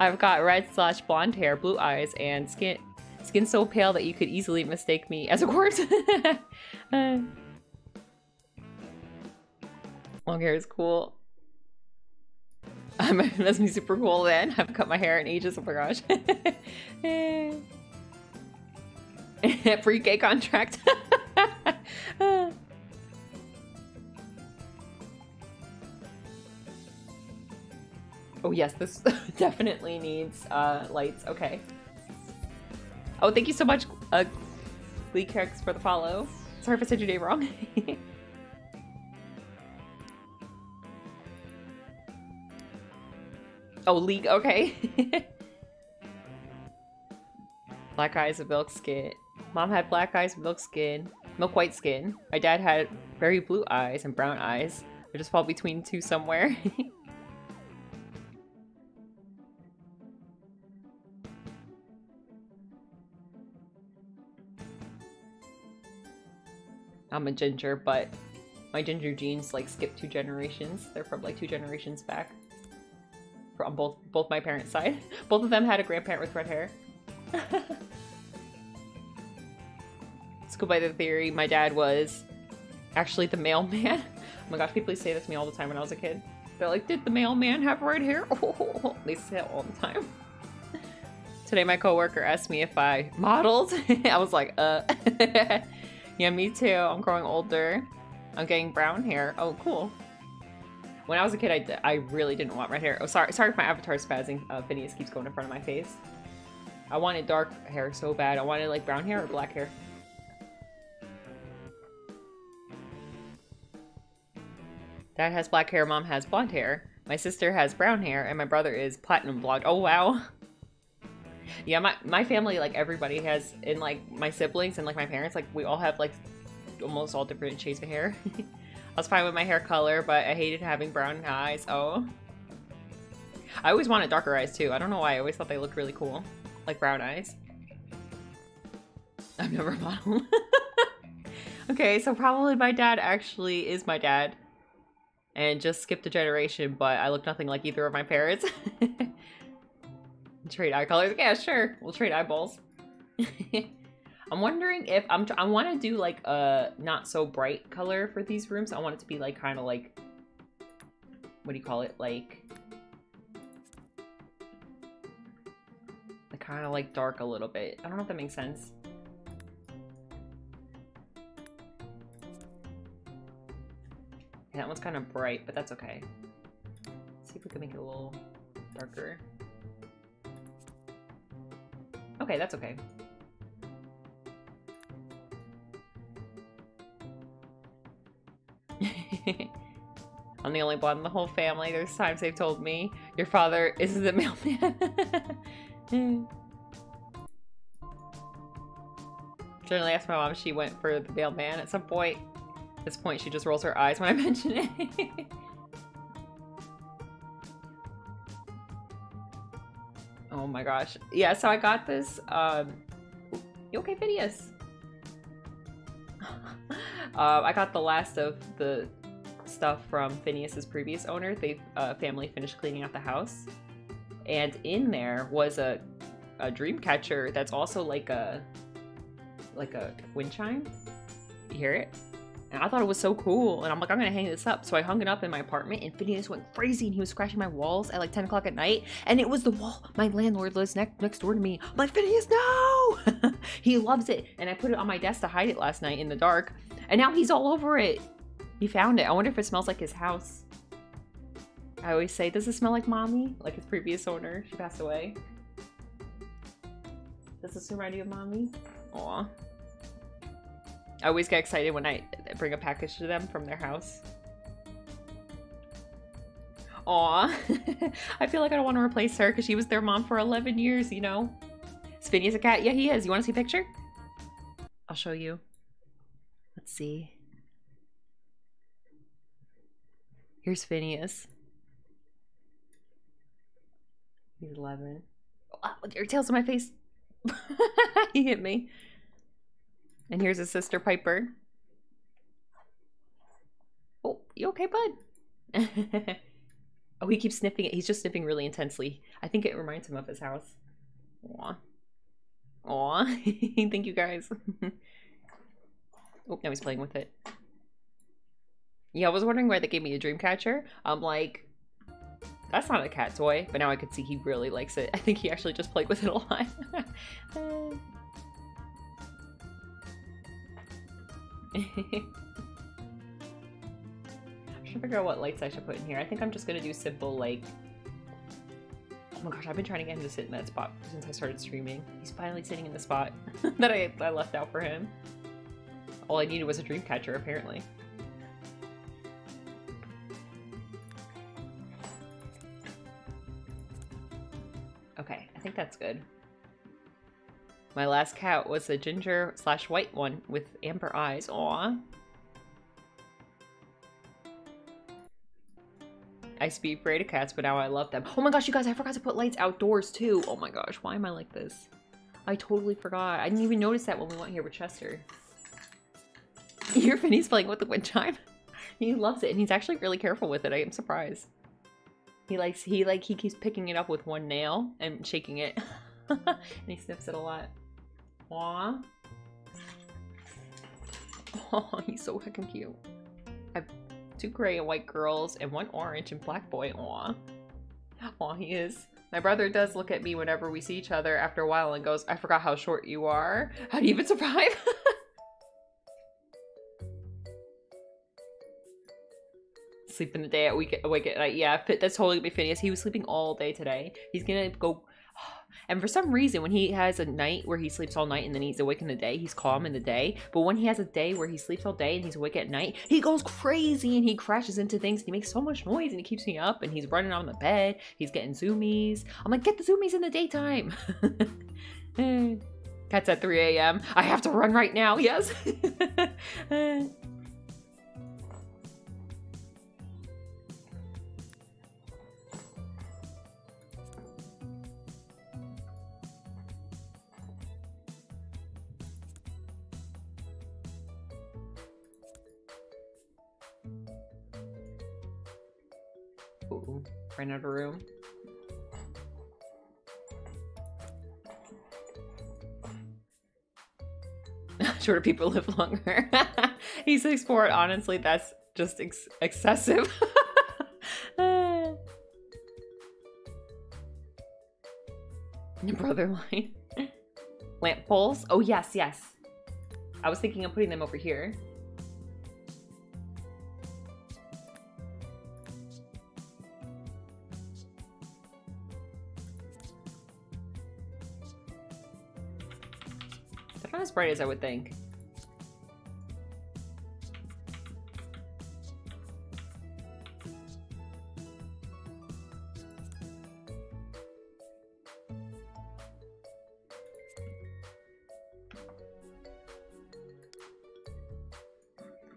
I've got red slash blonde hair, blue eyes, and skin skin so pale that you could easily mistake me as a corpse. Uh, [laughs] long hair is cool. Must [laughs] be super cool then. I've cut my hair in ages. Oh my gosh. [laughs] Free gay contract. oh yes, this definitely needs uh, lights. Okay. Oh, thank you so much, uh, Lee Kerks, for the follow. Sorry if I said your name wrong. [laughs] Oh, league. Okay. [laughs] black eyes and milk skin. Mom had black eyes, milk skin, milk white skin. My dad had very blue eyes and brown eyes. I just fall between two somewhere. [laughs] I'm a ginger, but my ginger genes like skip two generations. They're from like two generations back from both both my parents' side. [laughs] Both of them had a grandparent with red hair. [laughs] Let's go by the theory. My dad was actually the mailman. [laughs] Oh my gosh, people say this to me all the time when I was a kid. They're like, "Did the mailman have red hair?" Oh, they say it all the time. Today, my coworker asked me if I modeled. I was like, "Uh, yeah, me too. I'm growing older. I'm getting brown hair. Oh, cool." When I was a kid, I, I really didn't want red hair. Oh, sorry, sorry if my avatar's spazzing. Uh, Phineas keeps going in front of my face. I wanted dark hair so bad. I wanted like brown hair or black hair. Dad has black hair, mom has blonde hair. My sister has brown hair, and my brother is platinum blonde. Oh wow. Yeah, my, my family, like everybody has, and like my siblings and like my parents, like we all have like almost all different shades of hair. [laughs] I was fine with my hair color, but I hated having brown eyes. Oh. I always wanted darker eyes too. I don't know why. I always thought they looked really cool. Like brown eyes. I've never [laughs] modeled. [laughs] okay, so probably my dad actually is my dad. and just skipped a generation, but I look nothing like either of my parents. Trade eye colors? Yeah, sure. We'll trade eyeballs. [laughs] I'm wondering if I'm. I want to do like a not so bright color for these rooms. I want it to be like kind of like. What do you call it? Like. Kind of like dark a little bit. I don't know if that makes sense. That one's kind of bright, but that's okay. Let's see if we can make it a little darker. Okay, that's okay. [laughs] I'm the only blonde in the whole family. There's times they've told me your father is the [laughs] mailman. [laughs] Generally, ask my mom if she went for the mailman at some point. At this point, she just rolls her eyes when I mention it. Oh my gosh. Yeah, so I got this. Um, you okay, Phineas? uh, I got the last of the stuff from Phineas's previous owner. They uh, family finished cleaning out the house, and in there was a a dream catcher that's also like a like a wind chime. You hear it? And I thought it was so cool, and I'm like, I'm gonna hang this up. So I hung it up in my apartment, and Phineas went crazy, and he was scratching my walls at like 10 o'clock at night. And it was the wall. My landlord lives next next door to me. I'm like, Phineas, no! [laughs] he loves it, and I put it on my desk to hide it last night in the dark, and now he's all over it. He found it. I wonder if it smells like his house. I always say, does it smell like mommy? Like his previous owner. She passed away. Does this remind you of mommy? Aw. I always get excited when I bring a package to them from their house. Aw. [laughs] I feel like I don't want to replace her because she was their mom for 11 years, you know? Is Phineas a cat? Yeah, he is. You want to see a picture? I'll show you. Let's see. Here's Phineas. He's 11. Oh, your tail's in my face. [laughs] he hit me. And here's his sister Piper. Oh, you okay, bud? [laughs] oh, he keeps sniffing it. He's just sniffing really intensely. I think it reminds him of his house. Aw. Aw. [laughs] Thank you guys. [laughs] oh, now he's playing with it. Yeah, I was wondering why they gave me a dream catcher. I'm like, that's not a cat toy. But now I could see he really likes it. I think he actually just played with it a lot. Uh, I'm trying to figure out what lights I should put in here. I think I'm just gonna do simple, like... Oh my gosh, I've been trying to get him to sit in that spot since I started streaming. He's finally sitting in the spot [laughs] that I, I left out for him. All I needed was a dream catcher, apparently. Okay, I think that's good. My last cat was a ginger slash white one with amber eyes. Aw. I be afraid of cats, but now I love them. Oh my gosh, you guys, I forgot to put lights outdoors too. Oh my gosh, why am I like this? I totally forgot. I didn't even notice that when we went here with Chester. [laughs] Your Finny's playing with the wind chime. [laughs] He loves it, and he's actually really careful with it. I am surprised. He likes, he like, he keeps picking it up with one nail and shaking it. [laughs] and he sniffs it a lot. Aw. [laughs] Oh, he's so heckin' cute. I have two gray and white girls and one orange and black boy. Aw. Aw, he is. My brother does look at me whenever we see each other after a while and goes, I forgot how short you are. How do you even survive? [laughs] Sleep in the day, at week, awake at night. Yeah, fit, that's totally gonna be Phineas. He was sleeping all day today. He's gonna go and for some reason, when he has a night where he sleeps all night and then he's awake in the day, he's calm in the day. But when he has a day where he sleeps all day and he's awake at night, he goes crazy and he crashes into things. And he makes so much noise and he keeps me up and he's running on the bed. He's getting zoomies. I'm like, get the zoomies in the daytime. [laughs] Cat's at 3 a.m. I have to run right now. Yes. [laughs] Of room. [laughs] Shorter people live longer. [laughs] He's six four. Honestly, that's just ex- excessive. [laughs] Brother line. Lamp poles. Oh yes, yes. I was thinking of putting them over here. As I would think.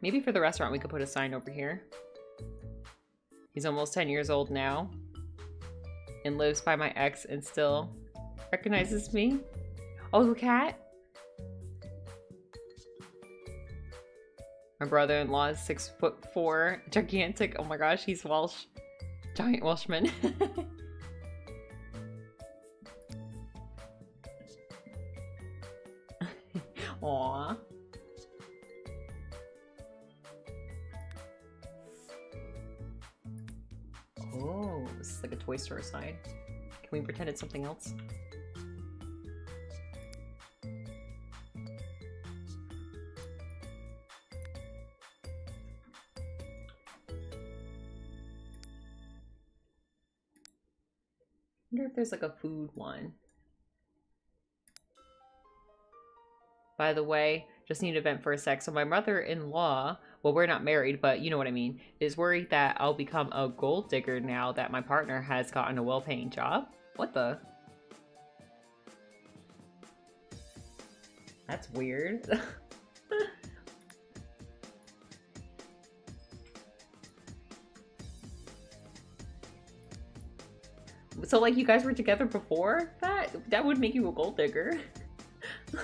Maybe for the restaurant we could put a sign over here. He's almost 10 years old now and lives by my ex and still recognizes me. Oh, the cat? My brother-in-law is six foot four, gigantic. Oh my gosh, he's Welsh. Giant Welshman. [laughs] Aww. Oh, this is like a toy store sign. Can we pretend it's something else? There's like a food one. By the way, just need to vent for a sec. So my mother-in-law, well, we're not married, but you know what I mean, is worried that I'll become a gold digger now that my partner has gotten a well-paying job. What the? That's weird. [laughs] so like you guys were together before that? That would make you a gold digger. [laughs]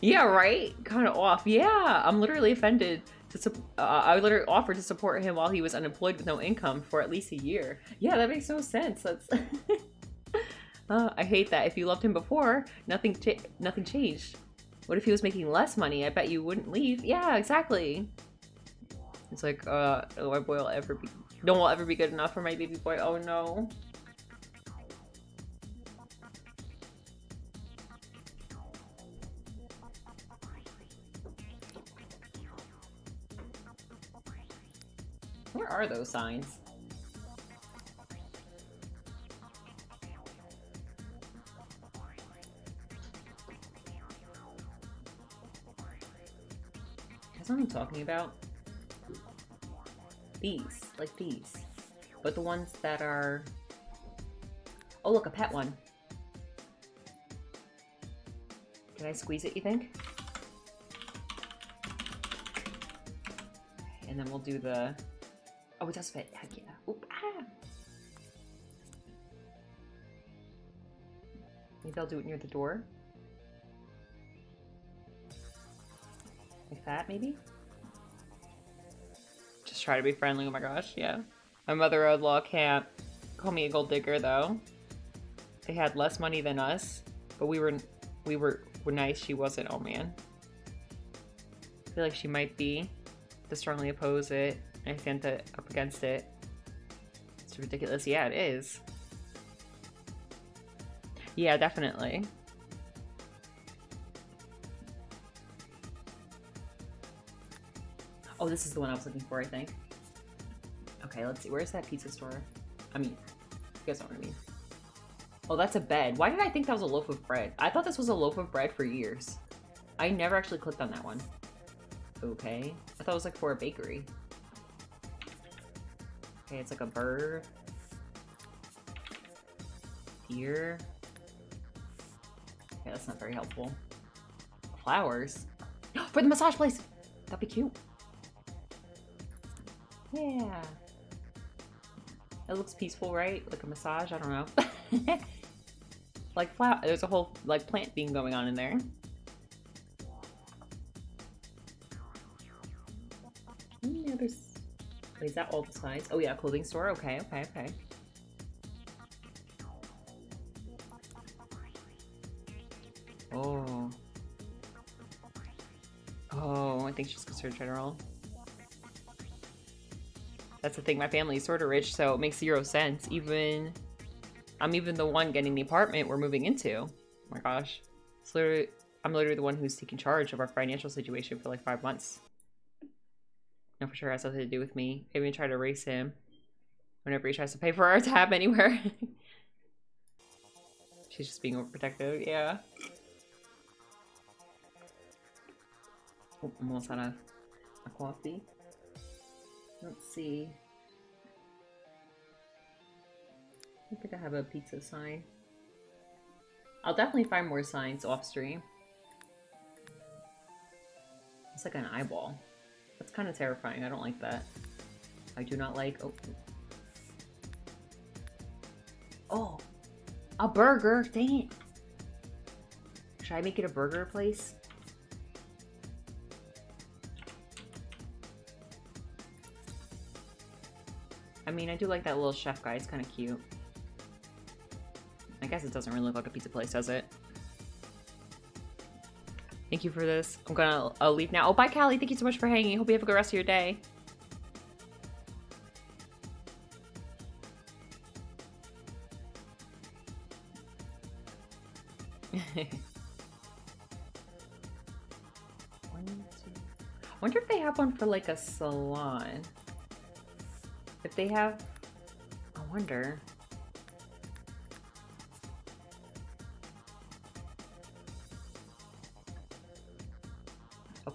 Yeah, right? Kind of off. Yeah, I'm literally offended. To uh, I literally offered to support him while he was unemployed with no income for at least a year. Yeah, that makes no sense. That's. [laughs] uh, I hate that. If you loved him before, nothing cha- nothing changed. What if he was making less money? I bet you wouldn't leave. Yeah, exactly. It's like, uh, my boy will ever be. No one will ever be good enough for my baby boy. Oh no. Are those signs? That's what I'm talking about. These, like these. But the ones that are... Oh, look, a pet one. Can I squeeze it, you think? And then we'll do the... Oh, it does fit. Heck yeah. Ah. Maybe I'll do it near the door. Like that, maybe? Just try to be friendly. Oh my gosh, yeah. My mother-in-law can't call me a gold digger, though. They had less money than us, but we were we were, were nice. She wasn't. Oh man. I feel like she might be to strongly oppose it. I stand up against it. It's ridiculous. Yeah, it is. Yeah, definitely. Oh, this is the one I was looking for, I think. Okay, let's see. Where's that pizza store? I mean, you guys know what I mean. Oh, that's a bed. Why did I think that was a loaf of bread? I thought this was a loaf of bread for years. I never actually clicked on that one. Okay. I thought it was like for a bakery. Okay, it's like a bird. Here. Okay, that's not very helpful. Flowers. [gasps] For the massage place! That'd be cute. Yeah. It looks peaceful, right? Like a massage? I don't know. [laughs] like flower. There's a whole like plant theme going on in there. Is that all the size? Oh yeah, clothing store. Okay, okay, okay. Oh. Oh, I think she's Consider General. That's the thing, my family is sort of rich, so it makes zero sense. Even, I'm even the one getting the apartment we're moving into. Oh my gosh. It's literally, I'm literally the one who's taking charge of our financial situation for like five months. No, for sure has something to do with me. I even try to race him whenever he tries to pay for our [laughs] tab anywhere. [laughs] She's just being overprotective, yeah. Oh, almost out of a coffee. Let's see. I think I have a pizza sign. I'll definitely find more signs off stream. It's like an eyeball. That's kind of terrifying. I don't like that. I do not like. Oh. Oh. A burger. Dang it. Should I make it a burger place? I mean, I do like that little chef guy. It's kind of cute. I guess it doesn't really look like a pizza place, does it? Thank you for this. I'm gonna I'll leave now. Oh, bye, Callie. Thank you so much for hanging. Hope you have a good rest of your day. [laughs] One, I wonder if they have one for like a salon. If they have, I wonder.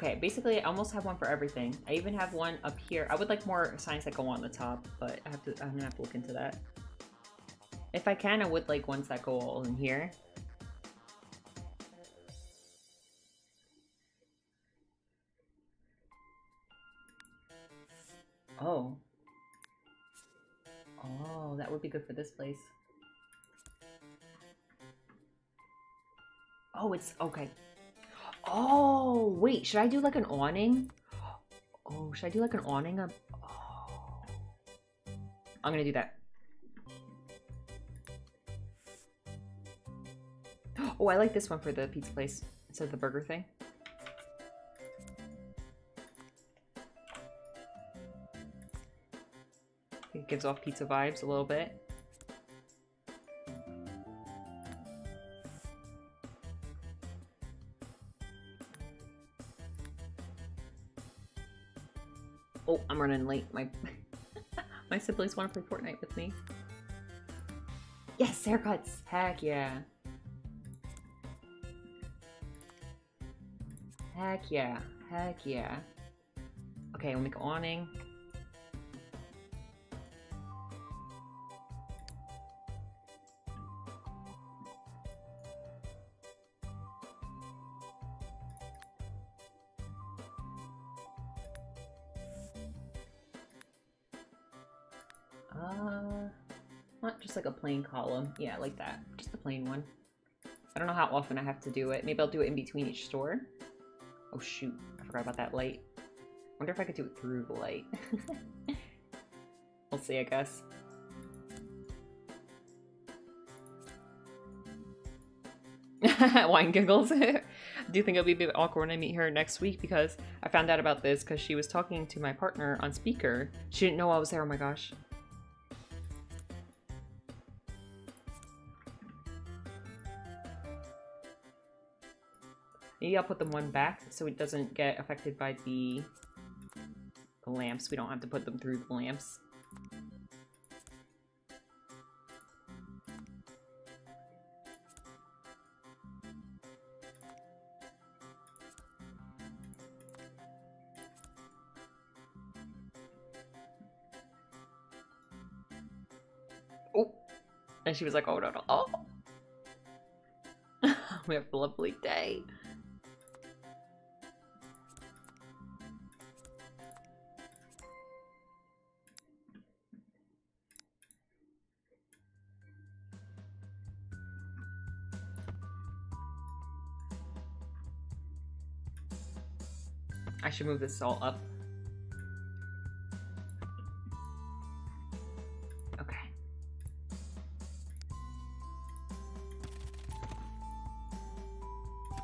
Okay, basically I almost have one for everything. I even have one up here. I would like more signs that go on the top, but I have to I'm gonna have to look into that. If I can, I would like ones that go all in here. Oh. Oh, that would be good for this place. Oh, it's okay. Oh, wait, should I do like an awning? Oh, should I do like an awning? Oh. I'm gonna do that. Oh, I like this one for the pizza place instead of the burger thing. It gives off pizza vibes a little bit. I'm late. My [laughs] my siblings want to play Fortnite with me. Yes, haircuts. Heck yeah. Heck yeah. Heck yeah. Okay, we'll make an awning. Plain column. Yeah, like that. Just a plain one. I don't know how often I have to do it. Maybe I'll do it in between each store. Oh shoot, I forgot about that light. wonder if I could do it through the light. [laughs] we'll see, I guess. [laughs] Wine giggles. [laughs] Do think it'll be a bit awkward when I meet her next week because I found out about this because she was talking to my partner on speaker. She didn't know I was there. Oh my gosh. I'll put them one back so it doesn't get affected by the, the lamps. We don't have to put them through the lamps. Oh, and she was like, "Oh no, no, oh." [laughs] we have a lovely day. should move this all up. Okay.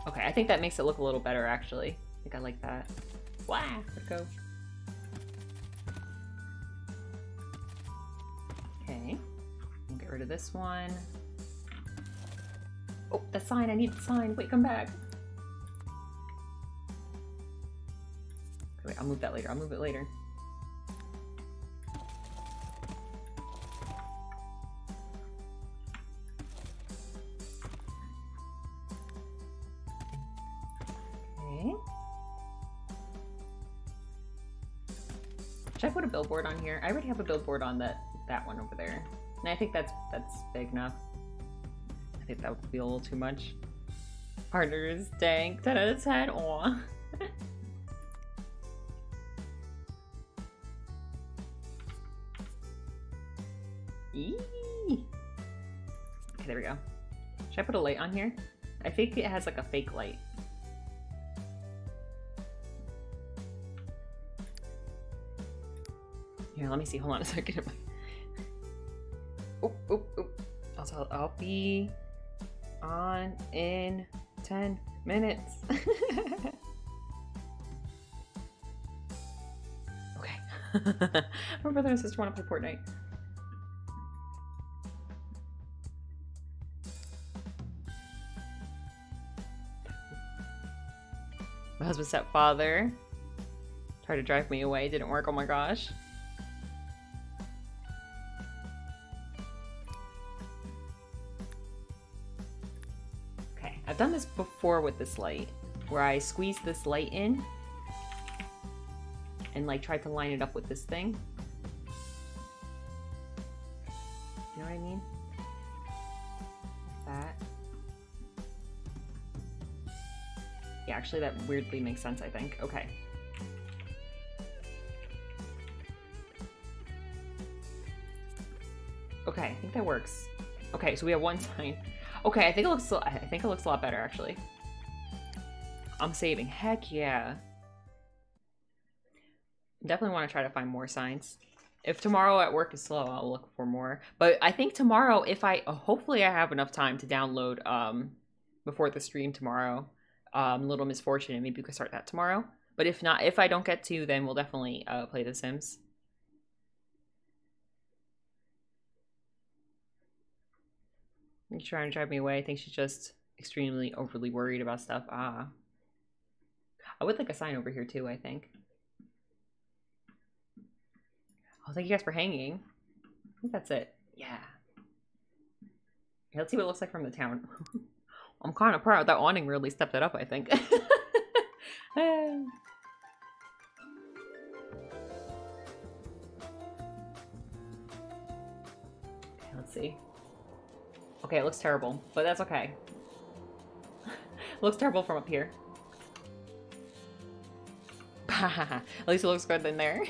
Okay, I think that makes it look a little better, actually. I think I like that. Wow, let go. Okay, I'll get rid of this one. Oh, the sign, I need the sign. Wait, come back. I'll move that later. I'll move it later. Okay. Should I put a billboard on here? I already have a billboard on that that one over there. And I think that's that's big enough. I think that would be a little too much. Partners, dang, 10 out of 10. Aw. On here? I think it has like a fake light. Here, let me see. Hold on a [laughs] second. Oop, oop, oop. I'll tell. I'll be on in ten minutes. [laughs] okay. [laughs] My brother and sister want to play Fortnite. Husband's stepfather tried to drive me away. Didn't work. Oh my gosh. Okay, I've done this before with this light, where I squeeze this light in and like try to line it up with this thing. Actually that weirdly makes sense, I think. Okay. Okay, I think that works. Okay, so we have one sign. Okay, I think it looks. I think it looks a lot better actually. I'm saving. Heck yeah. Definitely want to try to find more signs. If tomorrow at work is slow, I'll look for more. But I think tomorrow, if I hopefully I have enough time to download um before the stream tomorrow, um Little Misfortune, and maybe we could start that tomorrow. But if not, if I don't get to, then we'll definitely uh, play The Sims. She's trying to drive me away. I think she's just extremely overly worried about stuff. Ah. I would like a sign over here too, I think. Oh, thank you guys for hanging. I think that's it. Yeah. Okay, let's see what it looks like from the town. [laughs] I'm kind of proud. That awning really stepped it up, I think. [laughs] Let's see. Okay, it looks terrible, but that's okay. [laughs] looks terrible from up here. [laughs] At least it looks good in there.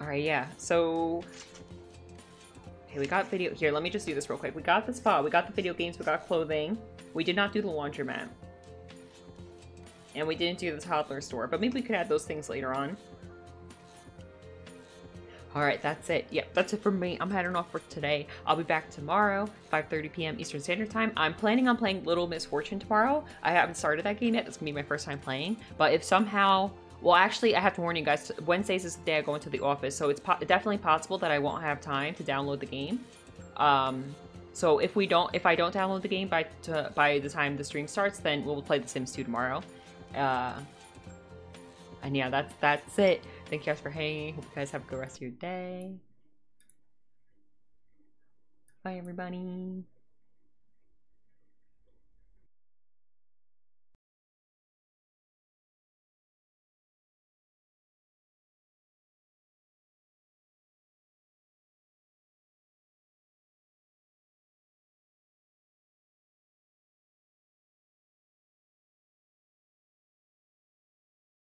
Alright, yeah. So... Okay, we got video... Here, let me just do this real quick. We got the spa, we got the video games, we got clothing. We did not do the laundromat. And we didn't do the toddler store, but maybe we could add those things later on. Alright, that's it. Yep, that's it for me. I'm heading off for today. I'll be back tomorrow, 5.30 p.m. Eastern Standard Time. I'm planning on playing Little Misfortune tomorrow. I haven't started that game yet. It's going to be my first time playing. But if somehow... Well, actually, I have to warn you guys. Wednesdays is the day I go into the office, so it's po definitely possible that I won't have time to download the game. Um, so if we don't, if I don't download the game by to, by the time the stream starts, then we'll play The Sims 2 tomorrow. Uh, and yeah, that's that's it. Thank you guys for hanging. Hope you guys have a good rest of your day. Bye, everybody.